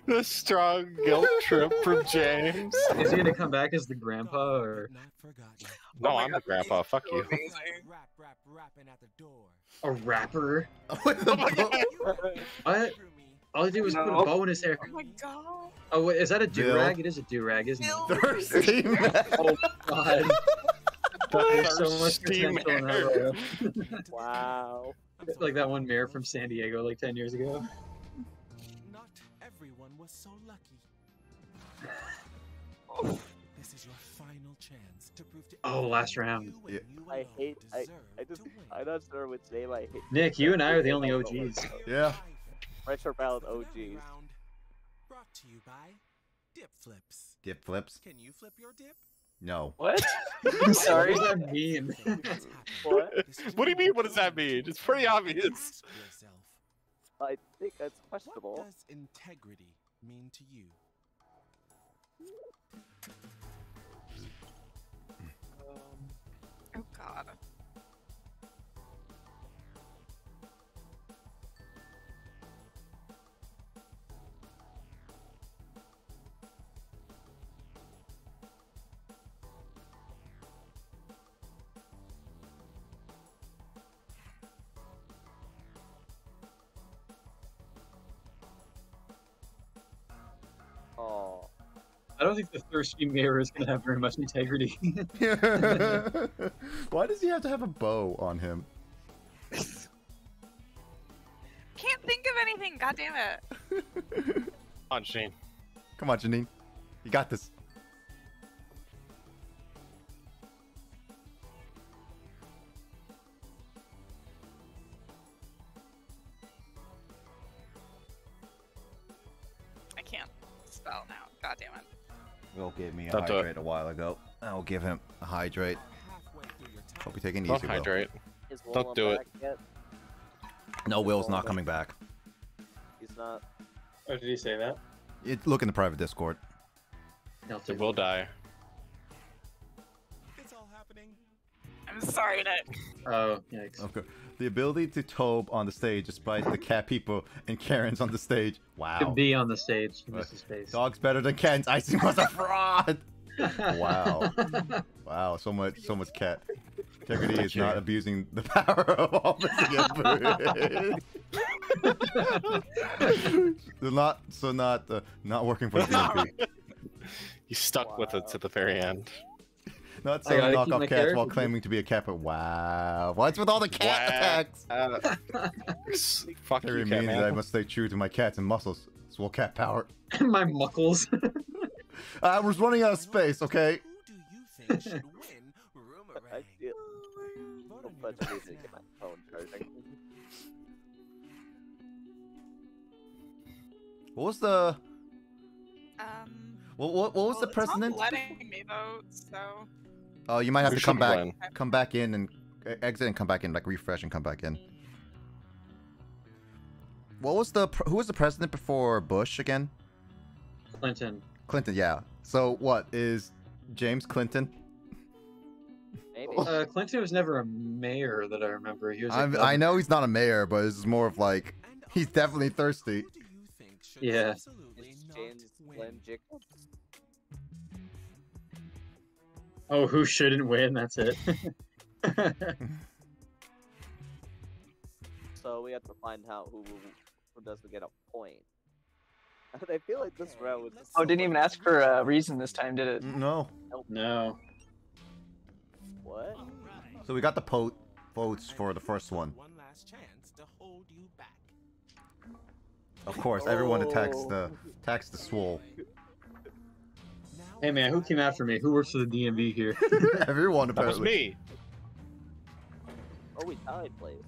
the strong guilt trip from James. Is he gonna come back as the grandpa or No, Oh I'm God, the grandpa. Fuck so you. Rap, rap, rapping at the door. a rapper? With the Oh my bow- God. What? All he did was put a bow in his hair. Oh my god. Oh, wait, is that a Bill. do rag? It is a do rag, isn't it? Bill. Thirsty man. Oh god. There's so much potential in that. wow. like that one mayor from San Diego like 10 years ago. Not everyone was so lucky. This is your final chance to prove to Oh, last round. Yeah. I hate. I. I just. I'm not sure which name I hate. Nick, you and I are the only OGs. Yeah. Retrobound Final OGs. Brought to you by Dip Flips. Dip flips? Can you flip your dip? No. What? I'm sorry. What does that mean? What? What do you mean? What does that mean? It's pretty obvious. Yourself, I think that's questionable. what does integrity mean to you? Oh god. Oh. I don't think the thirsty mirror is gonna have very much integrity. Why does he have to have a bow on him? can't think of anything. God damn it. On Shane. Come on, Janine. You got this. Will gave me a Don't hydrate a while ago. I'll give him a hydrate. Hope you taking it Don't easy, Will. hydrate. Will Don't do it. back Yet? No, Will's not coming back. He's not. Oh, did he say that? It, look in the private Discord. I'll It take will die. I'm sorry, Nick. Oh, yikes. Okay. The ability to tobe on the stage despite the cat people and Karen's on the stage. Wow. To be on the stage. This space. Dog's better than Ken's. Icing was a fraud. wow. Wow. So much. So much cat. Integrity is not abusing the power of office again. so not. So not. Uh, not working for the DMV. You stuck with it to the very end. Not I so gotta knock off my cats while claiming to be a cat. But wow. What's with all the cat Wow. attacks? Uh, s- fuck It you, means Catman. that I must stay true to my cats and muscles. It's all cat power. My muckles. I was running out of space. Okay. I feel. But I need to get my phone charging. What was the? Um, What what, what was well, the it's not letting me vote, so. Oh, you might have We to come back, win. come back in and uh, exit and come back in, like refresh and come back in. What was the who was the president before Bush again? Clinton. Clinton, yeah. So what is James Clinton? Maybe. Uh, Clinton was never a mayor that I remember. He was. a I'm, I know he's not a mayor, but this is more of like he's definitely thirsty. Yeah. Is James Glenn Jacobs? Oh, who shouldn't win? That's it. So we have to find out who who doesn't get a point. I feel like this round was. just Oh, didn't even ask for a reason this time, did it? No. no. What? So we got the po- votes for the first one. One last chance to hold you back. Of course, everyone attacks Oh. the attacks the swole. Hey man, who came after me? Who works for the DMV here? everyone That was apparently. me. Oh, we tied, please.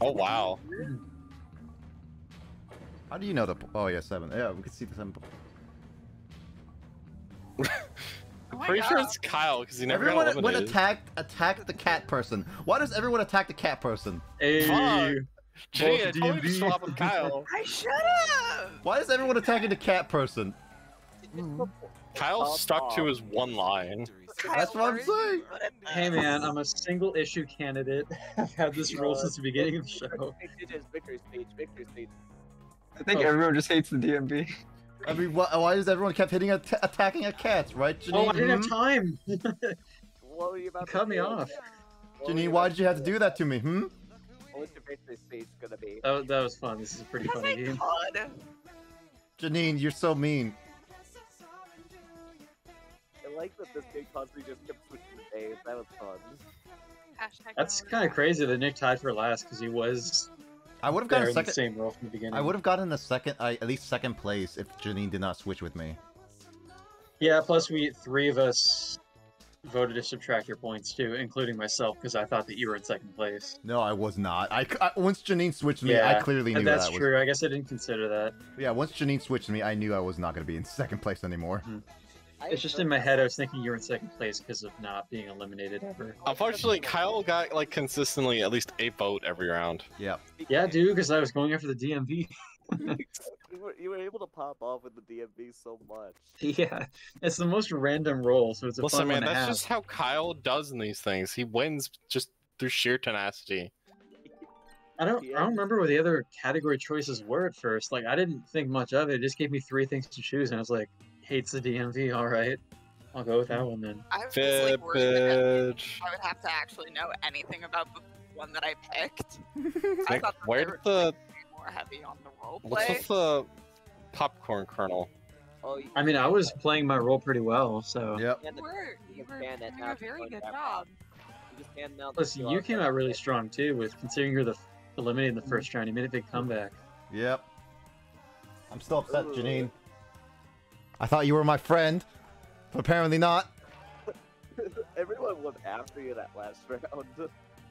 Oh wow. DMV. How do you know the? Oh yeah, seven. Yeah, we can see the seven. Oh my Pretty sure it's Kyle because he never Everyone got went eliminated. attacked attacked the cat person. Why does everyone attack the cat person? Hey. Fuck. Gee, I Both told you to swap with Kyle. I should have. Why is everyone attacking the cat person? Kyle Pop stuck to his one line. That's what I'm saying. Hey man, I'm a single issue candidate. I've had this rule since the beginning of the show. Victory speech, victory speech. I think Oh. everyone just hates the DMV. I mean, why, why does everyone kept hitting at attacking at cats, right, Janine? Oh, I didn't have Hmm? time. What were you about Cut to me do? off. What Janine, why did you have to do that to me? Hmm? What's your victory speech gonna be? That, was- that was fun. This is a pretty Oh funny my game. god. Janine, you're so mean. I like that this game constantly just kept switching the days. That was fun. Hashtag That's kind of crazy that Nick tied for last because he was I would have gotten in the second. same role from the beginning. I would have gotten the second, I at least second place if Janine did not switch with me. Yeah, plus we three of us voted to subtract your points too, including myself because I thought that you were in second place. No, I was not. I, I- once Janine switched me, I clearly knew and that's that true. I guess I didn't consider that. Yeah, once Janine switched me, I knew I was not going to be in second place anymore. I It's just in my head. I was thinking you were in second place because of not being eliminated ever. Unfortunately, Kyle got like consistently at least a vote every round. Yeah. Yeah, dude, because I was going after the DMV. You were, you were able to pop off with the DMV so much. yeah, it's the most random roll, so it's a Listen, fun man, one that's have. just how Kyle does in these things. He wins just through sheer tenacity. I don't. I don't remember what the other category choices were at first. Like, I didn't think much of it. It just gave me three things to choose, and I was like, hates the DMV. All right, I'll go with that one then. I was like worried that I would have to actually know anything about the one that I picked. I Nick, thought that where they did the more heavy on the role what's play. with the popcorn kernel? Oh, you, I mean, I was playing my role pretty well, so. Yep. and You were, you were stand it doing a very good job. You just stand out the Listen, you came out really strong too, with considering you're the eliminated in the first round. You made a big comeback. Yep. I'm still upset, Janine. I thought you were my friend, but apparently not. Everyone was after you that last round.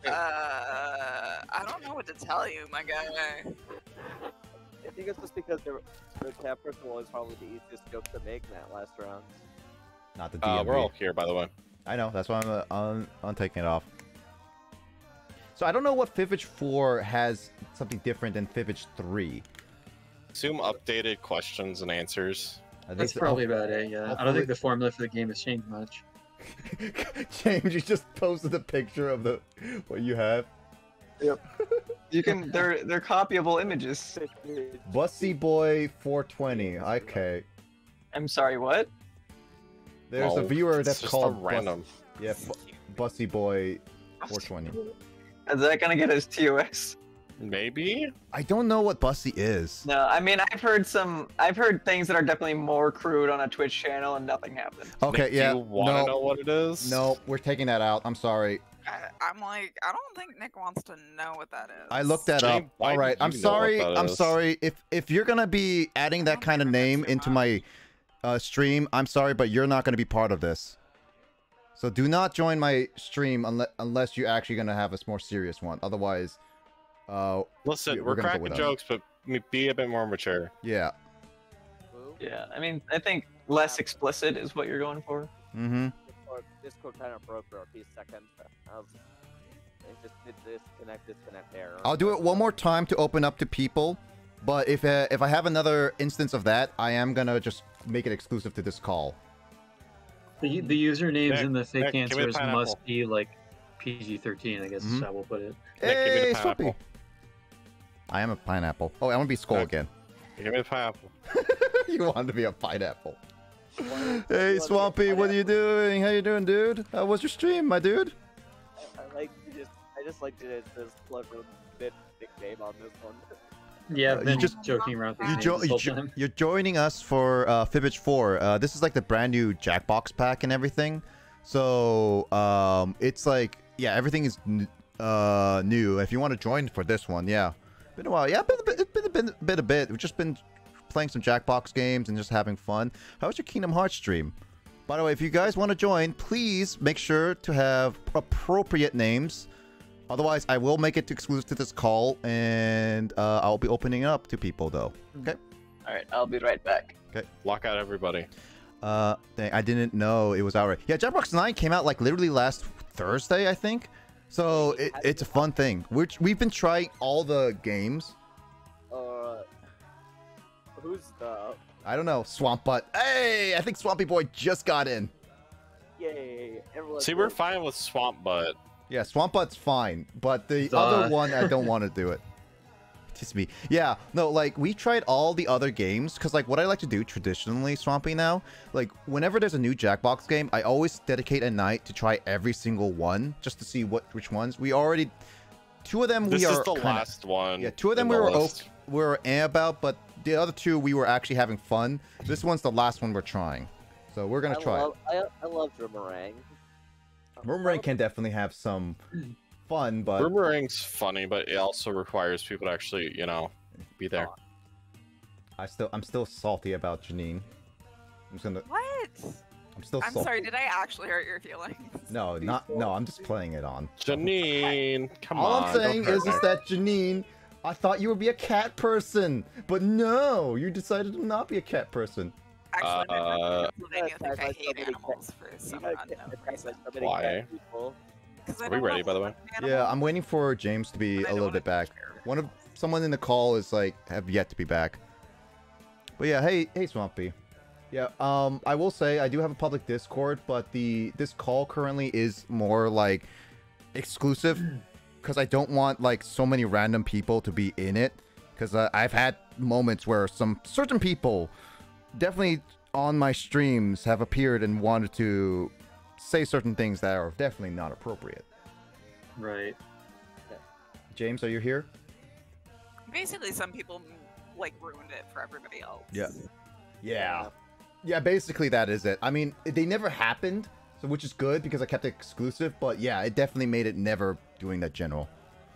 Uh, I don't know what to tell you, my guy. I think it's just because the, the cat person was probably the easiest joke to make in that last round. Not the Uh, DMV. we're all here, by the way. I know. That's why I'm uh, on, on taking it off. So I don't know what Fibbage 4 has something different than Fibbage 3. Assume updated questions and answers. I think That's so- probably about it. Yeah, I don't think the formula for the game has changed much. James, you just posted a picture of the what you have. Yep. you can. They're they're copyable images. Bussy Boy 420. Okay. I'm sorry. What? There's a Oh, viewer that's just called a random. Bus- yeah, Bu- Bussy Boy 420. Is that gonna get us TOS? Maybe. I don't know what Bussy is. No, I mean I've heard some. I've heard things that are definitely more crude on a Twitch channel, and nothing happened. Okay, Nick, do yeah. you wanna no, know what it is? No, we're taking that out. I'm sorry. I, I'm like, I don't think Nick wants to know what that is. I looked that up. why All. I'm you know what sorry. I'm is? sorry. If if you're gonna be adding that kind of name into my uh, stream, I'm sorry, but you're not gonna be part of this. So do not join my stream unless unless you're actually gonna have a more serious one. Otherwise, uh, Listen, Yeah, we're, we're cracking jokes, but be a bit more mature. yeah. Yeah, I mean I think less explicit is what you're going for. Mm-hmm. Discord, Discord kind of broke for a few seconds. I was, it just did disconnect, disconnect error. I'll do it one more time to open up to people. But if uh, if I have another instance of that, I am gonna just make it exclusive to this call. The, the usernames Nick, and the fake Nick, give me the answers must be like PG-13, I guess Mhm. is how we'll put it. Nick, give me the Hey, pineapple. Swampy. I am a pineapple. Oh, I want to be Skull Nick. again. Give me the pineapple. you wanted to be a pineapple. Hey, Swampy, what are you doing? How you doing, dude? How was your stream, my dude? I, I like to just, I just like to just clever bit nickname on this one. Yeah, Uh, you're just- joking around You jo you jo time. you're joining us for uh, Fibbage 4. Uh, this is like the brand new Jackbox pack and everything. So um, it's like, yeah, everything is n- uh, new. If you want to join for this one, yeah. Been a while. Yeah, been a bit, it's been a bit, bit a bit. We've just been playing some Jackbox games and just having fun. How was your Kingdom Hearts stream? By the way, if you guys want to join, please make sure to have appropriate names. Otherwise, I will make it exclusive to this call, and uh, I'll be opening it up to people, though. Okay. All right, I'll be right back. Okay. Lock out everybody. Uh, dang, I didn't know it was out. Yeah, Jackbox 9 came out like literally last Thursday, I think. So it, it's a fun thing. We're, we've been trying all the games. Uh, who's the? I don't know, Swamp Butt. Hey, I think Swampy Boy just got in. Yay! Everyone. See, we're fine with Swamp Butt. Yeah, Swamp Butt's fine, but the Duh. other one, I don't want to do it. Just me. Yeah, no, like we tried all the other games because, like, what I like to do traditionally, Swampy now, like whenever there's a new Jackbox game, I always dedicate a night to try every single one just to see what which ones we already. Two of them This we is are the kinda- last one. Yeah, two of them we the were list. okay, we were eh about, but the other two we were actually having fun. This one's the last one we're trying, so we're gonna I try love, I, I love Roomerang. it. Roomerang can definitely have some fun, but Roomerang's funny, but it also requires people to actually, you know, be there. I still I'm still salty about Janine. I'm just gonna. What? I'm still I'm salty. sorry. Did I actually hurt your feelings? No, not no. I'm just playing it on. Janine, come All on. I'm saying is, me. is that Janine, I thought you would be a cat person, but no, you decided to not be a cat person. Actually, my Uh, friend in Pennsylvania Yeah, think I I- hate animals for some unknown reason. so many Why? Cat people. 'Cause I Are we don't ready, by the way? animals. Yeah, I'm waiting for James to be and I a don't little bit back. take care of One of someone in the call is like have yet to be back. But yeah, hey, hey, Swampy. Yeah, um, I will say I do have a public Discord, but the this call currently is more like exclusive because I don't want like so many random people to be in it. Because uh, I've had moments where some certain people, definitely on my streams, have appeared and wanted to say certain things that are definitely not appropriate. Right. James, are you here? Basically, some people like ruined it for everybody else. Yeah. Yeah. Yeah, basically that is it. I mean, they never happened, so which is good because I kept it exclusive, but yeah, it definitely made it never doing that general.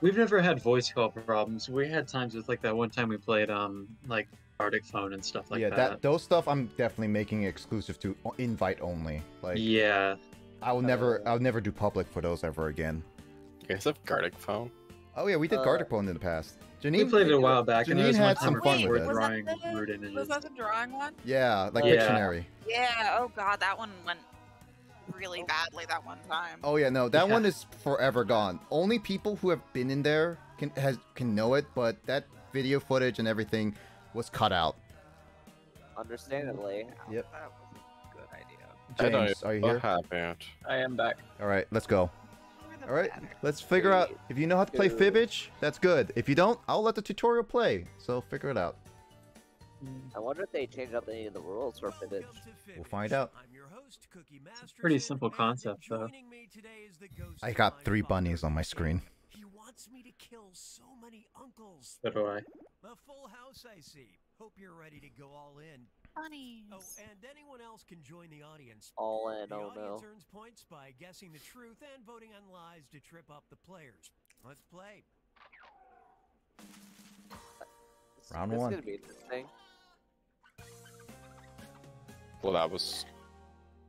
We've never had voice call problems. We had times with like that one time we played um like Gartic Phone and stuff like yeah, that. Yeah, that those stuff I'm definitely making exclusive to invite only. Like Yeah. I will never I'll never do public for those ever again. You guys have Gartic phone? Oh yeah, we did Uh, Gartic Phone in the past. We played it a while back, and Janine there was had some fun with were it. Was drawing that the- images. Was that the drawing one? Yeah, like Yeah. Pictionary. Yeah. Oh god, that one went really badly that one time. Oh yeah, no, that Yeah. one is forever gone. Only people who have been in there can has can know it, but that video footage and everything was cut out. Understandably. Yep. James, are you what here? happened. I am back. All right, let's go. All right, let's figure out if you know how to play Go. Fibbage. That's good. If you don't, I'll let the tutorial play. So figure it out. I wonder if they changed up any of the rules for Fibbage. We'll find out. It's a pretty simple concept, though. I got three bunnies on my screen. He wants me to kill so many uncles. So do I. A full house, I see. Hope you're ready to go all in. Oh, Bunnies. Oh, and anyone else can join the audience. All in, The oh audience no. earns points by guessing the truth and voting on lies to trip up the players. Let's play. This- Round this is gonna be interesting. Well, that was.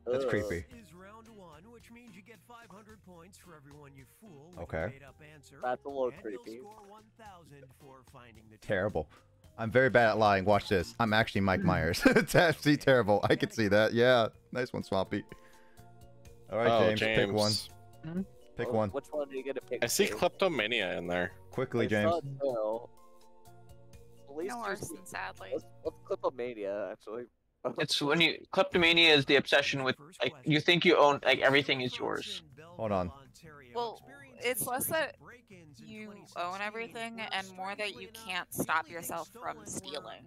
That's Ugh. creepy. Is round one, which means you get 500 points for everyone you fool Okay. made-up answer. That's a little and creepy. score 1,000 for finding the truth. Terrible. I'm very bad at lying. Watch this. I'm actually Mike hmm. Myers. it's actually terrible. I can see that. Yeah. Nice one, Swampy. All right, oh, James, pick one. James. Pick Oh, one. Which one do you get to pick? I see Dave? kleptomania in there. Quickly, I James. thought so. At least No arson, sadly. Let's, let's kleptomania, actually. It's when you kleptomania is the obsession with like you think you own like everything is yours. Hold on. Well, it's less that you own everything and more that you can't stop yourself from stealing.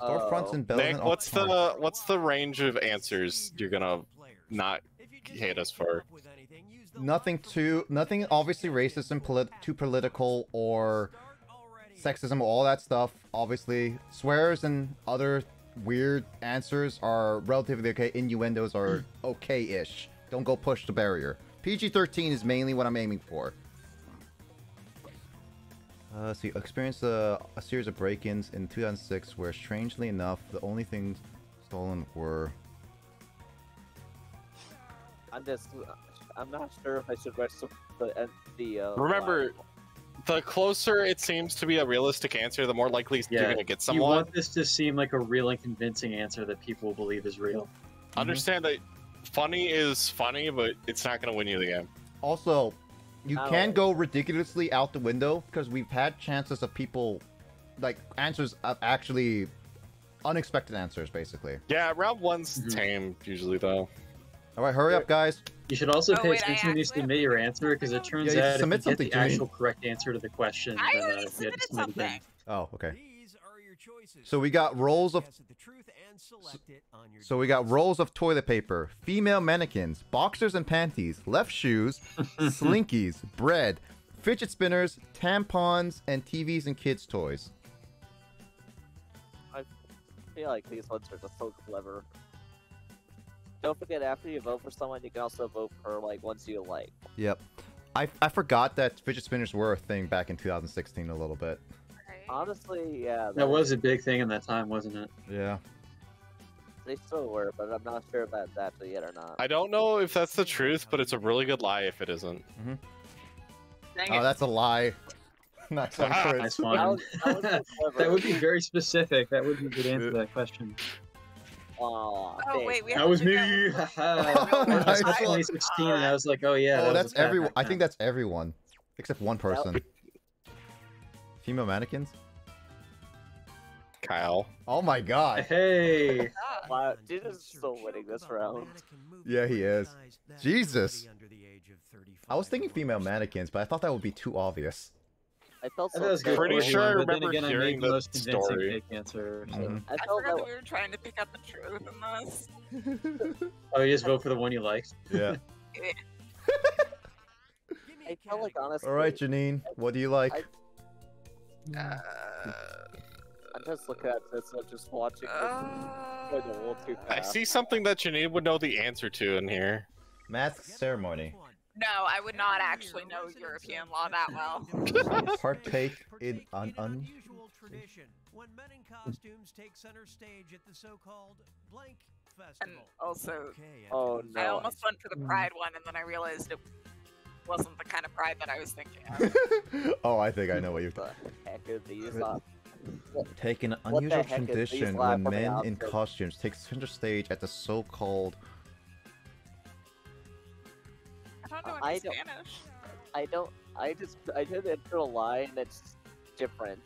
Storefronts in uh, Nick, what's the what's the range of answers you're gonna not hate us for? Nothing too. Nothing obviously racist and polit- too political or sexism. All that stuff. Obviously, swears and other weird answers are relatively okay. Innuendos are okay-ish. Don't go push the barrier. PG-13 is mainly what I'm aiming for. Uh, let's see. Experienced a, a series of break-ins in 2006 where, strangely enough, the only things stolen were I'm just. I'm not sure if I should rest the uh, the. Uh, Remember, the closer it seems to be a realistic answer, the more likely Yeah. you're gonna get someone. You someone. want this to seem like a real and convincing answer that people believe is real. Understand that funny is funny, but it's not gonna win you the game. Also, you I can go ridiculously out the window because we've had chances of people, like answers of actually unexpected answers, basically. Yeah, round one's Mhm. tame usually though. All right, hurry up, guys. You should also Oh, pay wait, attention when you submit your answer because it turns Yeah, you out if you submit get something the to me. actual correct answer to the question, I then uh, already you have submitted submit again. something. Oh, okay. These are your choices. So we got rolls of. Guess at the truth and select it on your So we got rolls of toilet paper, female mannequins, boxers and panties, left shoes, slinkies, bread, fidget spinners, tampons, and TVs and kids' toys. I feel like these ones are just so clever. Don't forget, after you vote for someone, you can also vote for like ones you like. Yep. I, I forgot that fidget spinners were a thing back in 2016 a little bit. Honestly, yeah, That was a big thing in that time, wasn't it? Yeah. They still were, but I'm not sure if that's actually it or not. I don't know if that's the truth, but it's a really good lie if it isn't. Mm-hmm. Dang Oh, it. that's a lie. Nice one, Chris. Nice That one. was, that was that would be very specific. That would be a good answer to that question. Aw, Oh thanks. wait, we That was to me. figure out- haha. Oh, was nice. 2016, and I was like, oh yeah. oh, that that's was a bad everyone. I think that's everyone, except one person. Female mannequins. Kyle. Oh my god. Hey. Wow, Jesus is still winning this round. Yeah, he is. Jesus. I was thinking female mannequins, but I thought that would be too obvious. I felt so was Pretty for sure I everyone, but then remember again, hearing made the the story. fake answer. So. Mhm. I mm-hmm. I forgot that that we were trying to pick out the truth in this. Oh, you just vote for the one you liked. Yeah. I felt like honestly. All right, Janine. What do you like? I- mm. uh, I'm just looking at this I'm just watching Uh, going a little too I see something that Janine would know the answer to in here. Mask ceremony. No, I would not actually know European law that well. Partake in an un. Unusual tradition when men in costumes take center stage at the so-called blank And festival. also, Oh no. I almost went for the Pride one, and then I realized it wasn't the kind of Pride that I was thinking of. oh, I think I know what you're. The heck is these? But- Uh, Take an unusual heck tradition when men in outfit? costumes take center stage at the so-called. I don't know I any don't- I don't. I just. I did enter a line that's different.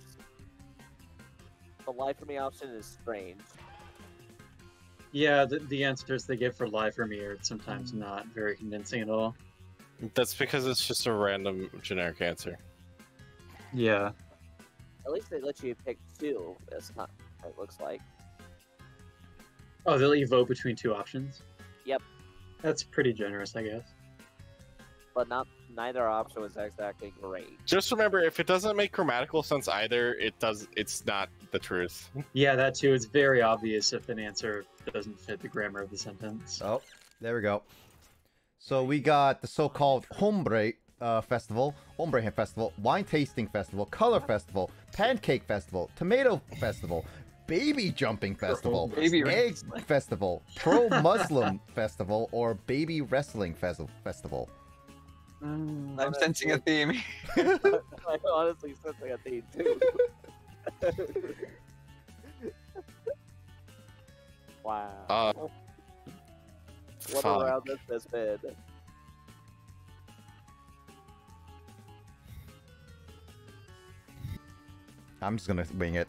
The lie for me option is strange. Yeah, the, the answers they give for live for me are sometimes mm. not very convincing at all. That's because it's just a random generic answer. Yeah. At least they let you pick two. This time, it looks like. Oh, they let you vote between two options? Yep. That's pretty generous, I guess. But not neither option was exactly great. Just remember, if it doesn't make grammatical sense either, it does. It's not the truth. Yeah, that too. It's very obvious if an answer doesn't fit the grammar of the sentence. Oh, there we go. So we got the so-called Hombre uh, Festival, Hombre Hen Festival, Wine Tasting Festival, Color Festival, Pancake Festival, Tomato Festival, Baby Jumping Festival, Baby Egg Festival, Pro Muslim Festival, or Baby Wrestling Fes- Festival. I'm sensing a theme. I honestly sensing a theme too. wow. Uh, what fuck. a round this has been. I'm just gonna wing it.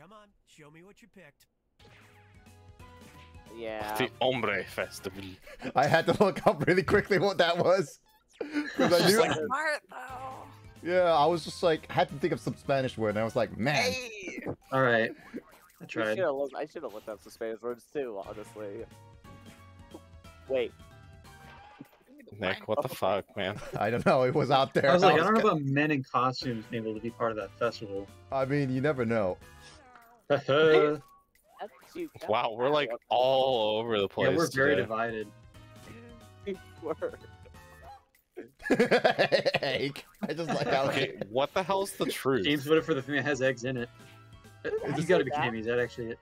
Come on, show me what you picked. Yeah. The Hombre Festival. I had to look up really quickly what that was. 'Cause I knew, Smart though. yeah, I was just like, had to think of some Spanish word, and I was like, man, Hey. All right. I I tried. should have looked, I should have looked up some Spanish words too, honestly. Wait, Nick, what the fuck, man? I don't know, it was out there. I was like, I don't know about men in costumes being able to be part of that festival. I mean, you never know. that's you. that's Wow, we're like all over the place. yeah, we're very today. divided. Egg. I just like how Okay, what the hell's the truth? James voted for the thing that has eggs in it. Uh, You gotta be that? kidding me. Is that actually it?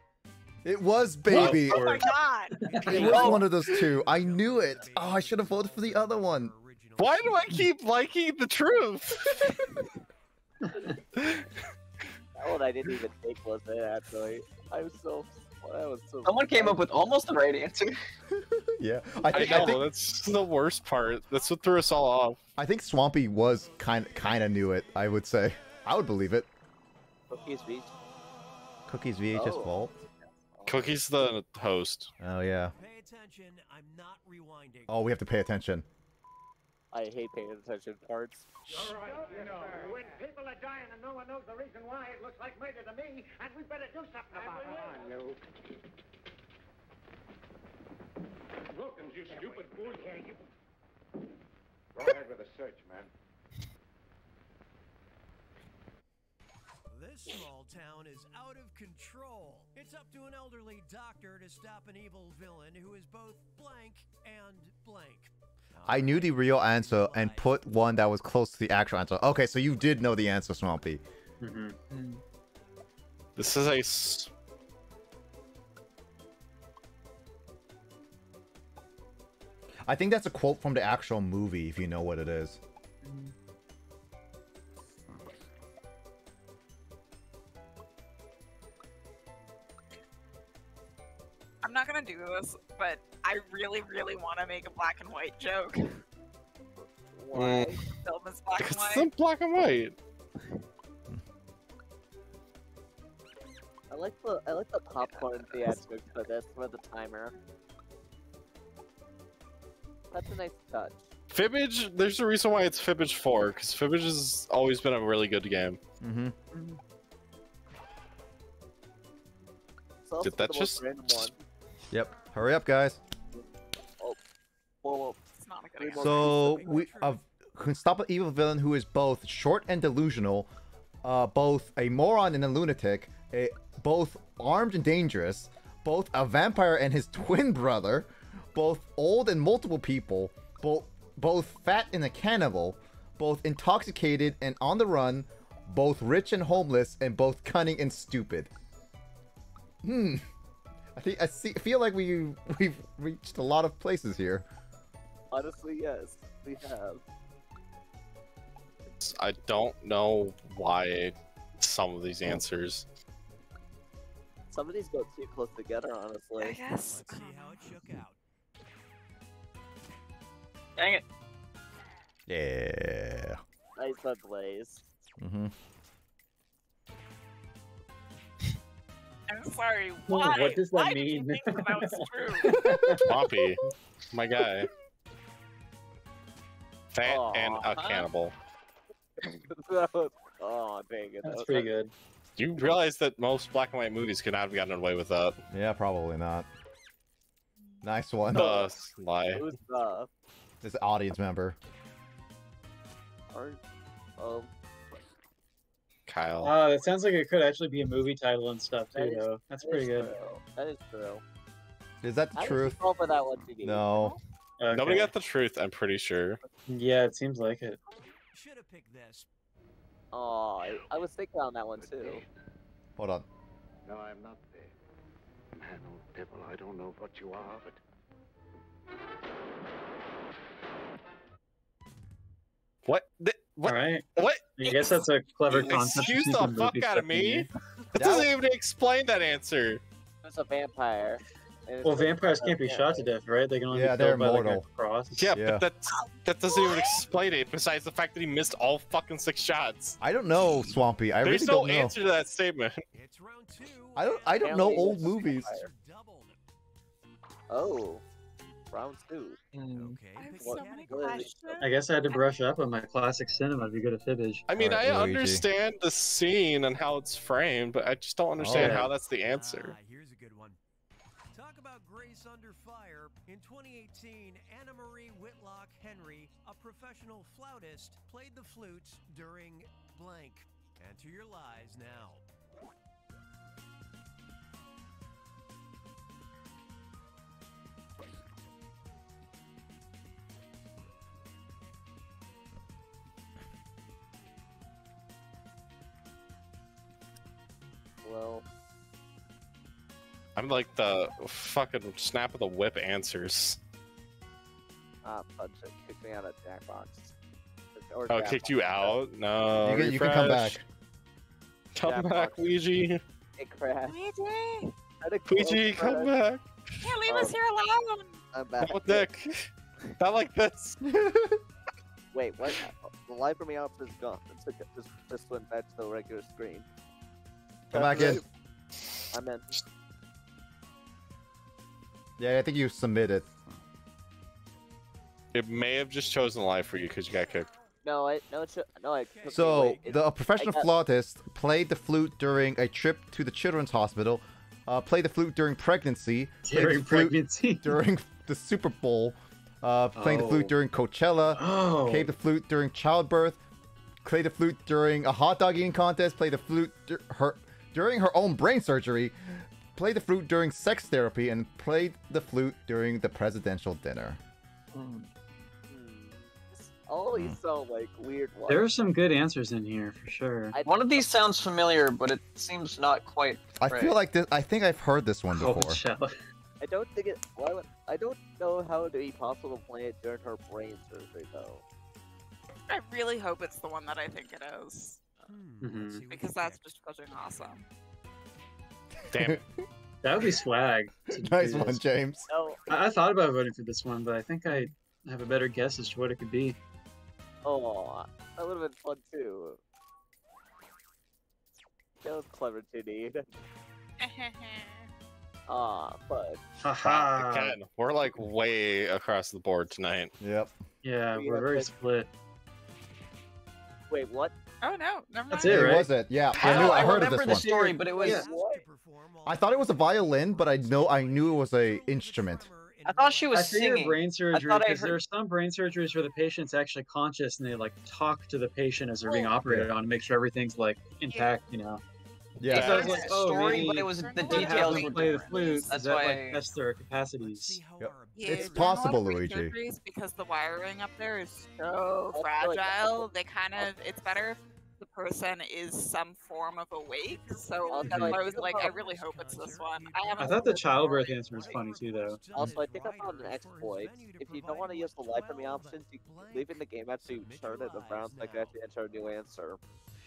It was baby. Oh my god. It was oh. one of those two. I knew it. Oh, I should have voted for the other one. Why do I keep liking the truth? That one I didn't even think was it, actually. I was so. That was so. Someone came up with almost the right answer. Yeah, I I think know I think that's the worst part. That's what threw us all off. I think Swampy was kind kind of knew it. I would say. I would believe it. Cookies Beach. Cookies VHS Oh. Vault. Cookie's the host. Oh yeah. Pay attention, I'm not rewinding. Oh, we have to pay attention. I hate paying attention parts. Alright, you know, when people are dying and no one knows the reason why, it looks like murder to me, and we better do something about it. Come on, you. Wilkins, you stupid fool. Yeah, you... Go ahead with the search, man. Small town is out of control. It's up to an elderly doctor to stop an evil villain who is both blank and blank. I knew the real answer and put one that was close to the actual answer. Okay, so you did know the answer, Swampy. Mm-hmm. This is a. s- I think that's a quote from the actual movie, if you know what it is. I'm not gonna do this, but I really, really want to make a black and white joke. Why? Film is black and white. in black and white. I like the I like the popcorn theatrics for this for the timer. That's a nice touch. Fibbage, there's a reason why it's Fibbage 4, because Fibbage has always been a really good game. Mm-hmm. It's also Did that the just- random one. Yep. Hurry up, guys. Whoa, whoa. It's not a good Three answer. more So we uh, can stop an evil villain who is both short and delusional, uh, both a moron and a lunatic, a, both armed and dangerous, both a vampire and his twin brother, both old and multiple people, both both fat and a cannibal, both intoxicated and on the run, both rich and homeless, and both cunning and stupid. Hmm. I think I see. feel like we we've reached a lot of places here. Honestly, yes, we have. I don't know why some of these answers. Some of these go too close together, honestly. I guess. Let's see how it shook out. Dang it. Yeah. Nice one, Blaze. Mm-hmm. I'm sorry. Well, Why? what does that Why did you mean? think that was true? Swampy, my guy. Fat and a Aw. cannibal. that was, oh, dang it. That's that- pretty good. You realize that most black and white movies could not have gotten away with that. Yeah, probably not. Nice one. Uh, lie. It was rough. This audience member. Or, um, Kyle. Oh, that sounds like it could actually be a movie title and stuff too, is- though. That's that pretty good. true. That is true. Is that the How did you truth? fall for that one, Jiggy? No. Okay. Nobody got the truth, I'm pretty sure. Yeah, it seems like it. Should have picked this. Oh, I, I was thinking on that one too. Hold on. No, I'm not there. man or devil. I don't know what you are, but What? Th- what? All right. What? I guess that's a clever concept. Excuse the fuck out of me. here. That doesn't even explain that answer. It's a vampire. it's Well, vampires can't be shot to death, right? They can only Yeah, be killed by like a cross. Yeah, Yeah. but that that doesn't even explain it. Besides the fact that he missed all fucking six shots. I don't know, Swampy. I There's really no don't know. answer to that statement. It's round two. I don't. I don't know old movies. Oh, round two. Mm. Okay. I have so many questions. I guess I had to brush up on my classic cinema to be good at fibbage. I mean, Alright, I Luigi. understand the scene and how it's framed, but I just don't understand Oh. how that's the answer. Ah, here's a good one. Talk about Grace Under Fire. In 2018, Anna Marie Whitlock Henry, a professional flautist, played the flute during blank. Enter your lies now. Well, I'm like the fucking snap of the whip answers. ah, punch it. Kick me out of Jackbox. Or Oh, Jackbox. kicked you out? No. You can, you can come back. Come Jackbox. back, Luigi. It crashed. Luigi, I had a close Luigi, come crash. back. can't leave Oh. us here alone. I'm back. Not with Nick. Not like this. Wait, what? The light from me out is gone. It took, just, just went back to the regular screen. Come back in. I'm in. Yeah, I think you submitted. It may have just chosen life for you because you got kicked. No, I no, it should, no, I. So away. It- the professional got- flautist played the flute during a trip to the children's hospital. Uh, played the flute during pregnancy. During pregnancy. during the Super Bowl. Uh, playing the flute Oh. during Coachella. Oh. Played the flute during childbirth. Played the flute during a hot dog eating contest. Played the flute her during her own brain surgery. Played the flute during sex therapy and played the flute during the presidential dinner. Hmm. All these sound like weird ones. There are some good answers in here for sure. I- One of these sounds familiar, but it seems not quite. I feel like this. I think I've heard this one before. Coachella. I don't think it. Why would, I don't know how it would be possible to play it during her brain surgery though. I really hope it's the one that I think it is, Hmm, Mhm. let's see what because that's picked. just fucking awesome. Damn. That would be swag. to nice one. James. No. I, I thought about voting for this one, but I think I have a better guess as to what it could be. Oh, that would have been fun too. That was clever, Judy. Ah, but Haha. Again, we're like way across the board tonight. Yep. Yeah, We we're very like- split. wait, what? Oh no, never mind. That's it, right? was it? Yeah, I How? knew. I I heard of remember this the one. story, but it was. Yeah. What? To perform while I thought it was a violin, but I know I knew it was a instrument. I thought she was I figured singing. brain surgery thought I because there are some brain surgeries where the patient's actually conscious and they like talk to the patient as they're being Well- operated on to make sure everything's like intact, you know. Yeah. I So I was like, oh, story, maybe but it was the we We have details them were play the flute. That's That's that why. like test their capacities. Yep. our Yeah, It's during all the possible, free Luigi. surgeries, because the wiring up there is so I feel like- fragile. They kind of it's better if the person is some form of awake. So Also, that's like, why I was like, I really hope it's this one. I. I thought the childbirth answer was funny too, though. Also, I think I found an exploit. If you don't want to use the life from the options, you leave in the game after you turn it around so I can actually enter a new answer.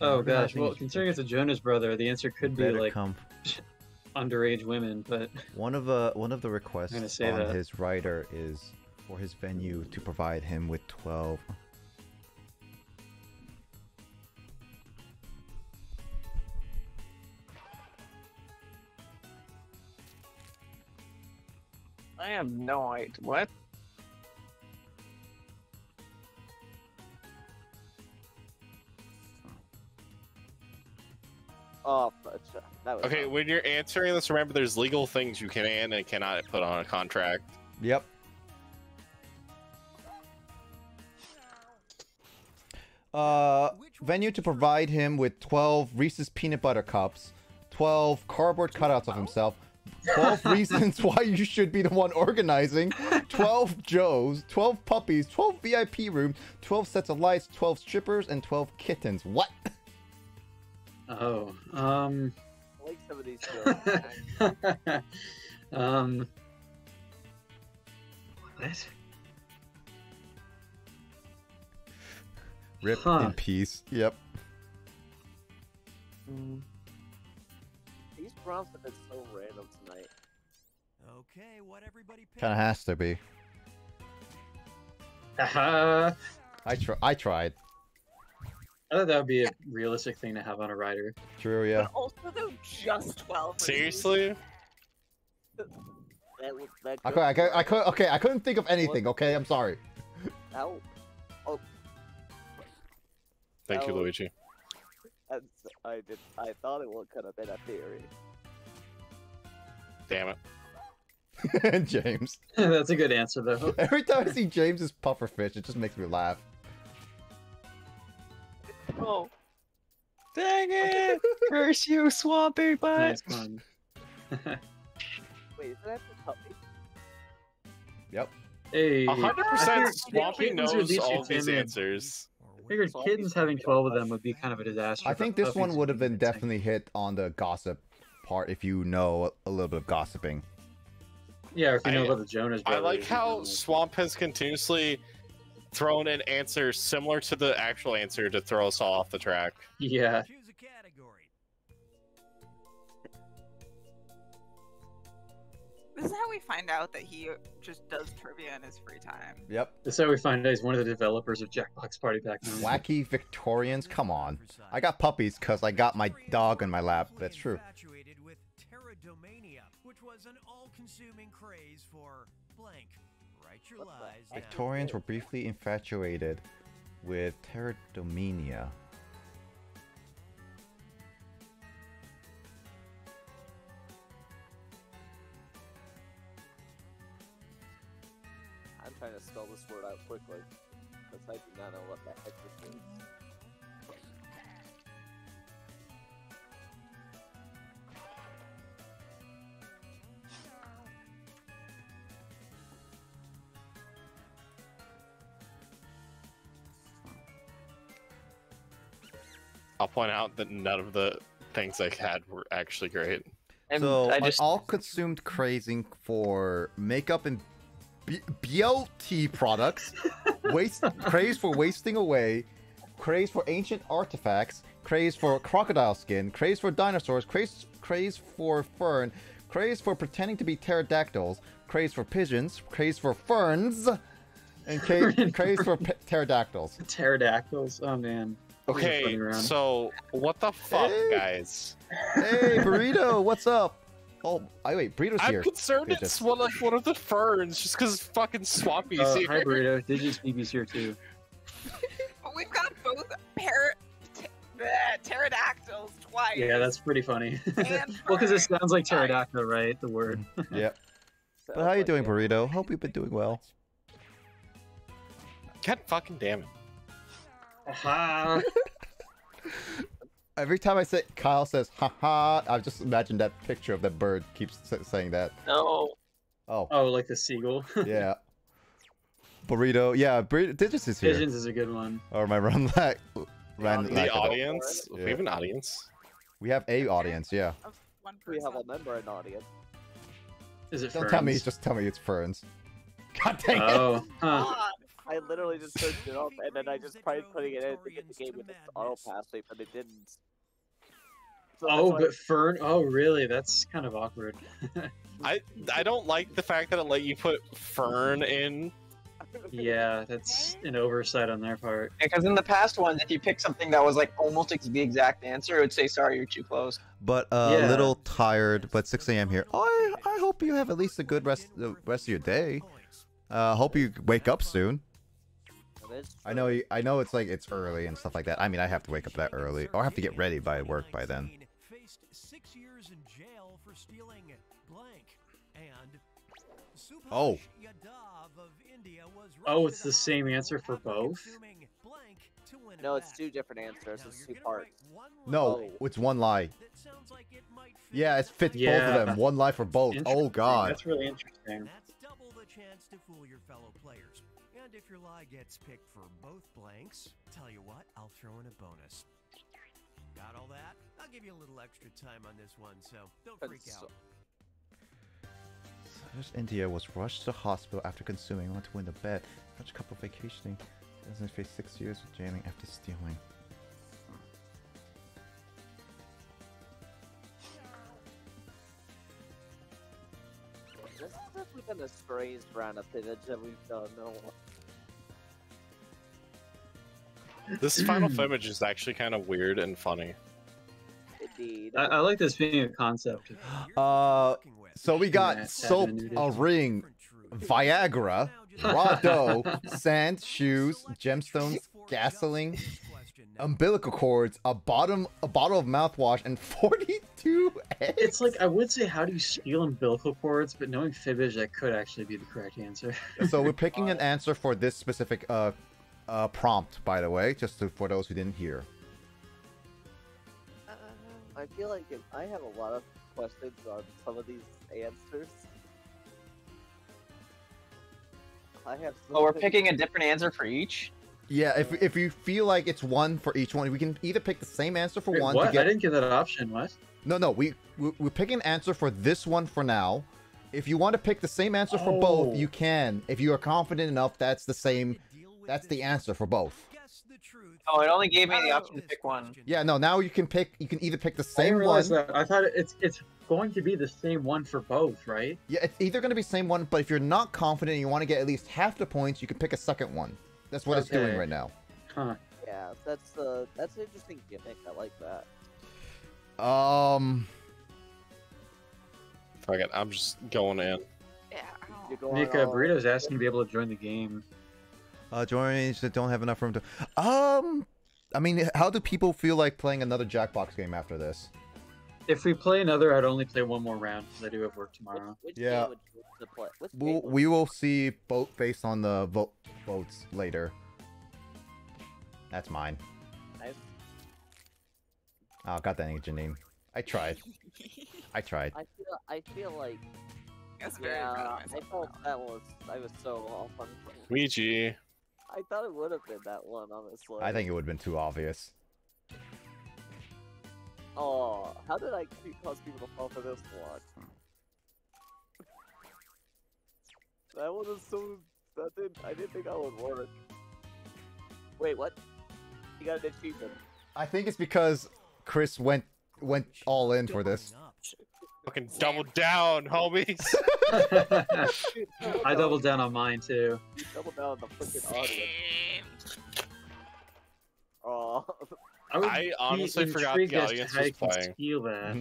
Oh gosh, well, considering it's a Jonas brother, the answer could be Better like come. underage women, but One of the one of the requests on that. his writer is for his venue to provide him with twelve. I have no idea. What? Oh, but, uh, that was Okay, when you're answering this, remember there's legal things you can and cannot put on a contract. Yep. Uh, venue to provide him with 12 Reese's peanut butter cups, 12 cardboard cutouts of himself, 12 reasons why you should be the one organizing, 12 Joes, 12 puppies, 12 VIP rooms, 12 sets of lights, 12 strippers, and 12 kittens. What? oh, um, I like some of these skills. um, what? Rip Huh. in peace. Yep. These prompts have been so random tonight. Okay, what everybody Kind of has to be. Haha. I tr- I tried. I thought that would be a realistic thing to have on a rider. True, yeah. Also, though, just twelve. Seriously? That, that I could, I could, I could, okay, I couldn't think of anything. Okay, I'm sorry. Ow. Oh, Thank you, Oh. Luigi. that's, I did. I thought it would could have been a theory. Damn it. James. That's a good answer, though. Every time I see James's pufferfish, it just makes me laugh. Oh. Dang it! Curse you, swampy butt! Nice one. Wait, is that the puppy? Yep. Hey, A hundred I percent figured Swampy knows lead you all to these family- answers. I figured kittens having 12 of them would be kind of a disaster. I think this one would have been definitely hit on the gossip part if you know a little bit of gossiping. Yeah, or if you know I- about the Jonas Brothers. I like how know. Swamp has continuously thrown an answer similar to the actual answer to throw us all off the track. Yeah. Choose a category. This is how we find out that he just does trivia in his free time. Yep. This is how we find out he's one of the developers of Jackbox Party back then. Wacky Victorians, come on. I got puppies because I got my dog in my lap. That's true. An all-consuming craze for blank. Write your lies. Victorians were briefly infatuated with pteridomania. I'm trying to spell this word out quickly because I do not know what the heck this means. I'll point out that none of the things I had were actually great. And so, I just all-consumed crazing for makeup and be- beauty products, waste craze for wasting away, craze for ancient artifacts, craze for crocodile skin, craze for dinosaurs, craze craze for fern, craze for pretending to be pterodactyls, craze for pigeons, craze for ferns, and ca- craze for p- pterodactyls. Pterodactyls. Oh man. Those are Okay, so what the fuck, Hey. guys? Hey, burrito, what's up? Oh, I wait, burrito's here. I'm concerned Good, it's just- one like one of the ferns, just because fucking Swampy's Oh, uh, here. hi burrito. Digis BB's here too. But we've got both par- pterodactyls twice. Yeah, that's pretty funny. Well, because it sounds like pterodactyl, right? The word. Yep. But how you doing, burrito? Hope you've been doing well. God fucking damn it. Aha. Every time I say Kyle says "haha," I just imagine that picture of that bird keeps saying that. no. Oh. Oh, like the seagull. Yeah. Burrito. Yeah, burrito. Digits is here. Pigeons is a good one. Or my run lack. Ran The lack of- audience. We have an audience. We have a audience. Yeah. We have a member in the audience. Is it Don't tell me. Just tell me it's ferns. God dang it. Oh, huh. I literally just searched it up and then I just tried putting it in to get the game with its auto passing, but it didn't. So Oh, why- but fern. Oh, really? That's kind of awkward. I I don't like the fact that it let you put fern in. yeah, that's an oversight on their part. Because in the past ones, if you pick something that was like almost ex- the exact answer, it would say, "Sorry, you're too close." But uh, a Yeah. little tired. But 6 a.m. here. Oh, I, I hope you have at least a good rest the rest of your day. Uh, hope you wake up soon. I know. you- I know it's like it's early and stuff like that. I mean, I have to wake up that early, or I have to get ready by work by then. Faced six years in jail for stealing blank, and Oh. Yadav of India was Oh, it's the same answer for both. No, it's two different answers. It's two parts. No, oh. it's one lie. Yeah, it fits both of them. One lie for both. Oh God. That's really interesting. That's double the chance to fool your fellow players. And if your lie gets picked for both blanks, tell you what, I'll throw in a bonus. Got all that? I'll give you a little extra time on this one, so don't freak out. South India was rushed to the hospital after consuming. Want to win the bet. Dutch couple vacationing. Doesn't face six years of jailing after stealing. This is definitely been the strangest round of Fibbage that we've done. No. This final image is actually kind of weird and funny. Indeed. I, I like this being a concept. Uh, so we got soap, a ring, Viagra, raw dough, sand, shoes, gemstones, gasoline, umbilical cords, a bottom, a bottle of mouthwash, and forty-two eggs. It's like I would say, how do you steal umbilical cords? But knowing fibbage, that could actually be the correct answer. So we're picking an answer for this specific uh, uh, prompt, by the way, just to, for those who didn't hear. I feel like if I have a lot of questions on some of these answers. I have. Oh, we're picking a different answer for each. Yeah, if if you feel like it's one for each one, we can either pick the same answer for Wait, one what? to get. I didn't get that option. What? No, no, we, we we pick an answer for this one for now. If you want to pick the same answer for both, Oh. you can. If you are confident enough, that's the same. That's the answer for both. Oh, it only gave me the option to pick one. Yeah, no. Now you can pick. You can either pick the I didn't same realize one. that. I thought it's it's going to be the same one for both, right? Yeah, it's either going to be same one, but if you're not confident and you want to get at least half the points, you can pick a second one. That's what it's doing right now. Huh. Yeah, that's uh, that's an interesting gimmick. I like that. Um, Fuck it, I'm just going in. You're going Nick, uh, Burrito's asking to be able to join the game. Uh, join that don't have enough room to. Um, I mean, how do people feel like playing another Jackbox game after this? If we play another, I'd only play one more round because I do have work tomorrow. Which Yeah. game would you to play? We'll, we will see both based on the vote votes later. That's mine. Nice. Oh, got that ain't Janine. I tried. I tried. I feel I feel like That's very yeah, proud of I myself. felt that was I was so off on. Ouija. I thought it would have been that one honestly. I think it would have been too obvious. Oh, how did I cause people to fall for this one? That one was so. That didn't. I didn't think that would work. Wait, what? You got an achievement. I think it's because Chris went went all in for this. Fucking double down, homies. I doubled down on mine too. You double down on the freaking audience. Oh. I, I honestly forgot the intrigued as to audience how you was can playing. Steal that.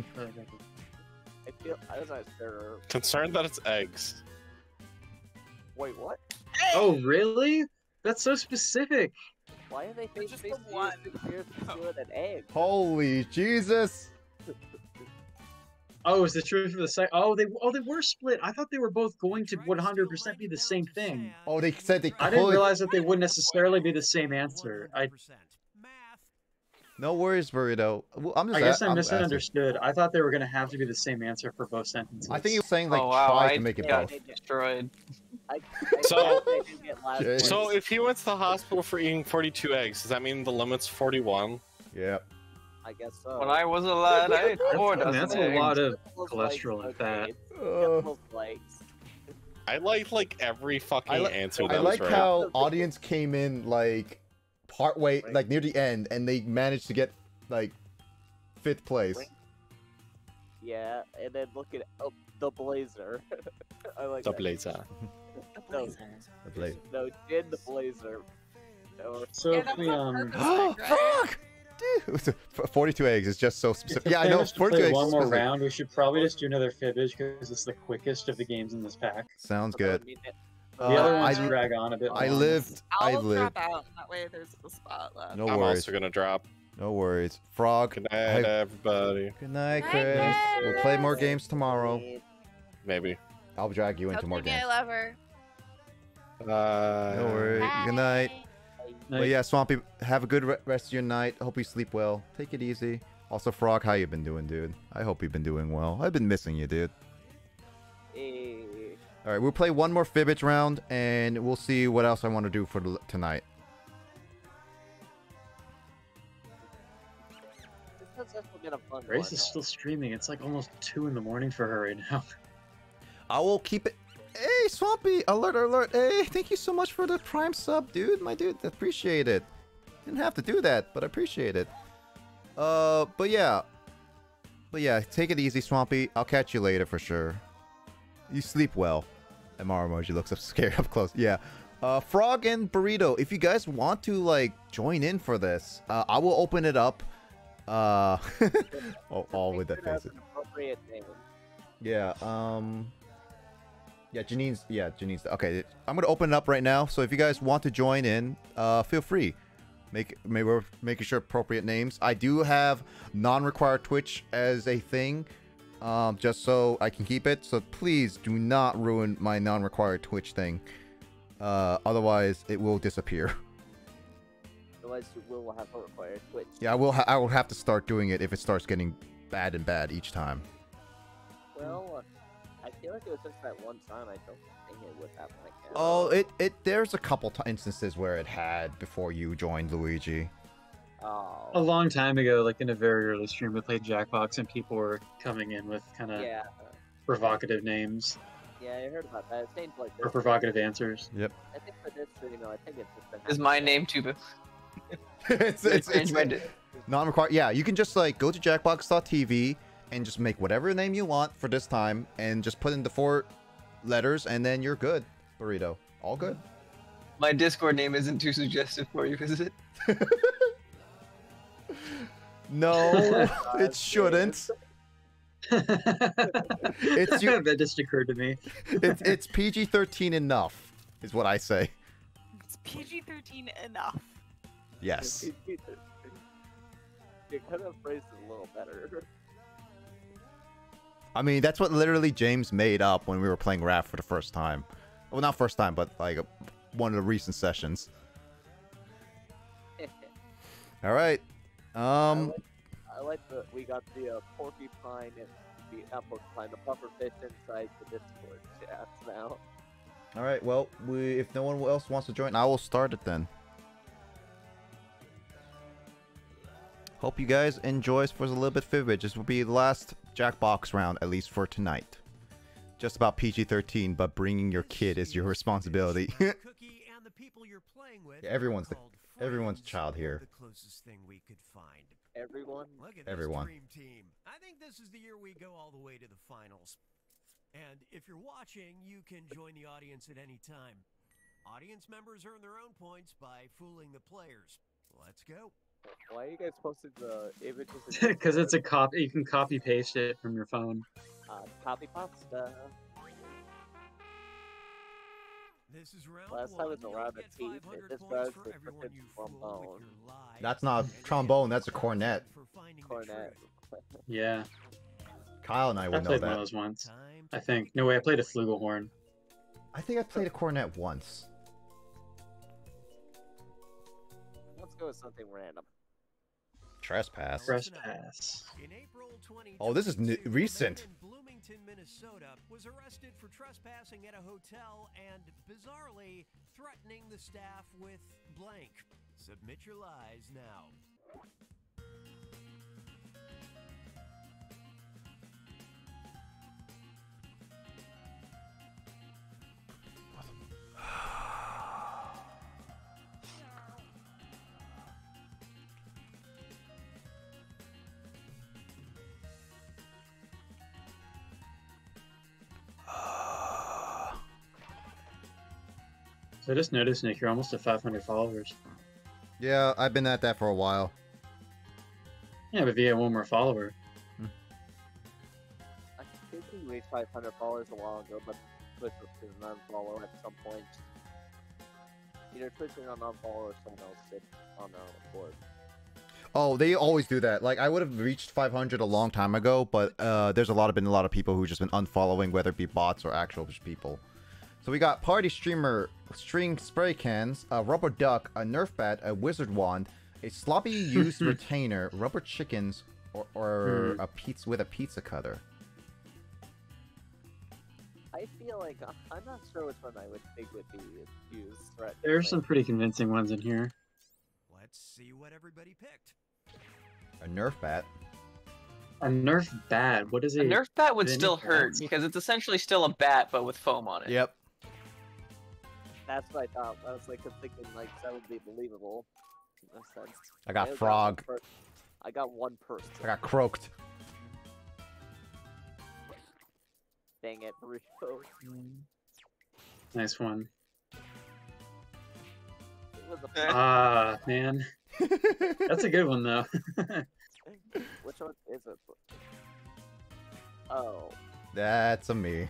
I feel. I was not sure. Concerned that it's eggs. Wait, what? oh, really? That's so specific. Why are they facing just face the one. years to stealing an egg? Holy Jesus! Oh, is the truth for the site? Oh, they oh they were split. I thought they were both going to 100% be the same thing. Oh, they said they I didn't realize that they wouldn't necessarily be the same answer. I No worries, burrito. Well, I'm just. I guess a- I I'm asking. misunderstood. I thought they were gonna have to be the same answer for both sentences. I think he was saying like oh wow, try I to make it got both. destroyed. I, So- I do get last Okay. place. So if he went to the hospital for eating 42 eggs, does that mean the limit's 41? Yeah. I guess so. When I was a lad, I ate four That's, dozen that's a lot of Those cholesterol legs, at that. Uh, I like like every fucking I, li- answer I that was like right. how audience came in like part way, like near the end, and they managed to get like fifth place. Yeah, and then look at oh, the blazer. I like the that. blazer. No, The blazer. no, Jin the blazer. Or, So Yeah, if we um, Oh, fuck! Dude, F- 42 eggs is just so specific. Yeah, I know. 42 eggs. one more specific. round, we should probably just do another fibbage because it's the quickest of the games in this pack. Sounds good. would mean that- The Uh, other ones I- drag on a bit. I longer. lived. I I'll lived. drop out, that way there's a spot left. No I'm worries. also gonna drop. No worries. Frog. Good night, I- everybody. Good night, Night, Chris. Chris. We'll play more games tomorrow. Maybe. I'll drag you Tell into more Timmy I games. love her. Uh, No worries. Good night. But yeah, Swampy, have a good re- rest of your night. Hope you sleep well. Take it easy. Also, Frog, how you been doing, dude? I hope you've been doing well. I've been missing you, dude. Eh, All right, we'll play one more Fibbage round, and we'll see what else I want to do for the, tonight. This has definitely been a fun Grace is still streaming. It's like almost two in the morning for her right now. I will keep it. Hey, Swampy! Alert, alert! Hey, thank you so much for the Prime sub, dude. My dude, appreciate it. Didn't have to do that, but I appreciate it. Uh, but yeah. But yeah, take it easy, Swampy. I'll catch you later for sure. You sleep well. And Mario emoji looks up scared up close. Yeah. Uh, Frog and Burrito, if you guys want to like join in for this, uh, I will open it up. Uh, all, all with that face. an appropriate name. Yeah, um Yeah, Janine's yeah, Janine's okay. I'm gonna open it up right now. So if you guys want to join in, uh feel free. Make maybe we're making sure appropriate names. I do have non-required Twitch as a thing. Um, just so I can keep it. So please do not ruin my non-required Twitch thing. Uh, otherwise it will disappear. Otherwise, you will have to require Twitch. Yeah, I will. Ha- I will have to start doing it if it starts getting bad and bad each time. Well, uh, I feel like it was just that one time. I don't think it would happen again. Oh, it it there's a couple t- instances where it had before you joined Luigi. Oh. A long time ago, like in a very early stream, we played Jackbox and people were coming in with kind of Yeah. provocative names Yeah, I heard about that. It seems like or provocative answers. Yep. I think for this stream, though, I think it's just been. Is my name too? it's I it's, changed it's my non-required. Yeah, you can just like go to Jackbox.tv and just make whatever name you want for this time, and just put in the four letters, and then you're good. Burrito, all good. My Discord name isn't too suggestive for you, is it? No, it shouldn't. it's you. that just occurred to me. It's it's PG-13 enough, is what I say. It's PG-13 enough. Yes. You could have phrased it a little better. I mean, that's what literally James made up when we were playing Raft for the first time. Well, not first time, but like one of the recent sessions. All right. Um. I like that we got the uh, porcupine and the apple porcupine, the pufferfish inside the Discord chat now. All right. Well, we if no one else wants to join, I will start it then. Hope you guys enjoy for a little bit fibbage. This will be the last Jackbox round, at least for tonight. Just about PG-13, but bringing your kid is your responsibility. Cookie and the people you're playing with. Yeah, everyone's the- everyone's child here. The closest thing we could find. Everyone. Look at Everyone. dream team. I think this is the year we go all the way to the finals. And if you're watching, you can join the audience at any time. Audience members earn their own points by fooling the players. Let's go. Why are you guys posting the images? Because it's a copy. You can copy paste it from your phone. uh, copy pasta. This is round Last time one. it was You'll around the get teeth. 500 This points does for the freaking you fool with trombone. That's not And you trombone, that's a cornet. for finding the Cornet. Yeah, Kyle and I I would know played one of those once. I think. No way, I played a flugelhorn. I think I played a cornet once. Go with something random. Trespass. Trespass. Oh, this is n- recent. Bloomington, Minnesota, was arrested for trespassing at a hotel and bizarrely threatening the staff with blank. Submit your lies now. I just noticed, Nick, you're almost at 500 followers. Yeah, I've been at that for a while. Yeah, but if you get one more follower, I think we reached 500 followers a while ago, but Twitch was going to unfollow at some point. Either Twitch or unfollow or someone else did on the board. Oh, they always do that. Like I would have reached 500 a long time ago, but uh, there's a lot of been a lot of people who just been unfollowing, whether it be bots or actual people. So we got party streamer, string spray cans, a rubber duck, a nerf bat, a wizard wand, a sloppy used retainer, rubber chickens, or, or Hmm. a pizza with a pizza cutter. I feel like uh, I'm not sure which one I would think would be used. Threat. there are some pretty convincing ones in here. Let's see what everybody picked. A nerf bat. A Nerf bat. What is it? A? Nerf bat would still hurt bats? because it's essentially still a bat but with foam on it. Yep. That's what I thought. I was like thinking like that would be believable. In a sense. I got only one frog. per- I got one person. I got croaked. Dang it, burrito. Nice one. It was a Ah, man. That's a good one, though. Which one is it? Oh, That's a me.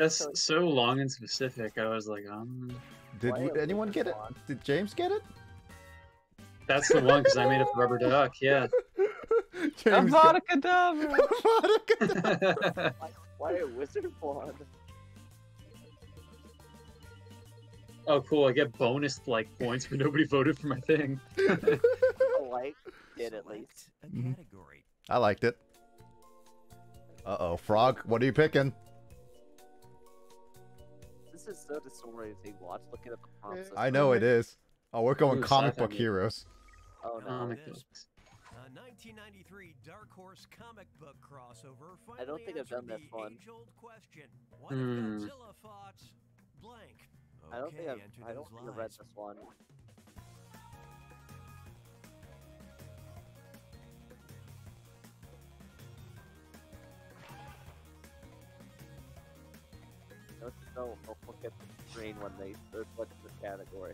That's so long and specific. I was like, um, Did we- anyone get it? Did James get it? that's the one because I made up a rubber duck. Yeah. James Avada Kedavra! why, why a wizard wand? oh, cool. I get bonus like points, but nobody voted for my thing. A light did at least. A category. I liked it. Uh oh, frog. What are you picking? This is so disorienting. Watch, looking at the prompts. I know it is. Oh, we're going Ooh, comic book heroes. Oh no. Comic books. A 1993 Dark Horse comic book crossover I don't think I've done answered this one. age-old question. What Hmm. fought blank? I don't think I've. I don't think I've read this one. Know? I'll look at the screen when they what's the category.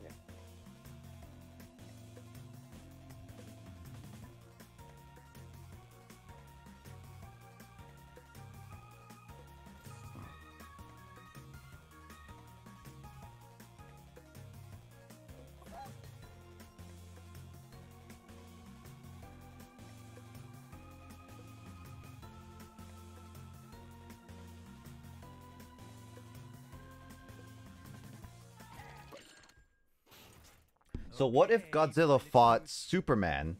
So what if Godzilla fought Superman,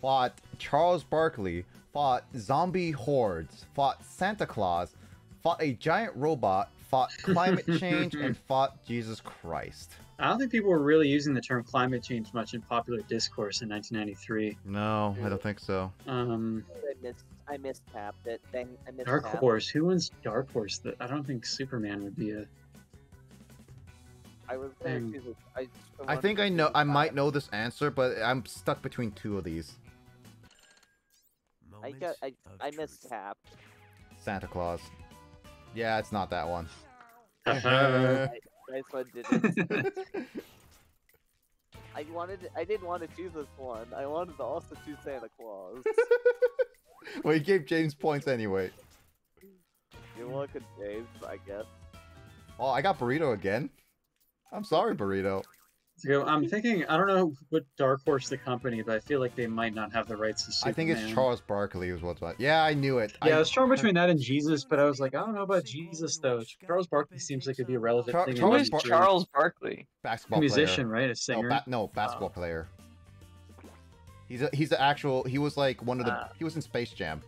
fought Charles Barkley, fought zombie hordes, fought Santa Claus, fought a giant robot, fought climate change, and fought Jesus Christ? I don't think people were really using the term climate change much in popular discourse in 1993. No, I don't think so. Um, I missed. I mistapped it. Dang, I missed. Dark Horse. Who wins Dark Horse? That I don't think Superman would be a. I was gonna Dang. choose. a- I, I think I know. I might know this answer, but I'm stuck between two of these. I got. I. I mistapped. Santa Claus. Yeah, it's not that one. Uh-huh. Nice one, didn't. I wanted. to- I didn't want to choose this one. I wanted to also choose Santa Claus. well, you gave James points anyway. You're welcome, James. I guess. Oh, I got burrito again. I'm sorry, burrito. So I'm thinking. I don't know what Dark Horse the company, but I feel like they might not have the rights to I think it's Charles Barkley was what's what. Yeah, I knew it. Yeah, I I, was torn between that and Jesus, but I was like, I don't know about Jesus though. Charles Barkley seems like it'd be a relevant Char- thing. in Charles history. Charles Barkley. basketball musician, player. right? A singer. No, ba- no basketball player. He's a, he's the actual. He was like one of the. Ah. he was in Space Jam.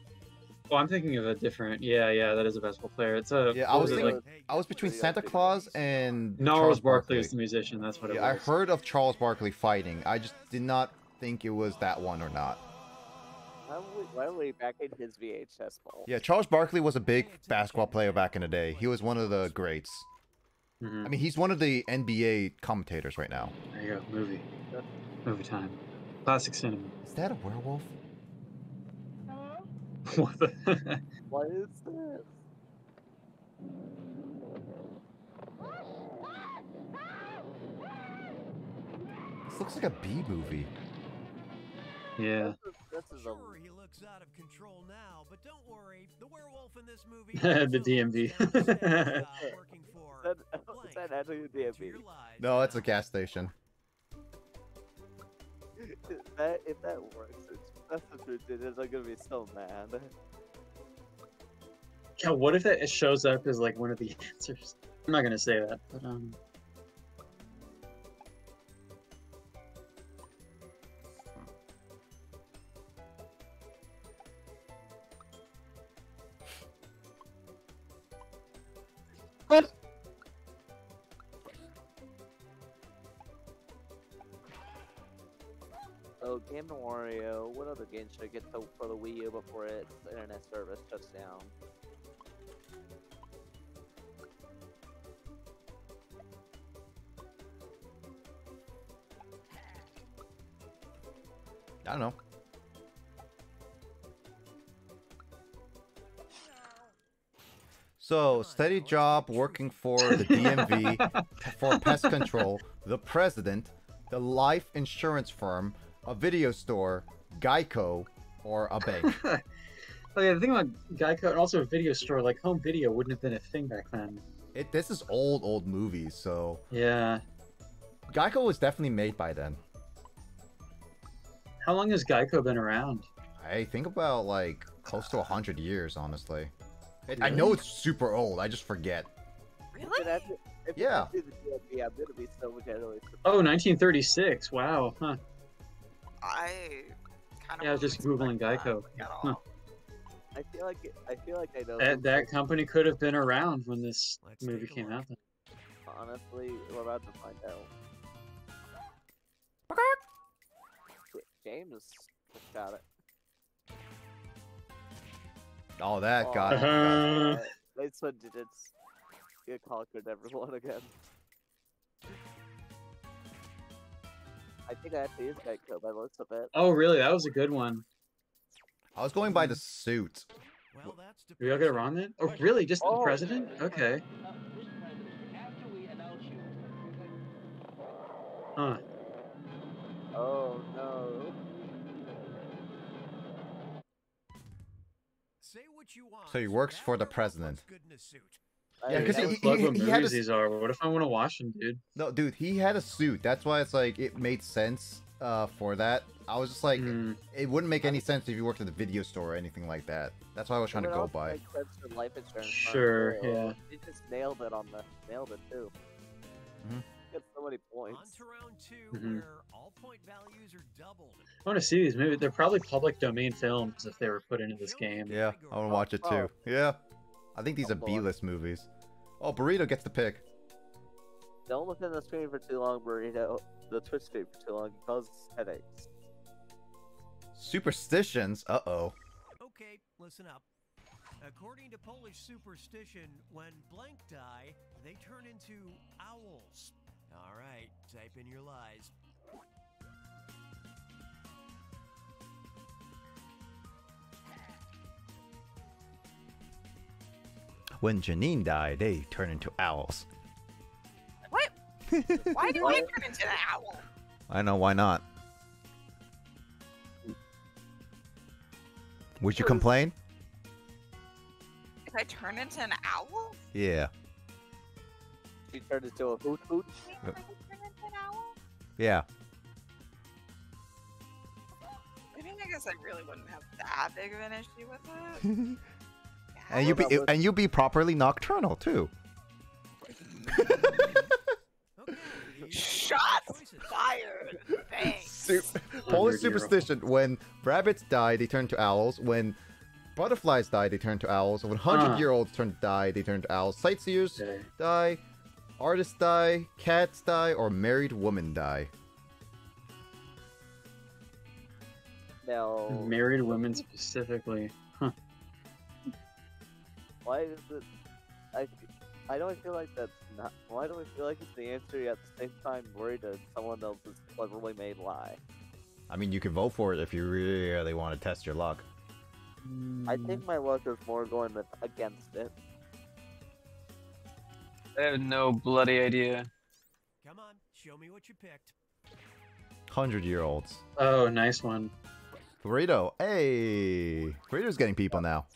Oh, I'm thinking of a different. Yeah, yeah, that is a basketball player. It's a. Yeah, I what was thinking. like I was between Santa Claus and Gnarls Barkley Barkley. is the musician. That's what it Yeah, I heard of Charles Barkley fighting. I just did not think it was that one or not. Why were we, why were we back in his VHS ball? Yeah, Charles Barkley was a big basketball player back in the day. He was one of the greats. Mm-hmm. I mean, he's one of the NBA commentators right now. There you go. Movie. Movie time. Classic cinema. Is that a werewolf? what the? What is this? This looks like a B movie. Yeah. This is a Sure, he looks out of control now, but don't worry. The werewolf in this movie. the DMV. Uh, that, is that actually the DMV? No, it's a gas station. that, if that works, it's, that's the truth. Dude, I'm gonna be so mad. Yeah, what if that shows up as like one of the answers? I'm not gonna say that, but um. Wario, what should get to, for the Wii U before its internet service shuts down? I don't know. So, steady job working for the DMV, for pest control, the president, the life insurance firm, a video store, Geico, or a bank. Yeah, the thing about Geico and also a video store, like home video wouldn't have been a thing back then. It this is old old movies, so Yeah. Geico was definitely made by then. How long has Geico been around? I think about like close to a hundred years, honestly. It, I know it's super old. I just forget. Really? If Yeah. you do the DMV, I'm gonna be so Oh, 1936. Wow. Huh. I kind of. Yeah, I was just googling Geico. Huh. I feel like I feel like I know. That, that company could have been around when this movie came out. Honestly, we're about to find out. James just got it. Oh, that Oh, got it. Uh-huh. Nice one, digits. You conquered everyone again. I think I actually is Geico by the looks of it. Oh, really? That was a good one. I was going by the suit. Did we all get it wrong then? Oh, really? Just the oh, president? Okay. Huh. Oh no. Say what you want. So he works for the president. Good in a suit. Yeah, because I he, would he, he, what he had a movies these are. What if I want to watch them, dude? no, dude. He had a suit. That's why it's like it made sense uh, for that. I was just like, Hmm. it wouldn't make any sense if you worked at the video store or anything like that. That's why I was trying to go also by. makes life insurance Sure, too. yeah. he just nailed it on the nailed it too. Mhm. Get so many points. On to round 2 Mhm. where all point values are doubled. I want to see these movies. They're probably public domain films if they were put into this game. Yeah, I want to watch it too. Yeah, I think these are B-list movies. Oh, Burrito gets the pick. Don't look at the screen for too long, burrito. The Twitch screen for too long it causes headaches. Superstitions. Uh oh. Okay, listen up. According to Polish superstition, when blank die, they turn into owls. All right, type in your lies. When Janine died, they turn into owls. What? Why do I turn into an owl? I know why not. Would you complain? If I turn into an owl? Yeah. She turned into a hoot hoot. If I turn into an owl? Yeah. I mean, I guess I really wouldn't have that big of an issue with it. And you be and you be properly nocturnal too. Shots fired. Thanks. Su- Polish 100 superstition: when rabbits die, they turn to owls. When butterflies die, they turn to owls. When ah. hundred-year-olds turn to die, they turn to owls. Sightseers Okay. die, artists die, cats die, or married women die. Now, Married women specifically. Huh. why is it? I, I don't feel like that's not. Why do I feel like it's the answer? Yet at the same time, worried that someone else else's cleverly made lie. I mean, you can vote for it if you really want to test your luck. I think my luck is more going with against it. I have no bloody idea. Come on, show me what you picked. Hundred-year-olds. Oh, nice one. Burrito. Hey, Burrito's getting people now.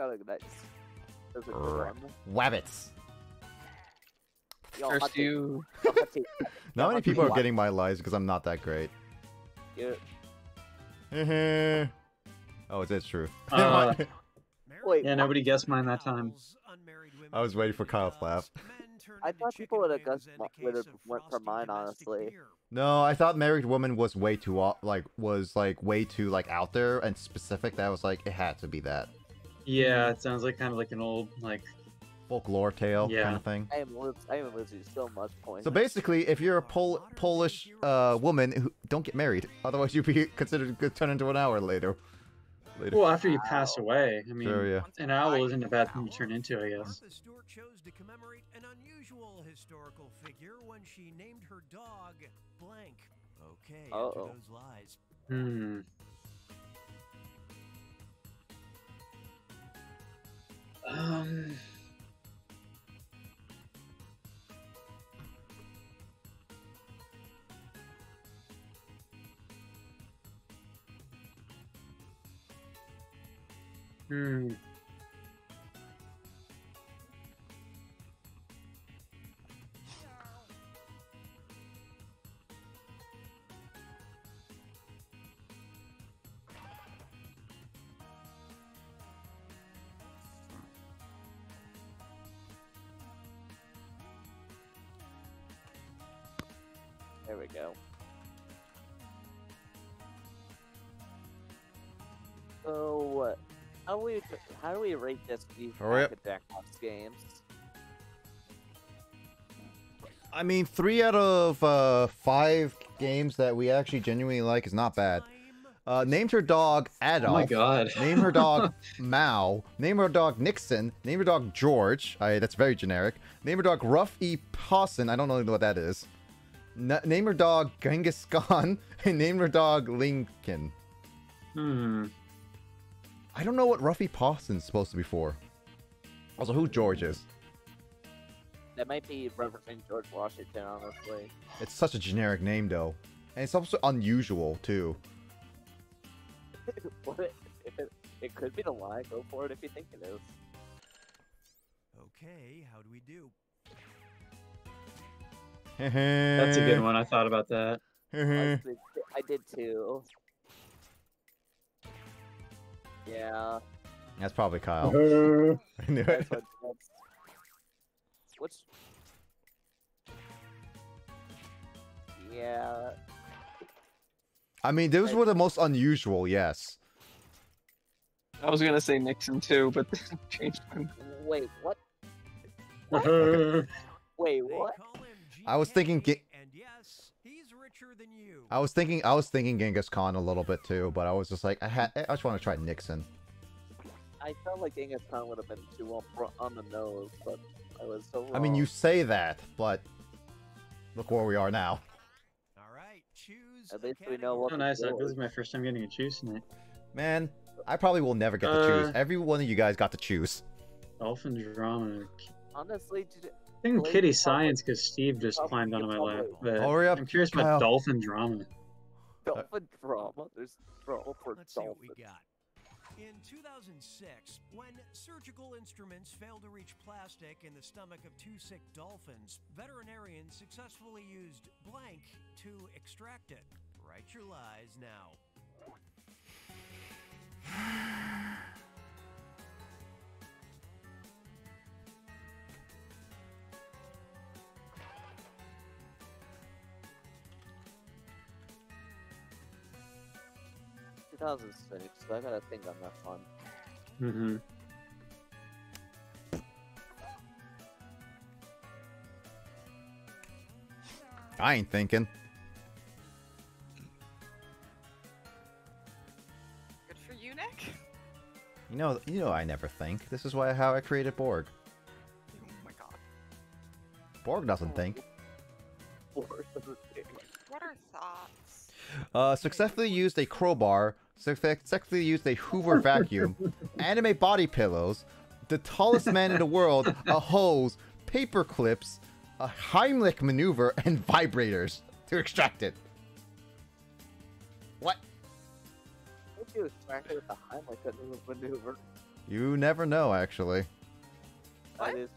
I think I got a nice. Wabbits. Yo, First you. Yo. Not many people are getting my lies because I'm not that great. You- oh, it's, it's true. Uh, Wait, yeah, nobody guessed mine that time. I was waiting for Kyle's laugh. I thought people would have guessed would have went for mine, honestly. No, I thought married woman was way too like was like way too like out there and specific. That was like it had to be that Yeah, it sounds like kind of like an old like folklore tale Yeah. kind of thing. I am I am losing so much points. So basically, if you're a Pol- Polish uh, woman, who don't get married, otherwise you'd be considered to turn into an hour later. Later. well after you pass away. I mean, Sure, yeah. an owl isn't a bad thing to turn into, I guess. Martha Stewart chose to commemorate an unusual historical figure when she named her dog blank. Okay, Uh-oh. those lies. Hmm. Um. Hmm. We go. So, how do we how do we rate this these Hurry up. Pack Jackbox games? I mean, three out of uh, five games that we actually genuinely like is not bad. Uh, named her dog Adolf. Oh my god. Name her dog Mao. Name her dog Nixon. Name her dog George. I, that's very generic. Name her dog Rough E. Pawson. I don't know what that is. N- name her dog Genghis Khan. And name her dog Lincoln. Hmm. I don't know what Ruffy Pawson's supposed to be for. Also, who George is. That might be referencing George Washington, honestly. It's such a generic name, though. And it's also unusual, too. it, if it, it could be the lie. Go for it if you think it is. Okay, how do we do? That's a good one. I thought about that. I did, too. Yeah. That's probably Kyle. I knew it. What, what's yeah. I mean, those were the most unusual, yes. I was gonna say Nixon too, but this changed my mind. Wait, what? Uh, Wait, what? I was thinking. Ge- And yes, he's richer than you. I was thinking. I was thinking Genghis Khan a little bit too, but I was just like, I had. I just want to try Nixon. I felt like Genghis Khan would have been too on, on the nose, but I was so wrong. I mean, you say that, but look where we are now. All right, choose. At least we know what. oh, the nice. uh, This is. is my first time getting a choose tonight. Man, I probably will never get to choose. Uh, Every one of you guys got to choose. Dolphin drama. Honestly, did, I think Blade Kitty Science because Steve just probably climbed onto my lap. probably- But Hurry up, I'm curious Kyle. about dolphin drama. dolphin drama. There's drama for Let's see what we got. In 2006, when surgical instruments failed to reach plastic in the stomach of two sick dolphins, veterinarians successfully used blank to extract it. Write your lies now. 2006, so I gotta think on that one. Mm-hmm. I ain't thinking. Good for you, Nick. You know, you know, I never think. This is why how I created Borg. Oh my god. Borg doesn't think. What are thoughts? Uh, successfully used a crowbar. Success- Successfully used a Hoover vacuum. anime body pillows. The tallest man in the world. A hose. Paper clips. A Heimlich maneuver and vibrators to extract it. What? What you extracted with the Heimlich maneuver? You never know, actually. That is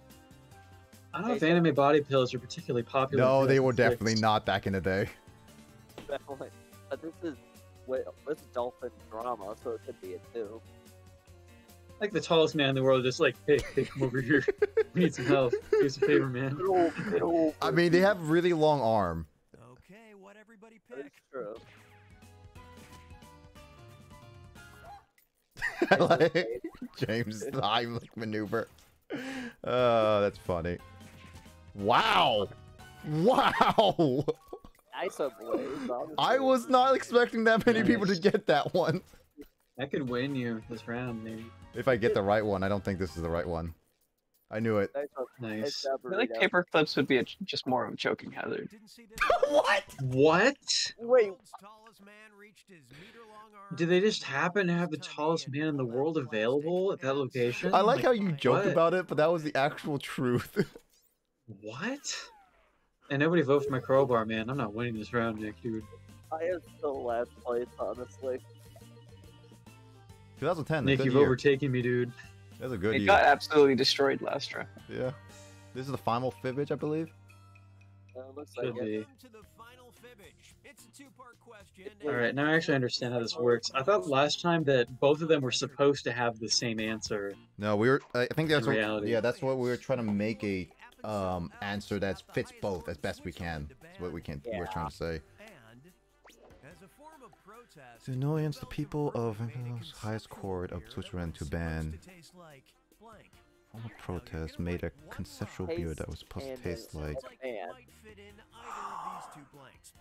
I don't know if anime body pills are particularly popular. No, they were definitely not back in the day. definitely. But this is wait, this is dolphin drama, so it could be it too. Like the tallest man in the world, just like, hey, hey, come over here. We need some help. Do us a favor, man. I mean, they have really long arm. Okay, what everybody pick? True. I like James the Heimlich maneuver. Oh, that's funny. Wow. Wow. Nice up I was not expecting that many people to get that one. I could win you this round, maybe. If I get the right one, I don't think this is the right one. I knew it. Nice. I feel like paper clips would be a, just more of a choking hazard. what? What? Wait. Do they just happen to have the tallest man in the world available at that location? I like how you joked what? about it, but that was the actual truth. What? And nobody vote for my crowbar, man. I'm not winning this round, Nick, dude. I am still last place, honestly. 2010. Nick, good you've year. overtaken me, dude. That's a good It year. got absolutely destroyed last round. Yeah. This is the final fibbage, I believe. Uh, looks Should like it. be. To the final fibbage. It's a two-part question. All right, now I actually understand how this works. I thought last time that both of them were supposed to have the same answer. No, we were. I think that's what. reality. Yeah, that's what we were trying to make a um answer that fits both as best we can. That's what we can. We're trying to say. As a form protest, To annoyance the people of England's highest court of Switzerland to ban. taste like blank. Protest made a conceptual beer that was supposed to taste like. And Might fit in either of these two blanks.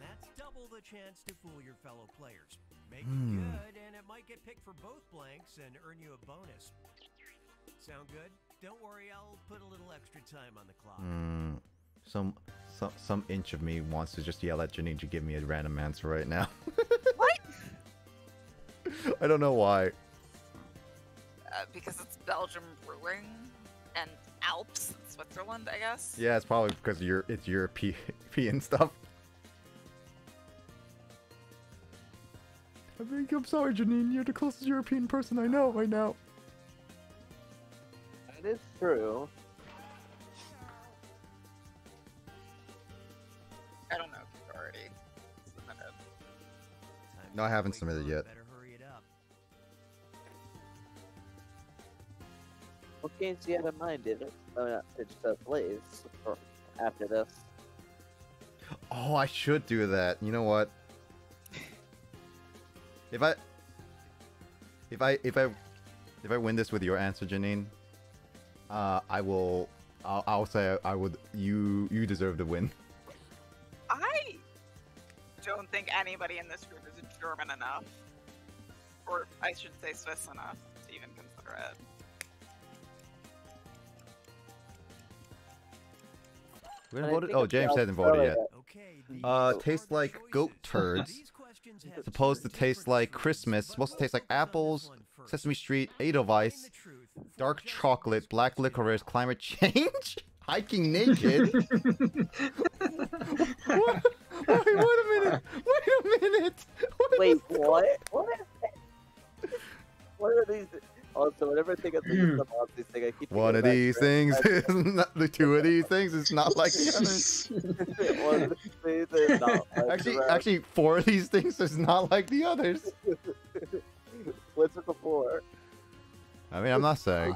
That's double the chance to fool your fellow players. Make Hmm. it good, and it might get picked for both blanks and earn you a bonus. Sound good? Don't worry, I'll put a little extra time on the clock. Hmm. Some some some inch of me wants to just yell at Janine to give me a random answer right now. What? I don't know why. Uh, because it's Belgium brewing and Alps in Switzerland, I guess. Yeah, it's probably because you're it's European stuff. I think I'm sorry, Janine. You're the closest European person I know right now. That is true. I don't know if you already submitted. No, I haven't submitted yet. Better hurry it up. What games do you have in mind, David? Oh, not pitch to Blaze for after this. Oh, I should do that. You know what? If I, if I, if I, if I win this with your answer, Janine, uh, I will. I'll, I'll say I would. You, you deserve to win. I don't think anybody in this group is German enough, or I should say Swiss enough to even consider it. We I haven't voted. Oh, James hasn't voted yet. Uh, tastes like goat turds. Supposed to taste like Christmas. Supposed to taste like apples, Sesame Street, Edelweiss, dark chocolate, black licorice, climate change, hiking naked. what? Wait, wait a minute. Wait a minute. What Wait, what? What? What are these? Also, whenever I think of these things, I keep One of these things is not the two of these things is not like the others. One of these things is not like Actually, actually, four of these things is not like the others. What's it before? I mean, I'm not saying.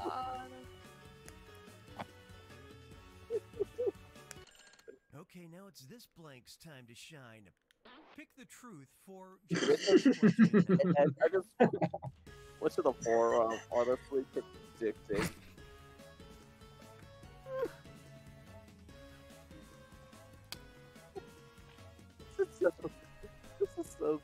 Okay, now it's this blank's time to shine. Pick the truth for. And- and I just went to the forum, honestly, to predicting. This is so. This is so.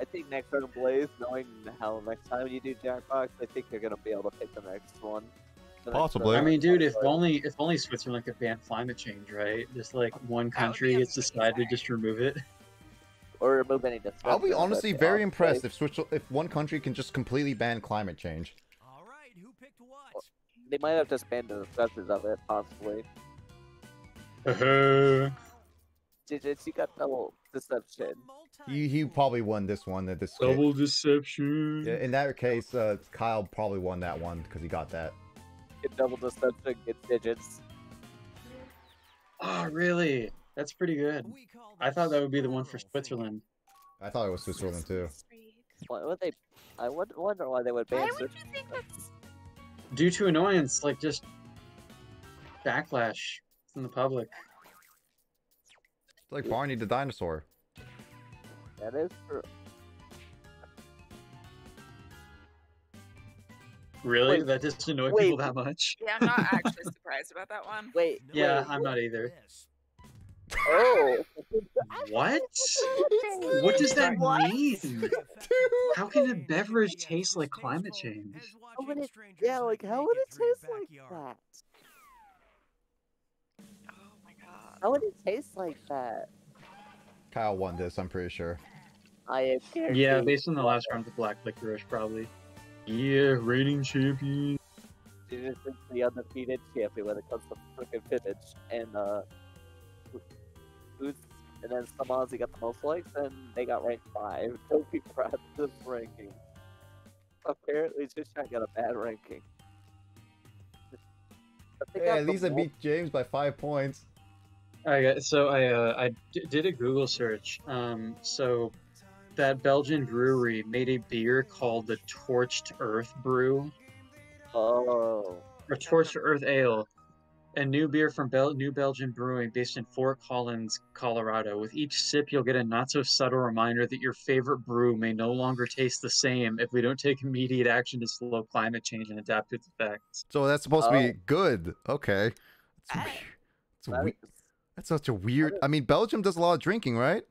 I think next time Blaze, knowing how next time you do Jackbox, I think you're gonna be able to pick the next one. The next Possibly. I mean, dude, if only if only Switzerland could ban climate change, right? Just like one country gets decided to just remove it. Or remove any I'll be honestly very impressed if Switch if one country can just completely ban climate change. All right, who picked what? They might have just banned the discussions of it, possibly. Uh-huh. Digits, you got double deception. He he probably won this one. That this kid- Double deception. Yeah, in that case, uh, Kyle probably won that one because he got that. Get double deception, get digits. Oh, really? That's pretty good. I thought that would be the one for Switzerland. I thought it was Switzerland too. Why would they? I would wonder why they would ban. Why would you think that's Due to annoyance, like just backlash from the public. It's like Barney the dinosaur. That is true. Really? Wait, that doesn't annoy wait. people that much? Yeah, I'm not actually surprised about that one. Wait. Yeah, wait, I'm not either. Oh. What? What does that mean? How can a beverage taste like climate change? How would it, yeah, like how would it taste like that? Oh my god. How would it taste like that? Kyle won this. I'm pretty sure. I am Yeah, based on the last round of black licorice, probably. Yeah, reigning champion. Dude, is the undefeated champion when it comes to freaking Fibbage. And, uh, who- who's, and then Samazi got the most likes, and they got ranked 5. Don't be proud of this ranking. Apparently, Jishak got a bad ranking. Yeah, got at least I beat James by five points. All right, got, so I uh, I d- did a Google search. Um, so that Belgian brewery made a beer called the Torched Earth Brew, Oh. or Torched Earth Ale, a new beer from Bel- New Belgium Brewing based in Fort Collins, Colorado. With each sip, you'll get a not so subtle reminder that your favorite brew may no longer taste the same if we don't take immediate action to slow climate change and adapt to its effects. So that's supposed to Oh. be good. Okay. It's, we- it's a we- that's such a weird. I mean, Belgium does a lot of drinking, right?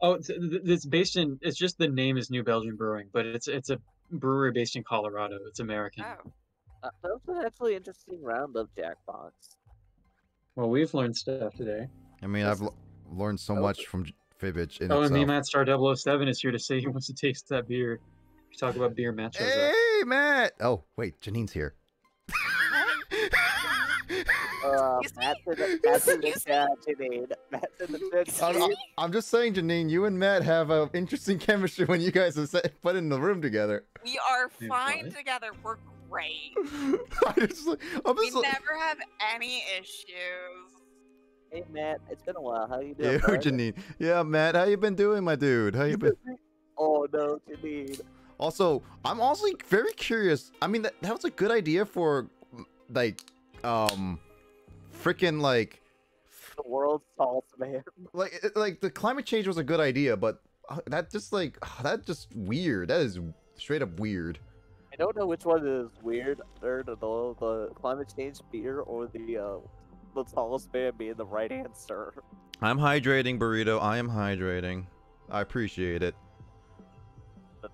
Oh, it's, it's based in. It's just the name is New Belgium Brewing, but it's it's a brewery based in Colorado. It's American. Oh. Uh, that was an actually interesting round of Jackbox. Well, we've learned stuff today. I mean, I've l- learned so much from J- Fibbage in Oh, and itself. me, Matt Star 007 is here to say he wants to taste that beer. We talk about beer matchups. Hey, Matt! Oh, wait, Janine's here. Uh, Matt's in the, Matt's in the chat, Janine. Matt's in the chat. I'm, I'm- I'm just saying, Janine, you and Matt have an interesting chemistry when you guys are set, put in the room together. We are fine together. We're great. I'm just, I'm we just like- never have any issues. Hey Matt, it's been a while. How you Yeah, doing? bud? Janine. Yeah, Matt, how you been doing, my dude? How you been? Oh no, Janine. Also, I'm also very curious. I mean, that, that was a good idea for like, um, freaking like, The world's tallest man. like, like the climate change was a good idea, but uh, that just like that just weird. That is straight up weird. I don't know which one is weird, or the the, the climate change beer or the uh the tallest man being the right answer. I'm hydrating, burrito. I am hydrating. I appreciate it.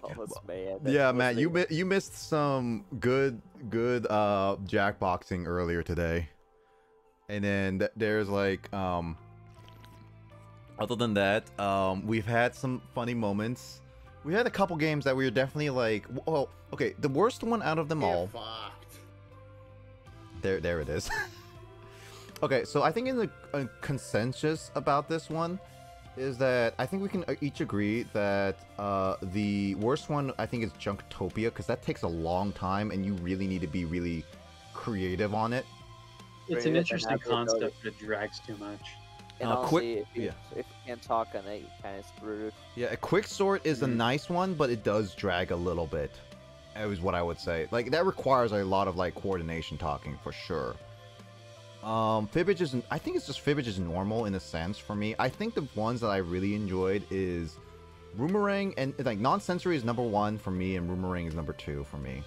Tallest man. Yeah, Matt, you mi- you missed some good good uh jackboxing earlier today. And then th- there's like um other than that, um we've had some funny moments. We had a couple games that we were definitely like, well, okay, the worst one out of them all. There there it is. okay, so I think in the uh, consensus about this one is that I think we can uh, each agree that uh, the worst one I think is Junktopia because that takes a long time and you really need to be really creative on it. It's an interesting have the ability- concept, but it drags too much. And Uh, honestly, quick- if you, yeah. if you can't talk on it, you're kind of screwed. Yeah, a Quixort is a nice one, but it does drag a little bit. Is what I would say. Like that requires a lot of like coordination talking for sure. Um, Fibbage is. I think it's just Fibbage is normal in a sense for me. I think the ones that I really enjoyed is Roomerang and like Nonsensory is number one for me, and Roomerang is number two for me.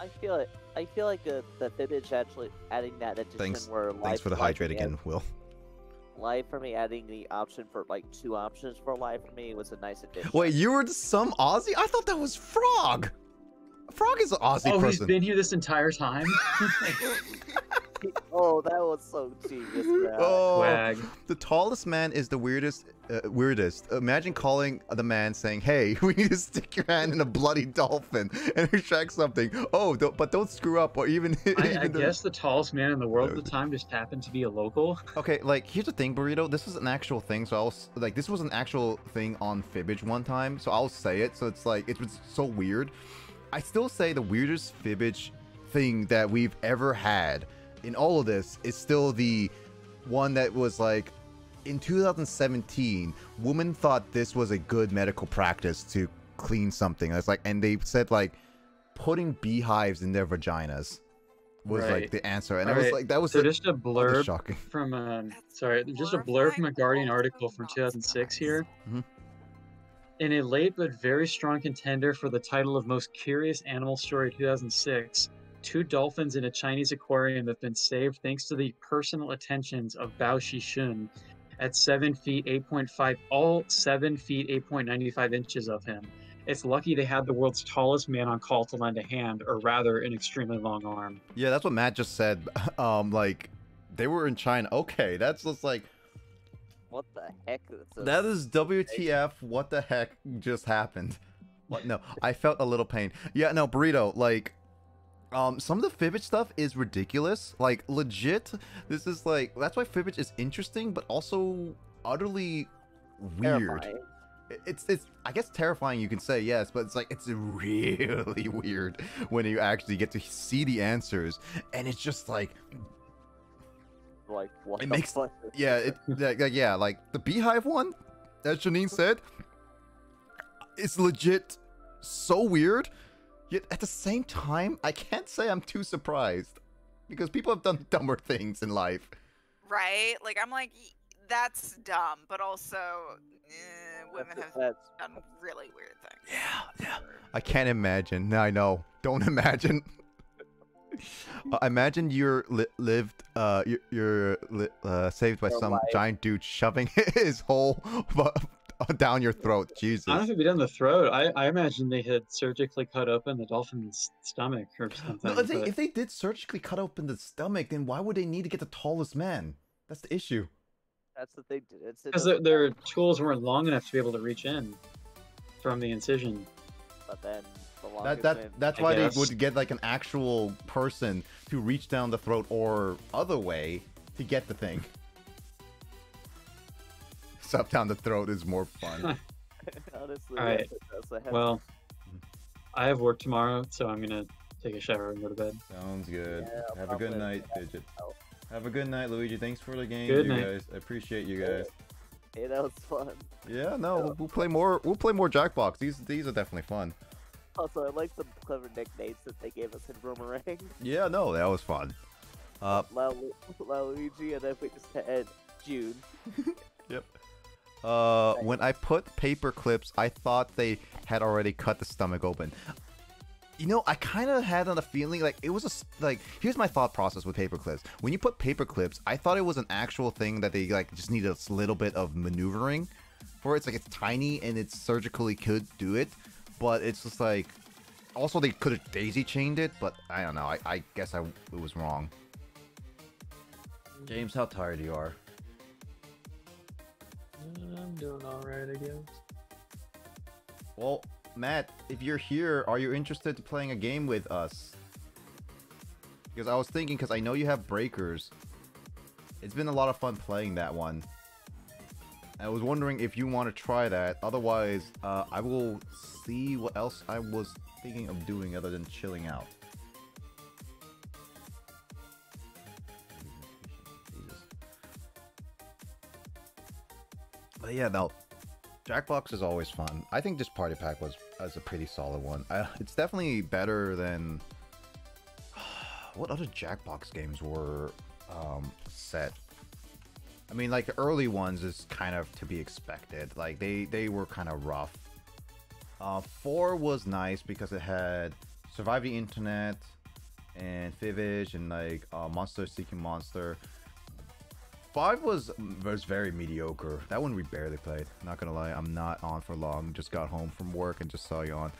I feel it. I feel like uh, the the Fibbage actually adding that addition Thanks. where Thanks for the hydrate for me again, Will. Live for me adding the option for like two options for live for me was a nice addition. Wait, you were some Aussie? I thought that was Frog. Frog is an Aussie oh, he's been here this entire time. oh, that was so genius. man. Oh, Swag. the tallest man is the weirdest. Uh, weirdest. Imagine calling the man saying, "Hey, we need to stick your hand in a bloody dolphin and extract something." Oh, don't, but don't screw up or even. I, I the- guess the tallest man in the world at the time just happened to be a local. Okay, like here's the thing, burrito. This is an actual thing. So I was like, this was an actual thing on Fibbage one time. So I'll say it. So it's like it was so weird. I still say the weirdest Fibbage thing that we've ever had in all of this is still the one that was like in 2017. Women thought this was a good medical practice to clean something. It's like, and they said like putting beehives in their vaginas was like the answer, and it All was right, like that was so a- just a that was blurb shocking. from um, sorry, just a blurb from a Guardian article from 2006 here. Mhm. In a late but very strong contender for the title of most curious animal story 2006, two dolphins in a Chinese aquarium have been saved thanks to the personal attentions of Bao Xishun at 7 feet 8.5, all 7 feet 8.95 inches of him. It's lucky they had the world's tallest man on call to lend a hand, or rather, an extremely long arm. Yeah, that's what Matt just said. Um, like they were in China. Okay, that's just like What the heck? It's a- that is WTF? What the heck just happened? What? No, I felt a little pain. Yeah, no, burrito. Like, um, some of the Fibbage stuff is ridiculous. Like, legit. This is like that's why Fibbage is interesting, but also utterly weird. Terrifying. It's it's I guess terrifying you can say yes, but it's like it's really weird when you actually get to see the answers, and it's just like like what it makes fuck? yeah it like, like, yeah like the beehive one as janine said it's legit so weird yet at the same time i can't say i'm too surprised because people have done dumber things in life Right? Like I'm like, that's dumb, but also, eh, women have That's done really weird things. Yeah, yeah. i can't imagine i know don't imagine Uh, imagine you're li- lived uh you're, you're li- uh, saved by Your some life. giant dude shoving his whole down your throat jesus I don't know if it'd be down the throat. I, I imagine they had surgically cut open the dolphin's stomach or something. No, if, they, but- if they did surgically cut open the stomach, then why would they need to get the tallest man? That's the issue. That's the they did. It's it Because their, their tools weren't long enough to be able to reach in from the incision. But then the That longest that man- that's I why guess. they would get like an actual person to reach down the throat or other way to get the thing. Stuff down the throat is more fun. Honestly, All right. yes, it does. I have- Well, I have work tomorrow, so I'm gonna take a shower and go to bed. Sounds good. Yeah, Have a good probably. night, Fidget. Have a good night, Luigi. Thanks for the game, Good you night. guys. I appreciate you guys. Hey, that was fun. Yeah, no, we'll, we'll play more. We'll play more Jackbox. These these are definitely fun. Also, I like the clever nicknames that they gave us in Roomerang. Yeah, no, that was fun. Uh, La, La Luigi, and then we just had June. Yep. Uh, when I put paper clips, I thought they had already cut the stomach open. You know, I kind of had on a feeling like it was a like. Here's my thought process with paper clips. When you put paper clips, I thought it was an actual thing that they like just needed a little bit of maneuvering for. It's like it's tiny and it surgically could do it, but it's just like. Also, they could have daisy chained it, but I don't know. I, I guess I it was wrong. James, how tired you are? I'm doing alright, I guess. Well, Matt, if you're here, are you interested in playing a game with us? Because I was thinking, because I know you have breakers. It's been a lot of fun playing that one. I was wondering if you want to try that. Otherwise, uh, I will see what else I was thinking of doing other than chilling out. But yeah, no, Jackbox is always fun. I think this party pack was was a pretty solid one. I, it's definitely better than what other Jackbox games were um, set. I mean, like the early ones is kind of to be expected. Like they they were kind of rough. Uh, four was nice because it had survive the internet and Fibbage and like uh, Monster Seeking Monster. Five was was very mediocre. That one we barely played. Not gonna lie, I'm not on for long. Just got home from work and just saw you on.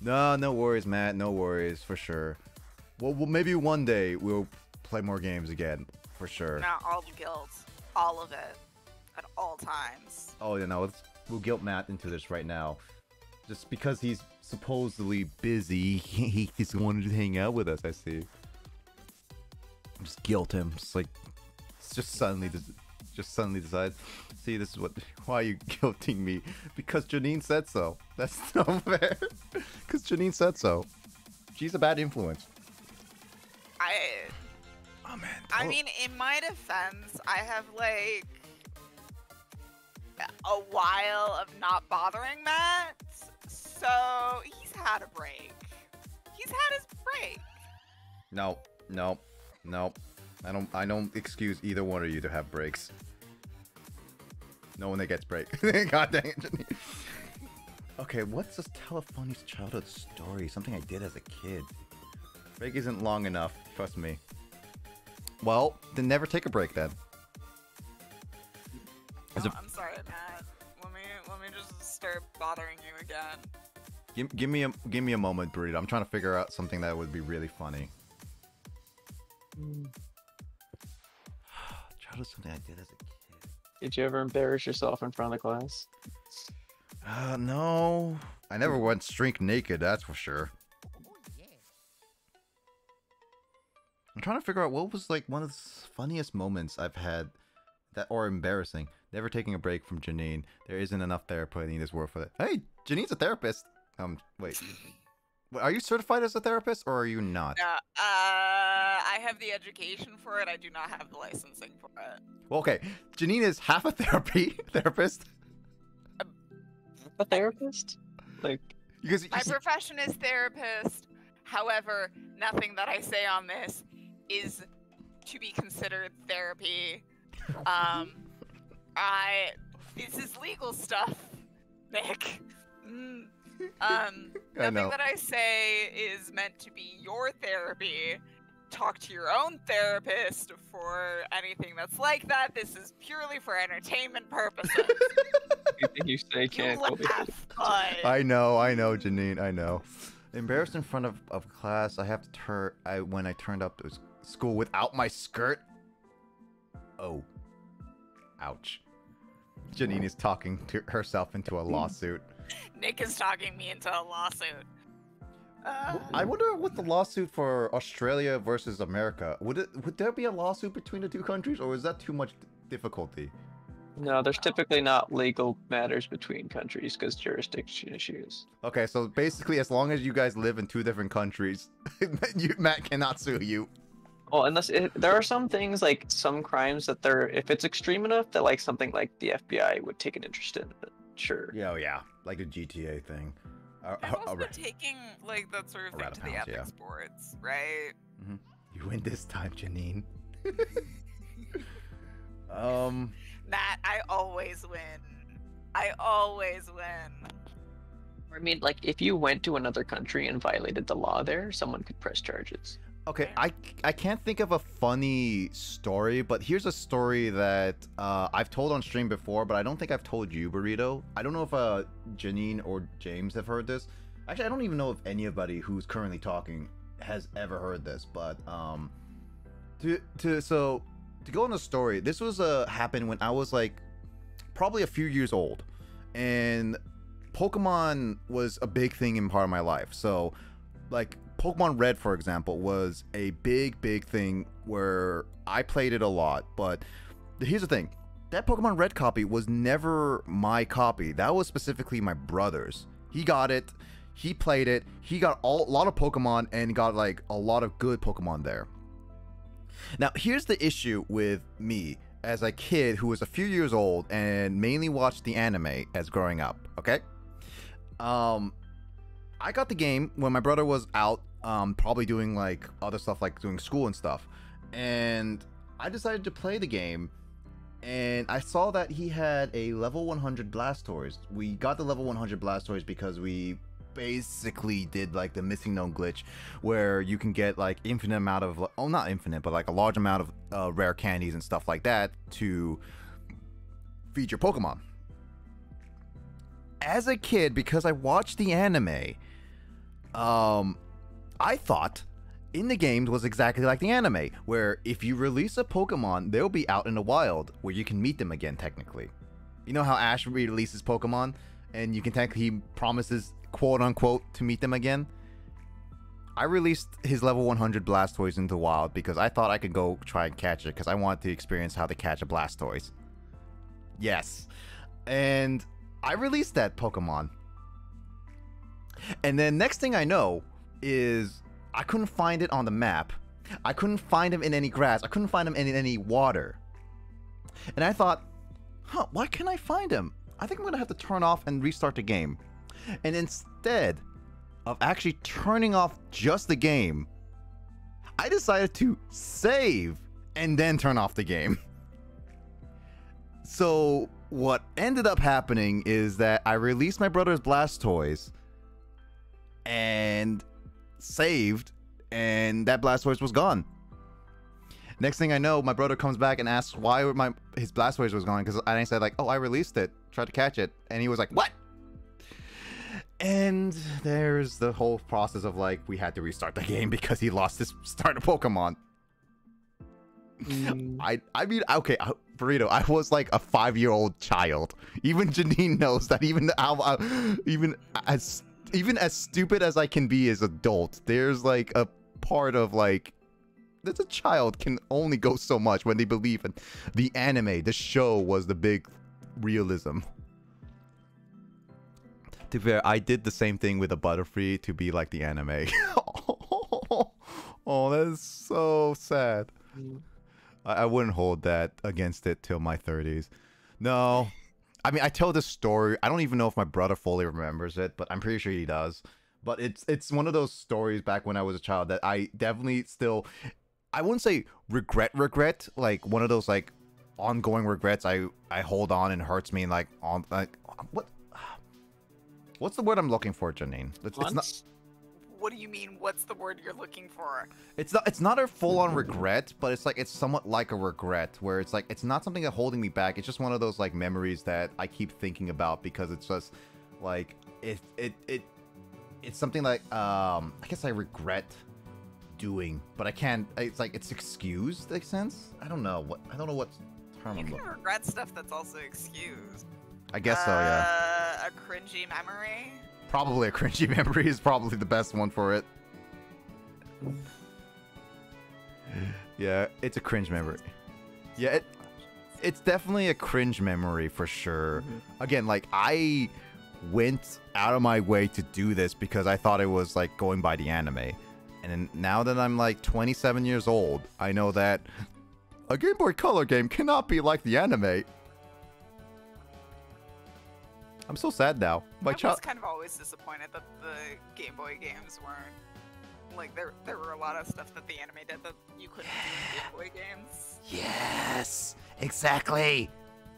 No, no worries, Matt. No worries for sure. Well, well maybe one day we'll play more games again for sure. Not all the guilds. All of it. At all times. Oh, you know, let's, we'll guilt Matt into this right now. Just because he's supposedly busy, he just wanted to hang out with us. I see. Just guilt him. Just like, just suddenly, just, just suddenly decide. See, this is what. Why are you guilting me? Because Janine said so. That's not fair. Because Janine said so. She's a bad influence. I. Oh man. I mean, in my defense, I have like a while of not bothering Matt, so he's had a break. He's had his break. No, no, no. I don't. I don't excuse either one of you to have breaks. No one that gets break. God dang it. Okay, what's this tell a funny childhood story? Something I did as a kid. Break isn't long enough. Trust me. Well, then never take a break then. As Oh, a- I'm sorry, Matt. Let me let me just start bothering you again. give, give me a give me a moment, burrito. I'm trying to figure out something that would be really funny. Hmm. Childhood something I did as a kid. Did you ever embarrass yourself in front of the class? Uh, no. I never went streak naked, that's for sure. I'm trying to figure out what was like one of the funniest moments I've had that or embarrassing. Never taking a break from Janine. There isn't enough therapy in this world for that. Hey, Janine's a therapist. Um, wait. Wait, Are you certified as a therapist or are you not? Uh, uh, I have the education for it. I do not have the licensing for it. Well, okay. Janine is half a therapy therapist. A therapist? Like because My profession is therapist. However, nothing that I say on this is to be considered therapy. Um, I this is legal stuff, Nick. Mm. Um, nothing that I say is meant to be your therapy. Talk to your own therapist for anything that's like that. This is purely for entertainment purposes. you say can't laugh, but I know, I know, Janine, I know. Embarrassed in front of, of class, I have to turn. I when I turned up to school without my skirt. Oh, ouch. Janine is talking to herself into a lawsuit. Nick is talking me into a lawsuit. Uh, I wonder what the lawsuit for Australia versus America would it would there be a lawsuit between the two countries or is that too much difficulty? No, there's typically not legal matters between countries because jurisdiction issues. Okay, so basically, as long as you guys live in two different countries, you, Matt cannot sue you. Well, unless it, there are some things like some crimes that they're if it's extreme enough that like something like the FBI would take an interest in. But sure. Yeah, oh yeah, like a GTA thing. Uh, I've uh, also been taking like that sort of thing to the the house, ethics yeah. boards, right? You win this time, Janine. um, Matt, I always win. I always win. I mean, like if you went to another country and violated the law there, someone could press charges. Okay, I I can't think of a funny story, but here's a story that uh, I've told on stream before, but I don't think I've told you, Burrito. I don't know if uh, Janine or James have heard this. Actually, I don't even know if anybody who's currently talking has ever heard this, but um, to to so to go on the story, this was uh happened when I was like probably a few years old, and Pokemon was a big thing in part of my life. So, like Pokemon Red, for example, was a big, big thing where I played it a lot. But here's the thing: that Pokemon Red copy was never my copy. That was specifically my brother's. He got it. He played it. He got all, a lot of Pokemon and got like a lot of good Pokemon there. Now, here's the issue with me as a kid who was a few years old and mainly watched the anime as growing up, okay? Um I got the game when my brother was out um probably doing like other stuff like doing school and stuff. And I decided to play the game, and I saw that he had a level 100 Blastoise. We got the level 100 Blastoise because we basically did like the MissingNo. glitch where you can get like infinite amount of oh not infinite but like a large amount of uh, rare candies and stuff like that to feed your pokemon as a kid because i watched the anime um i thought in the games was exactly like the anime where if you release a pokemon they'll be out in the wild where you can meet them again technically you know how ash releases pokemon and you can technically he promises quote unquote to meet them again. I released his level 100 Blastoise into Wild because I thought I could go try and catch it because I wanted to experience how to catch a Blastoise. Yes. And I released that Pokemon. And then next thing I know is I couldn't find it on the map. I couldn't find him in any grass. I couldn't find him in any water. And I thought, huh, why can't I find him? I think I'm going to have to turn off and restart the game. And instead of actually turning off just the game, I decided to save and then turn off the game. So, what ended up happening is that I released my brother's Blastoise and saved, and that Blastoise was gone. Next thing I know, my brother comes back and asks why my his Blastoise was gone because I said like, "Oh, I released it, tried to catch it," and he was like, "What?" And there's the whole process of like we had to restart the game because he lost his starter Pokemon. I I mean okay, uh, burrito. I was like a five year old child. Even Janine knows that. Even how uh, even as even as stupid as I can be as adult, there's like a part of like that a child can only go so much when they believe in the anime. The show was the big realism. To be fair, I did the same thing with a Butterfree to be like the anime. oh, that is so sad. Mm. I, I wouldn't hold that against it till my 30s. No. I mean, I tell this story. I don't even know if my brother fully remembers it, but I'm pretty sure he does. But it's it's one of those stories back when I was a child that I definitely still I wouldn't say regret regret, like one of those like ongoing regrets I I hold on and hurts me and like on like what What's the word I'm looking for, Janine? It's, it's not What do you mean? What's the word you're looking for? it's not it's not a full on regret, but it's like it's somewhat like a regret where it's like it's not something that holding me back. It's just one of those like memories that I keep thinking about because it's just like it it it it's something like um I guess I regret doing, but I can't it's like it's excused, makes sense? I don't know what I don't know what term You I'm can regret stuff that's also excused. I guess so, yeah. Uh, a cringy memory. Probably a cringy memory is probably the best one for it. Yeah, it's a cringe memory. Yeah, it, it's definitely a cringe memory for sure. Mm-hmm. Again, like I went out of my way to do this because I thought it was like going by the anime. And now that I'm like 27 years old, I know that a Game Boy Color game cannot be like the anime. I'm so sad now. My I was kind of always disappointed that the Game Boy games weren't like there. There were a lot of stuff that the anime did that you couldn't do in Game Boy games. Yes, exactly.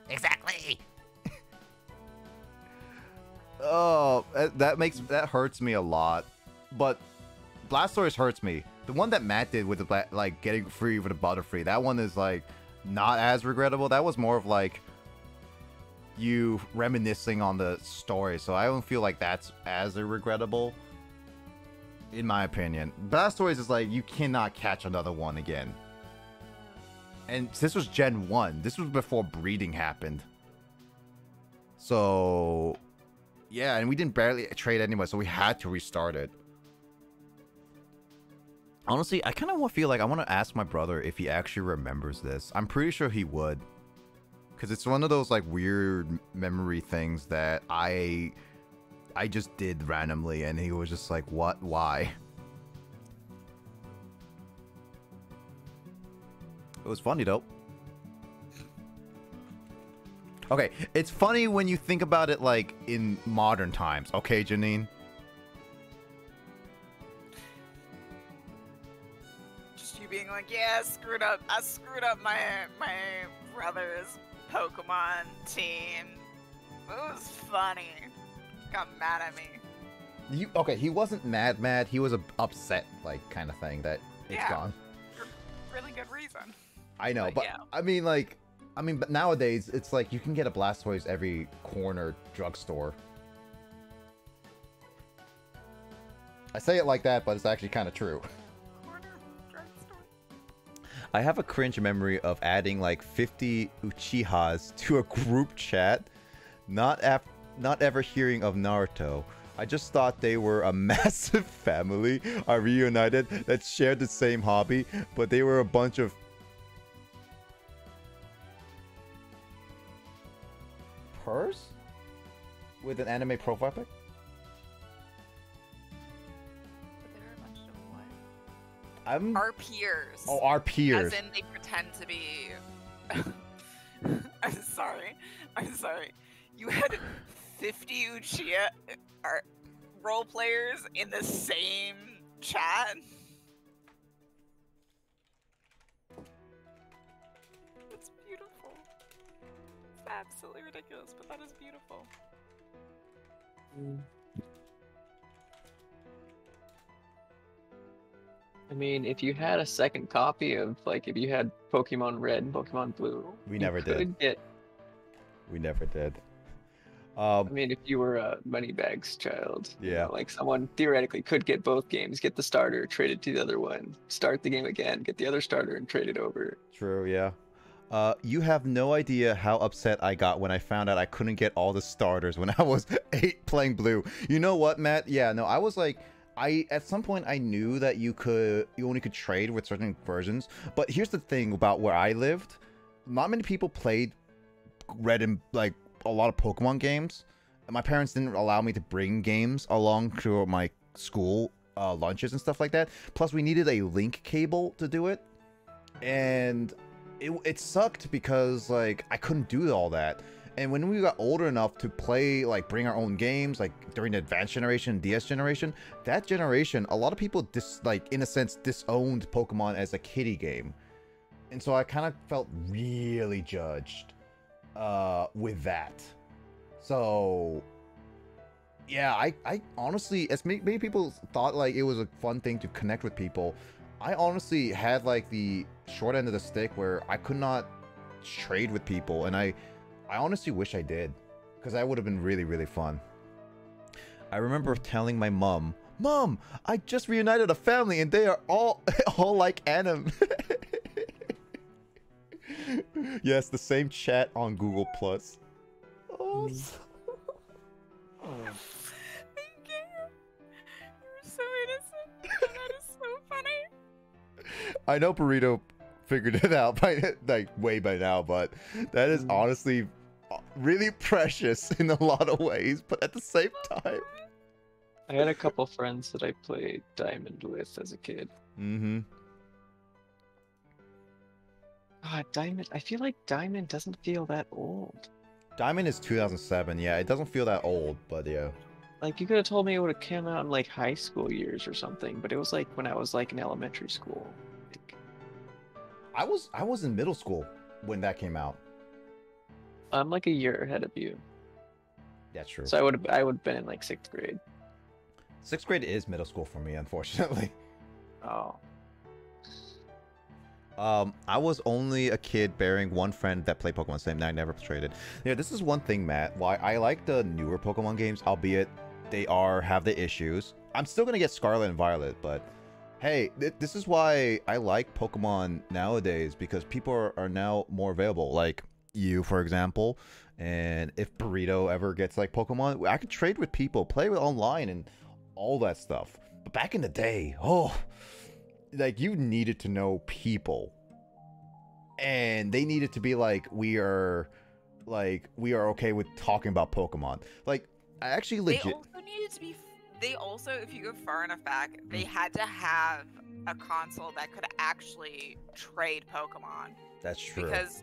Exactly. oh, that- that makes that hurts me a lot. But Blastoise hurts me. The one that Matt did with the like getting free with the Butterfree, that one is like not as regrettable. That was more of like you reminiscing on the story. So I don't feel like that's as regrettable, in my opinion. Blastoise is like you cannot catch another one again. And this was Gen 1. This was before breeding happened. So, yeah, and we didn't barely trade anyway, so we had to restart it. Honestly, I kind of feel like I want to ask my brother if he actually remembers this. I'm pretty sure he would. Because it's one of those, like, weird memory things that I... I just did randomly, and he was just like, what? Why? It was funny though. Okay, it's funny when you think about it like in modern times. Okay, Janine? Just you being like, yeah, I screwed up. I screwed up my my brother's Pokemon team. It was funny. Got mad at me. You okay? He wasn't mad, mad. He was a upset, like kind of thing that it's Yeah. gone. For really good reason. I know, But but yeah. I mean, like, I mean, but nowadays it's like you can get a Blastoise every corner drugstore. I say it like that, but it's actually kind of true. I have a cringe memory of adding like 50 Uchihas to a group chat, not af- not ever hearing of Naruto. I just thought they were a massive family, are reunited that shared the same hobby, but they were a bunch of purrs with an anime profile pic. I'm Our peers. Oh, our peers. As in, they pretend to be. I'm sorry. I'm sorry. You had 50 Uchiha uh, role players in the same chat. That's beautiful. It's absolutely ridiculous, but that is beautiful. Mm. I mean, if you had a second copy of like if you had Pokemon Red and Pokemon Blue, We you never did. Get, We never did. Um, I mean, if you were a Moneybags child, you Yeah. know, like someone theoretically could get both games, get the starter, trade it to the other one, start the game again, get the other starter, and trade it over. True, yeah. Uh, you have no idea how upset I got when I found out I couldn't get all the starters when I was eight playing blue. You know what, Matt? Yeah, no, I was like, I at some point I knew that you could, you only could trade with certain versions. But here's the thing about where I lived: not many people played red and like a lot of Pokemon games. My parents didn't allow me to bring games along to my school uh, lunches and stuff like that. Plus, we needed a link cable to do it, and it, it sucked because like I couldn't do all that. And when we got older enough to play, like bring our own games, like during the Advanced generation, DS generation, that generation, a lot of people dis like in a sense disowned Pokemon as a kiddie game, and so I kind of felt really judged uh, with that. So yeah, I, I honestly, as many, many people thought like it was a fun thing to connect with people, I honestly had like the short end of the stick where I could not trade with people, and I, I honestly wish I did, because that would have been really really fun. I remember telling my mom, "Mom, I just reunited a family, and they are all all like anime." yes, the same chat on Google Plus. Oh, Thank You're so innocent. that is so funny. I know Burrito figured it out by like way by now, but that is honestly uh, really precious in a lot of ways. But at the same time, I had a couple friends that I played Diamond with as a kid. mm-hmm. Ah, Diamond. I feel like Diamond doesn't feel that old. Diamond is 2007. Yeah, it doesn't feel that old, but yeah. Like you could have told me it would have come out in like high school years or something, but it was like when I was like in elementary school. I was I was in middle school when that came out. I'm like a year ahead of you, That's true. so I would have I would have been in like sixth grade. Sixth grade is middle school for me, unfortunately. Oh. Um, I was only a kid bearing one friend that played Pokemon same. and I never traded. Yeah, this is one thing, Matt. Why I like the newer Pokemon games, albeit they are have the issues. I'm still gonna get Scarlet and Violet, but hey, th- this is why I like Pokemon nowadays because people are, are now more available. Like you, for example, and if Burrito ever gets like Pokemon, I could trade with people, play with online, and all that stuff. But back in the day, oh, like you needed to know people and they needed to be like we are like we are okay with talking about pokemon like i actually They legit also needed to be. They also, if you go far enough back, Mm. they had to have a console that could actually trade Pokemon. that's true Because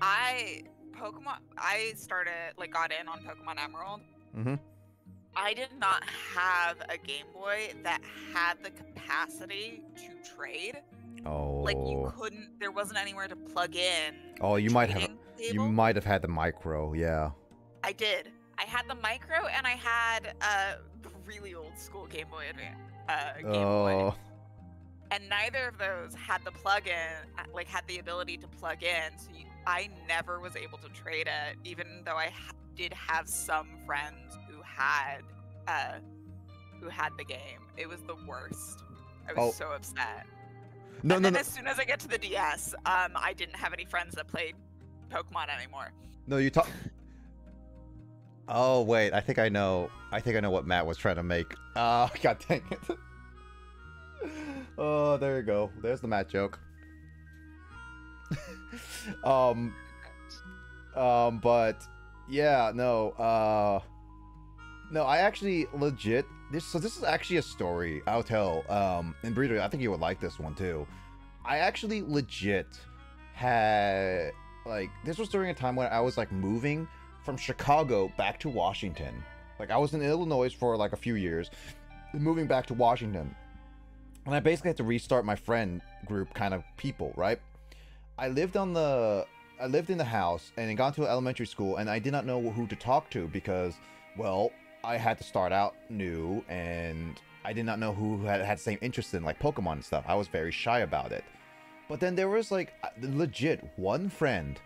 I Pokemon, I started like got in on Pokemon Emerald. mm-hmm. I did not have a Game Boy that had the capacity to trade. Oh. Like you couldn't. There wasn't anywhere to plug in. Oh, you might have. You might have had the micro. Yeah. I did. I had the micro and I had a really old school Game Boy Advance. Uh, Game Boy. Oh. And neither of those had the plug-in, uh, like had the ability to plug in. So you, I never was able to trade it, even though I ha- did have some friends who had, uh, who had the game. It was the worst. I was Oh. so upset. No, and no, then no. as soon as I get to the DS, um, I didn't have any friends that played Pokemon anymore. No, you talk. Oh wait, I think I know. I think I know what Matt was trying to make. Ah, god dang it. oh, there you go. There's the Matt joke. um, um, but yeah, no, uh, no, I actually legit this. So this is actually a story I'll tell. Um, and Burrito, I think you would like this one too. I actually legit had like this was during a time when I was like moving from Chicago back to Washington. Like I was in Illinois for like a few years, moving back to Washington. And I basically had to restart my friend group kind of people, right? I lived on the I lived in the house and then gone to elementary school and I did not know who to talk to because well, I had to start out new and I did not know who had had the same interest in like Pokemon and stuff. I was very shy about it. But then there was like uh, legit one friend.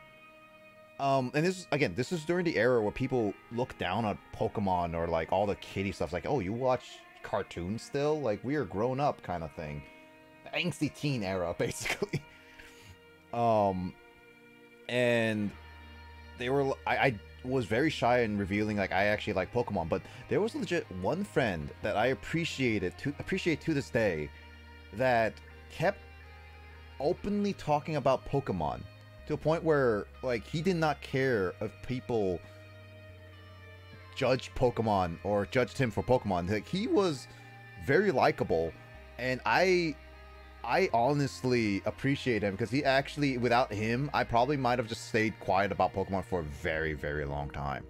Um, and this is again, this is during the era where people look down on Pokemon or like all the kiddie stuff. Like, oh, you watch cartoons still? Like we are grown up kind of thing. The angsty teen era, basically. Um, and they were I, I was very shy in revealing like I actually like Pokemon, but there was legit one friend that I appreciated to appreciate to this day that kept openly talking about Pokemon to a point where like he did not care if people judged Pokemon or judged him for Pokemon. Like he was very likable and I I honestly appreciate him because he actually without him I probably might have just stayed quiet about Pokemon for a very very long time.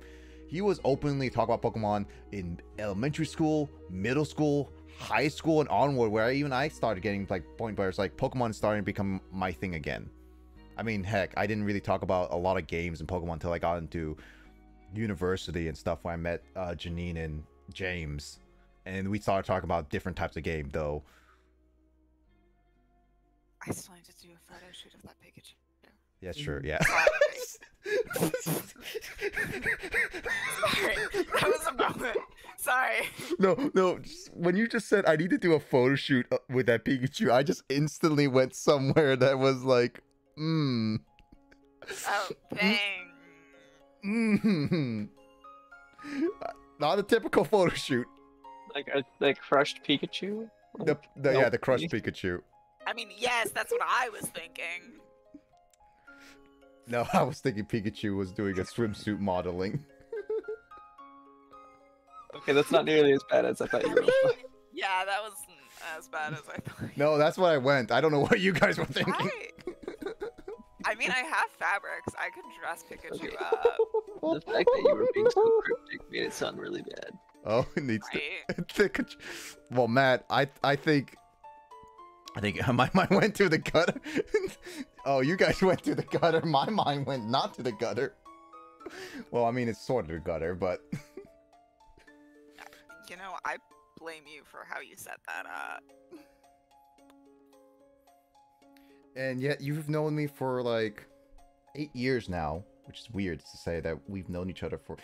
He was openly talking about Pokemon in elementary school, middle school, high school, and onward, where even I started getting like point it's like Pokemon starting to become my thing again. I mean, heck, I didn't really talk about a lot of games and Pokemon until I got into university and stuff where I met uh, Janine and James. And we started talking about different types of game, though. I still need to do a photo shoot of that Pikachu. Yeah, sure, yeah. Sorry, that was a moment. Sorry. no, no. just- When you just said I need to do a photo shoot uh, with that Pikachu, I just instantly went somewhere that was like, mmm. Oh, dang. Mm. Not a typical photo shoot. Like a like crushed Pikachu. The, the yeah, the crushed Pikachu. I mean, yes, that's what I was thinking. No, I was thinking Pikachu was doing a swimsuit modeling. Okay, that's not nearly as bad as I thought you were. Yeah, that was as bad as I thought. No, that's what I went. I don't know what you guys were thinking. I, I mean, I have fabrics. I could dress Pikachu up. The fact that you were being so cryptic made it sound really bad. Oh, it needs Right. to. the contr- well, Matt, I I think. I think my mind went to the gutter. oh, you guys went to the gutter. My mind went not to the gutter. Well, I mean, it's sort of the gutter, but You know, I blame you for how you set that up. and yet you've known me for like eight years now, which is weird to say that we've known each other for.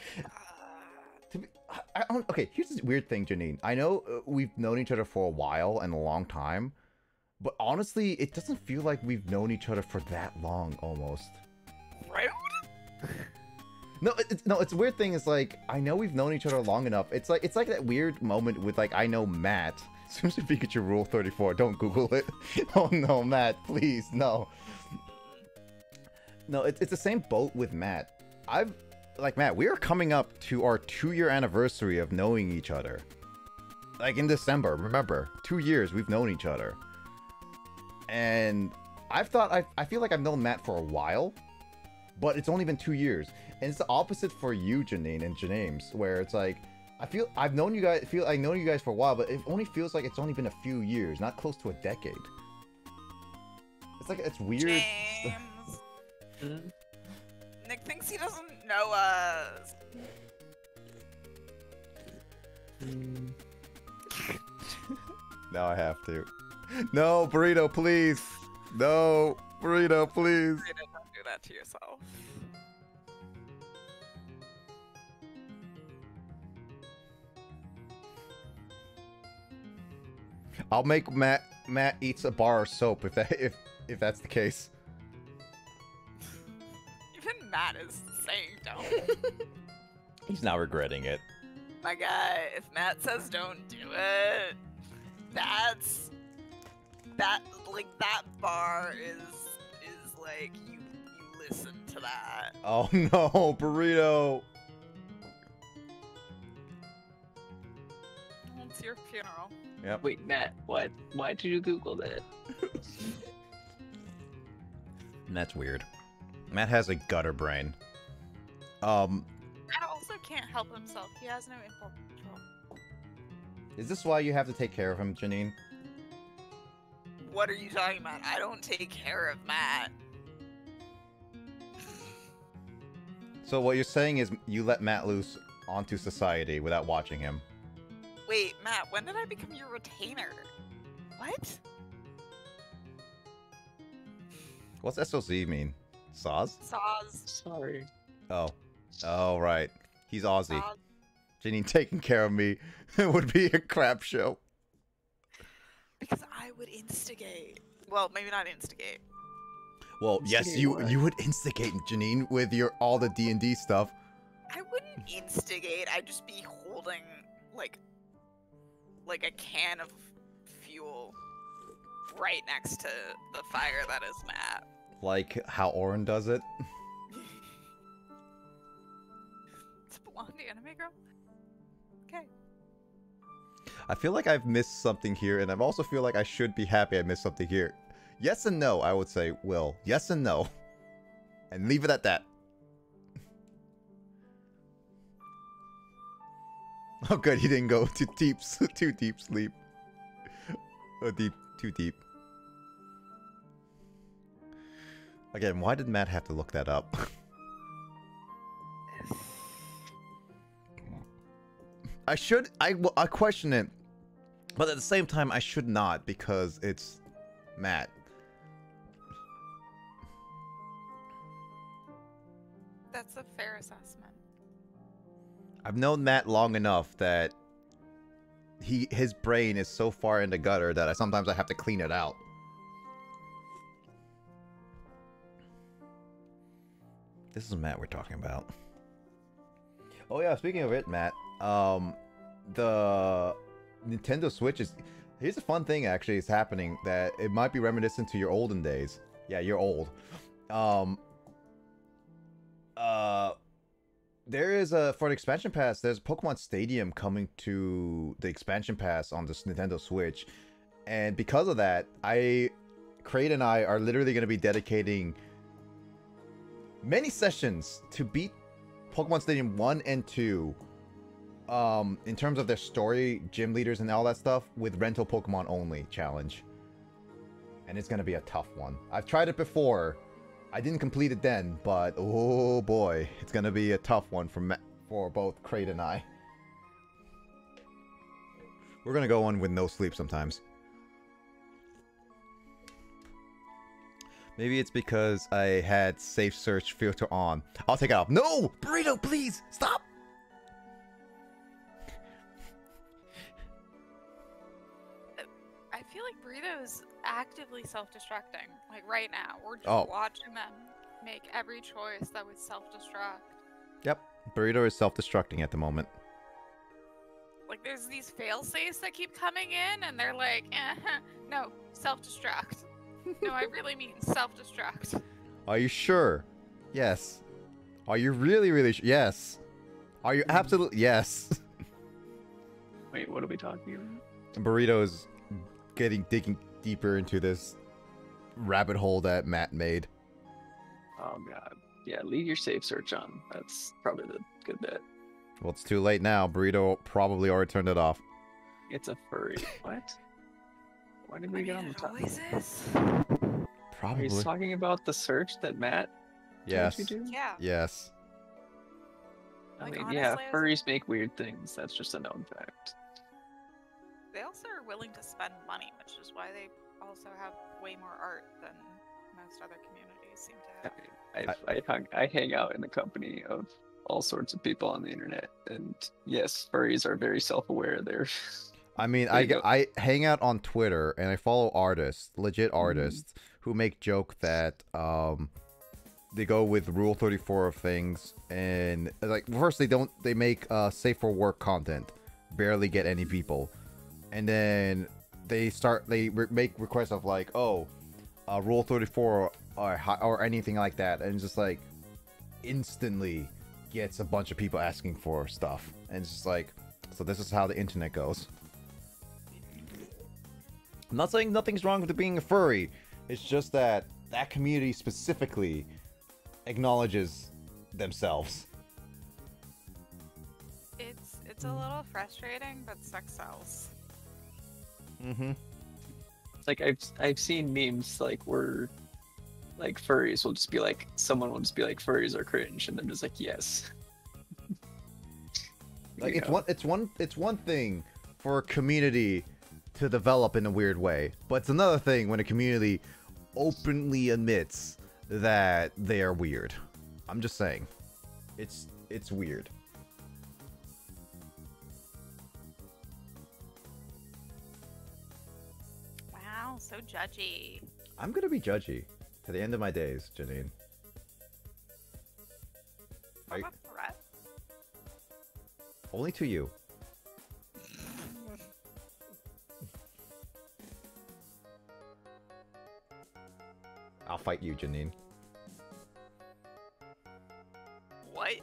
To be, I, I don't, okay, here's this weird thing, Janine. I know uh, we've known each other for a while and a long time, but honestly, it doesn't feel like we've known each other for that long, almost. Rude. No, it's no, it's a weird thing. Is like I know we've known each other long enough. It's like it's like that weird moment with like I know Matt. Simpson your Rule 34. Don't Google it. oh no, Matt, please no. No, it's it's the same boat with Matt. I've like Matt. We are coming up to our two year anniversary of knowing each other. Like in December. Remember, two years we've known each other. And I've thought I I feel like I've known Matt for a while but it's only been two years. And it's the opposite for you, Janine and James, where it's like I feel I've known you guys feel I've known you guys for a while, but it only feels like it's only been a few years, not close to a decade. It's like it's weird. James. Nick thinks he doesn't know us. Hmm. Now I have to. No, burrito, please. No, burrito, please. Brita, don't do that to yourself. I'll make Matt Matt eats a bar of soap if that if if that's the case. Even Matt is saying don't. He's not regretting it. My guy, if Matt says don't do it, that's that like that bar is is like you you listen to that. Oh no, burrito. It's your funeral. Yep. Wait, Matt, what? Why did you Google that? That's weird. Matt has a gutter brain. Um, Matt also can't help himself. He has no impulse control. is this why you have to take care of him, Janine? What are you talking about? I don't take care of Matt. So what you're saying is you let Matt loose onto society without watching him. Wait, Matt, when did I become your retainer? What? What's SOZ mean? Soz? Saws. Sorry. Oh. Oh, right. He's Aussie. Saws. Janine taking care of me would be a crap show. Because I would instigate. Well, maybe not instigate. Well, yes, you what? you would instigate Janine with your all the D and D stuff. I wouldn't instigate. I'd just be holding like like a can of fuel right next to the fire that is Matt. Like how Orin does it. It's a blonde anime girl. I feel like I've missed something here, and I also feel like I should be happy I missed something here. Yes and no, I would say, Will. Yes and no. And leave it at that. Oh, good, he didn't go too deep, too deep sleep. Oh, deep, too deep. Again, why did Matt have to look that up? I should, I I question it, but at the same time, I should not because it's Matt. That's a fair assessment. I've known Matt long enough that he his brain is so far in the gutter that I sometimes I have to clean it out. This is Matt we're talking about. Oh yeah, speaking of it, Matt, um the Nintendo Switch is here's a fun thing actually is happening that it might be reminiscent to your olden days. Yeah, you're old. Um uh there is a for the expansion pass there's pokemon stadium coming to the expansion pass on this nintendo switch and because of that i Crate and i are literally going to be dedicating many sessions to beat pokemon stadium 1 and 2 um in terms of their story gym leaders and all that stuff with rental pokemon only challenge and it's to be a tough one i've tried it before I didn't complete it then, but oh boy, it's gonna be a tough one for for both Crate and I. We're gonna go on with no sleep sometimes. Maybe it's because I had safe search filter on. I'll take it off. No! Burrito, please! Stop! Feel like actively self-destructing. Like right now, we're just Oh. watching them make every choice that would self-destruct. Yep. Burrito is self-destructing at the moment. Like there's these fail safes that keep coming in, and they're like, eh, no, self-destruct. no, I really mean self-destruct. Are you sure? Yes. Are you really, really sure? Yes. Are you absolutely yes? Wait, what are we talking about? Burrito is getting digging deeper into this rabbit hole that Matt made. Oh god. Yeah, leave your safe search on. That's probably the good bit. Well, it's too late now. Burrito probably already turned it off. It's a furry. what? Why did we get on the top? Noises? Probably. He's talking about the search that Matt told Yes. you to? Yeah. Yes. I Like, mean, yeah, honestly, I was- furries make weird things. That's just a known fact. They also are willing to spend money, which is why they also have way more art than most other communities seem to have. I I, hung, I hang out in the company of all sorts of people on the internet, and yes, furries are very self-aware. They're I mean, I, go. I hang out on Twitter and I follow artists, legit Mm-hmm. artists, who make joke that um they go with Rule Thirty Four of things and like first they don't they make uh safe for work content, barely get any people, and then they start they re- make requests of like oh, uh, Rule Thirty Four or hi- or anything like that, and just like instantly gets a bunch of people asking for stuff, and it's just like so this is how the internet goes. I'm not saying nothing's wrong with being a furry. It's just that that community specifically acknowledges themselves. It's it's a little frustrating, but sex sells. Mm-hmm. Like I've I've seen memes like where like furries will just be like someone will just be like furries are cringe, and they're just like yes. Like You it's know. one it's one it's one thing for a community to develop in a weird way, but it's another thing when a community openly admits that they are weird. I'm just saying. It's it's weird. So judgy. I'm gonna be judgy to the end of my days, Janine. Are you- only to you. I'll fight you, Janine. What?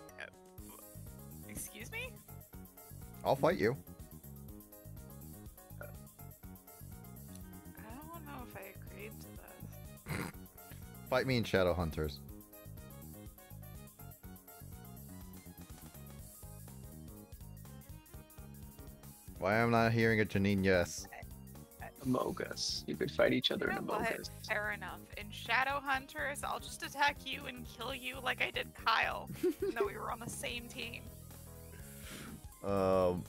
Excuse me? I'll fight you. Fight me in Shadow Hunters. Why am I not hearing a Janine yes? Among Us. You could fight each other You in know Among what? Us. Fair enough. In Shadow Hunters, I'll just attack you and kill you like I did Kyle, even though we were on the same team. Um,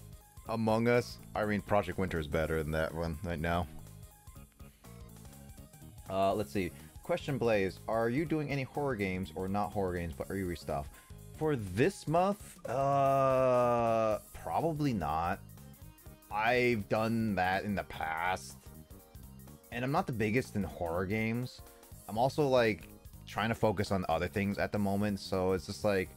Among Us. I mean, Project Winter is better than that one right now. Uh, let's see. Question Blaze, are you doing any horror games or not horror games, but Yuri stuff? For this month, uh, probably not. I've done that in the past, and I'm not the biggest in horror games. I'm also like trying to focus on other things at the moment, so it's just like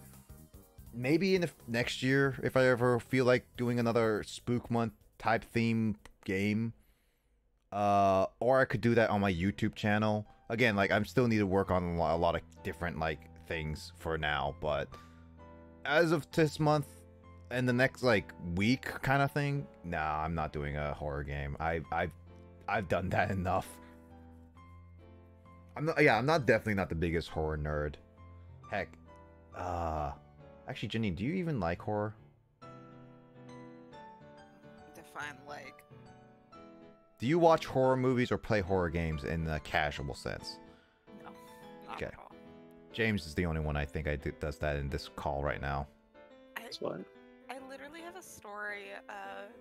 maybe in the next year if I ever feel like doing another spook month type theme game. Uh, or I could do that on my YouTube channel. Again, like I'm still need to work on a lot, of different like things for now, but as of this month and the next like week kind of thing, nah, I'm not doing a horror game. I I've I've done that enough. I'm not yeah, I'm not definitely not the biggest horror nerd. Heck, uh actually Janine, do you even like horror? Define like. Do you watch horror movies or play horror games in the casual sense? No, not Okay. at all. James is the only one I think I do, does that in this call right now. That's what. I literally have a story of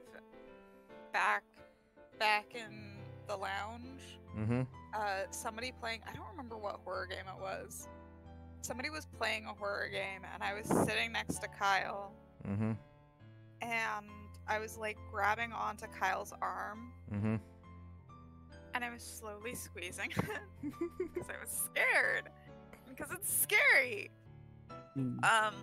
back back in the lounge. Mm-hmm. Uh, somebody playing. I don't remember what horror game it was. Somebody was playing a horror game, and I was sitting next to Kyle, Mm-hmm. and I was like grabbing onto Kyle's arm, Mm-hmm. and I was slowly squeezing because I was scared. Because it's scary. Um,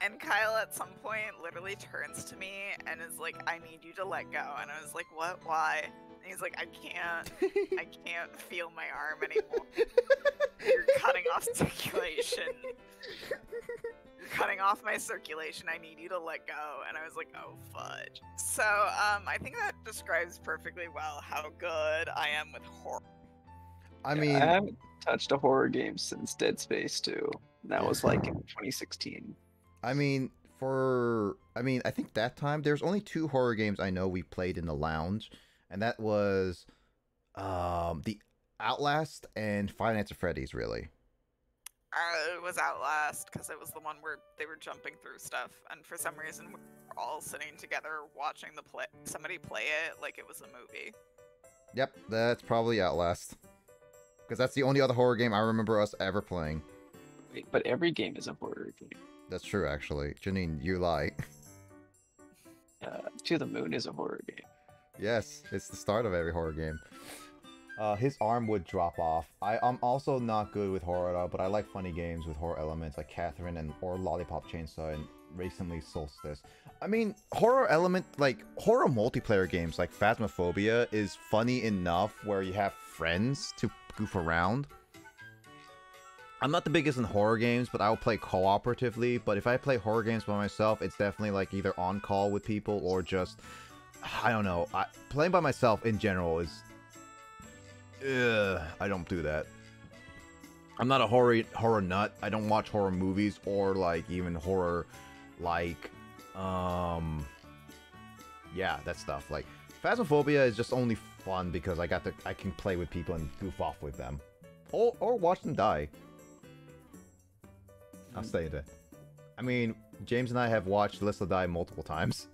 and Kyle at some point literally turns to me and is like, "I need you to let go." And I was like, "What? Why?" And he's like, "I can't. I can't feel my arm anymore. You're cutting off circulation. You're cutting off my circulation. I need you to let go." And I was like, "Oh fudge." So, um, I think that describes perfectly well how good I am with horror. I mean, I haven't touched a horror game since Dead Space 2. That was like in 2016. I mean, for I mean, I think that time there's only two horror games I know we played in the lounge, and that was um the Outlast and Five Nights at Freddy's, really. Uh, it was Outlast because it was the one where they were jumping through stuff, and for some reason we were all sitting together watching the play somebody play it like it was a movie. Yep, that's probably Outlast. Because that's the only other horror game I remember us ever playing. Wait, but every game is a horror game. That's true, actually. Janine, you lie. Uh, to the Moon is a horror game. yes, it's the start of every horror game. Uh, his arm would drop off. I, I'm also not good with horror but I like funny games with horror elements like Catherine and or Lollipop Chainsaw and recently Solstice. I mean, horror element like horror multiplayer games like Phasmophobia is funny enough where you have friends to goof around. I'm not the biggest in horror games, but I will play cooperatively. But if I play horror games by myself, it's definitely like either on call with people or just I don't know. I, playing by myself in general is Ugh, I don't do that. I'm not a horror horror nut. I don't watch horror movies or like even horror like um yeah, that stuff. Like Phasmophobia is just only fun because I got to I can play with people and goof off with them. Or or watch them die. I'll say that. I mean, James and I have watched Lissa die multiple times.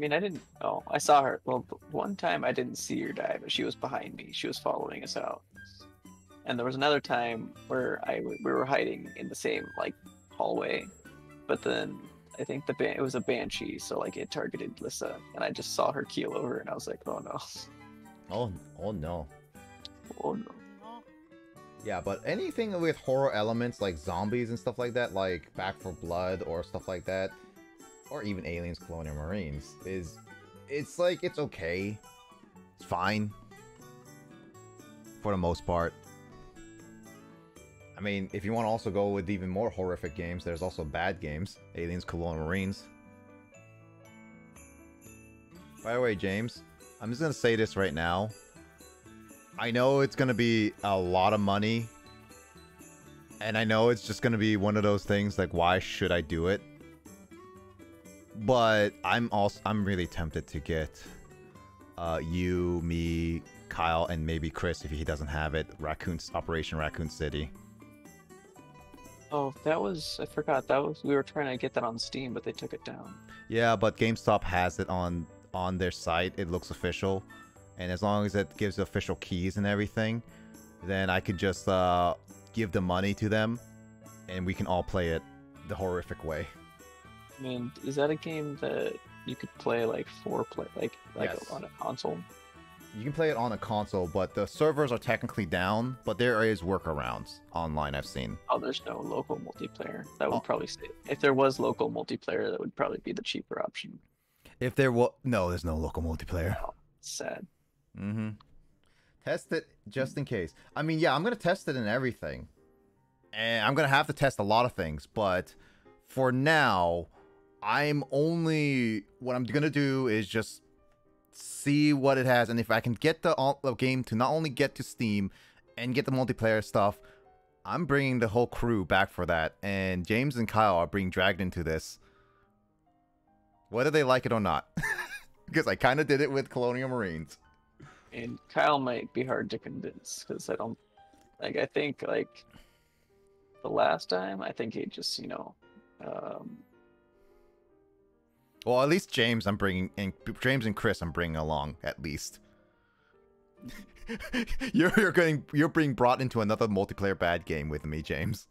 I mean, I didn't. Oh, I saw her. Well, one time I didn't see her die, but she was behind me. She was following us out. And there was another time where I we were hiding in the same like hallway, but then I think the ban- it was a banshee, so like it targeted Lissa, and I just saw her keel over, and I was like, oh no, Oh, oh no. oh no. Yeah, but anything with horror elements like zombies and stuff like that, like Back 4 Blood or stuff like that, or even Aliens, Colonial Marines, is it's like it's okay. It's fine. For the most part. I mean, if you want to also go with even more horrific games, there's also bad games. Aliens, Colonial Marines. By the way, James, I'm just gonna say this right now. I know it's gonna be a lot of money, and I know it's just gonna be one of those things like, why should I do it? But I'm also I'm really tempted to get uh, you, me, Kyle, and maybe Chris if he doesn't have it. Raccoon's Operation Raccoon City. Oh, that was I forgot. That was we were trying to get that on Steam, but they took it down. Yeah, but GameStop has it on on their site. It looks official, and as long as it gives official keys and everything, then I could just uh, give the money to them, and we can all play it the horrific way. I mean, is that a game that you could play like four play like like Yes. on a console? You can play it on a console, but the servers are technically down. But there is workarounds online. I've seen. Oh, there's no local multiplayer. That would Oh. probably say if there was local multiplayer, that would probably be the cheaper option. If there was no, there's no local multiplayer. Sad. Mm-hmm. Test it just in case. I mean, yeah, I'm gonna test it and everything, and I'm gonna have to test a lot of things. But for now, I'm only what I'm gonna do is just see what it has, and if I can get the, all- the game to not only get to Steam and get the multiplayer stuff, I'm bringing the whole crew back for that. And James and Kyle are being dragged into this, whether they like it or not, because I kind of did it with Colonial Marines. And Kyle might be hard to convince because I don't like. I think like the last time, I think he just you know, um, Well, at least James, I'm bringing, and James and Chris, I'm bringing along at least. you're you're going you're being brought into another multiplayer bad game with me, James.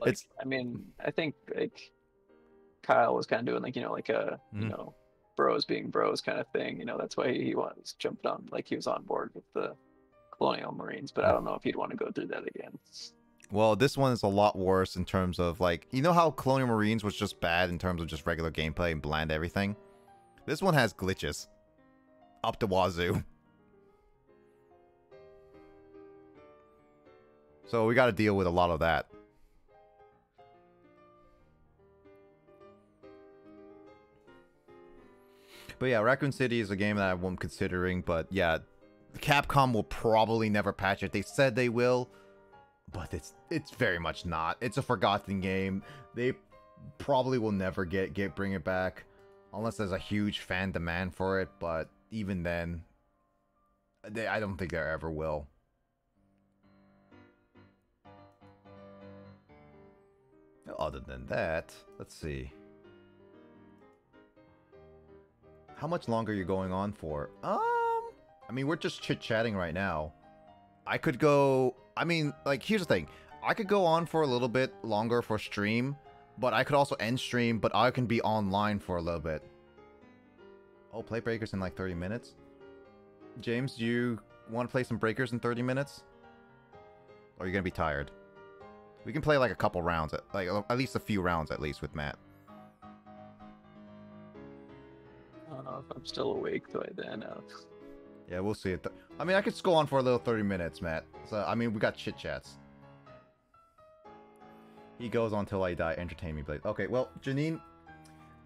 like It's I mean, I think like Kyle was kind of doing like you know like a you Mhm. know bros being bros kind of thing. You know that's why he was jumped on like he was on board with the Colonial Marines. But I don't know if he'd want to go through that again. Well, this one is a lot worse in terms of like you know how Colonial Marines was just bad in terms of just regular gameplay and bland everything. This one has glitches, up the wazoo. So we got to deal with a lot of that. But yeah, Raccoon City is a game that I'm considering. But yeah, Capcom will probably never patch it. They said they will, but it's it's very much not. It's a forgotten game. They probably will never get get bring it back unless there's a huge fan demand for it. But even then, They, I don't think there ever will. Other than that, let's see. How much longer are you going on for? Um, I mean, we're just chit chatting right now. I could go. I mean, like, here's the thing. I could go on for a little bit longer for stream, but I could also end stream, but I can be online for a little bit. Oh, play breakers in like 30 minutes? James, do you want to play some breakers in 30 minutes? Or are you going to be tired? We can play like a couple rounds, at, like at least a few rounds at least with Matt. I don't know if I'm still awake by then. Yeah, we'll see it. I mean, I could just go on for a little 30 minutes, Matt. So, I mean, we got chit chats. He goes on till I die. Entertain me, Blade. Okay, well, Janine,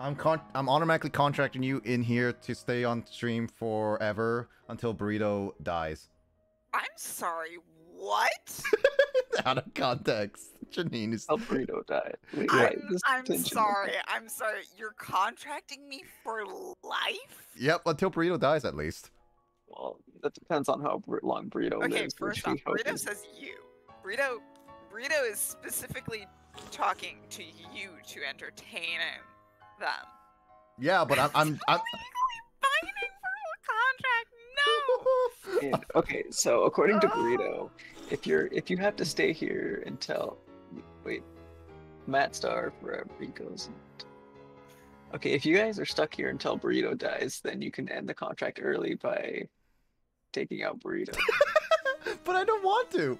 I'm con- I'm automatically contracting you in here to stay on stream forever until Burrito dies. I'm sorry. What? Out of context, Janine is. El Burrito died. Wait, I'm, wait, I'm sorry. I'm sorry. You're contracting me for life? Yep, until Burrito dies at least. Well, that depends on how long Burrito Okay, lives. first off, hope Burrito is- says you. Burrito, Burrito is specifically talking to you to entertain them. Yeah, but I'm I'm, I'm Contract? No. And- okay, so according to Burrito, if you're if you have to stay here until wait, Matt Star forever he goes. Okay, if you guys are stuck here until Burrito dies, then you can end the contract early by taking out Burrito. but I don't want to.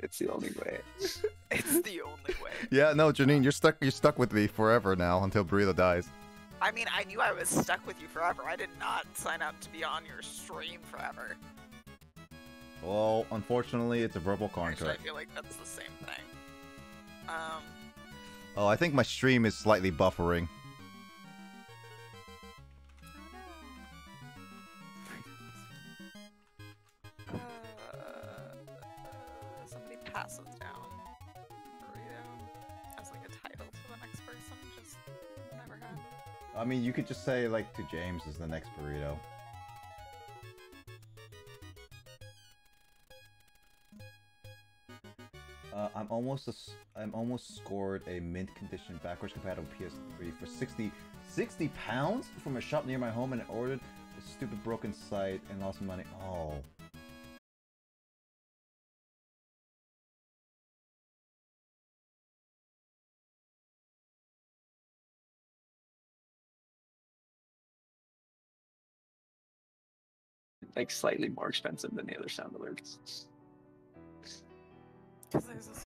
It's the only way. It's the only way. Yeah, no, Janine, you're stuck. You're stuck with me forever now until Burrito dies. I mean, I knew I was stuck with you forever. I did not sign up to be on your stream forever. Well, unfortunately, it's a verbal contract. Actually, I feel like that's the same thing. Um, Oh, I think my stream is slightly buffering. I mean, you could just say like to James is the next burrito. Uh, I'm almost a I'm almost scored a mint condition backwards compatible PS3 for 60 60 pounds from a shop near my home and ordered a stupid broken site and lost money. Oh. Like slightly more expensive than the other sound alerts. Because there's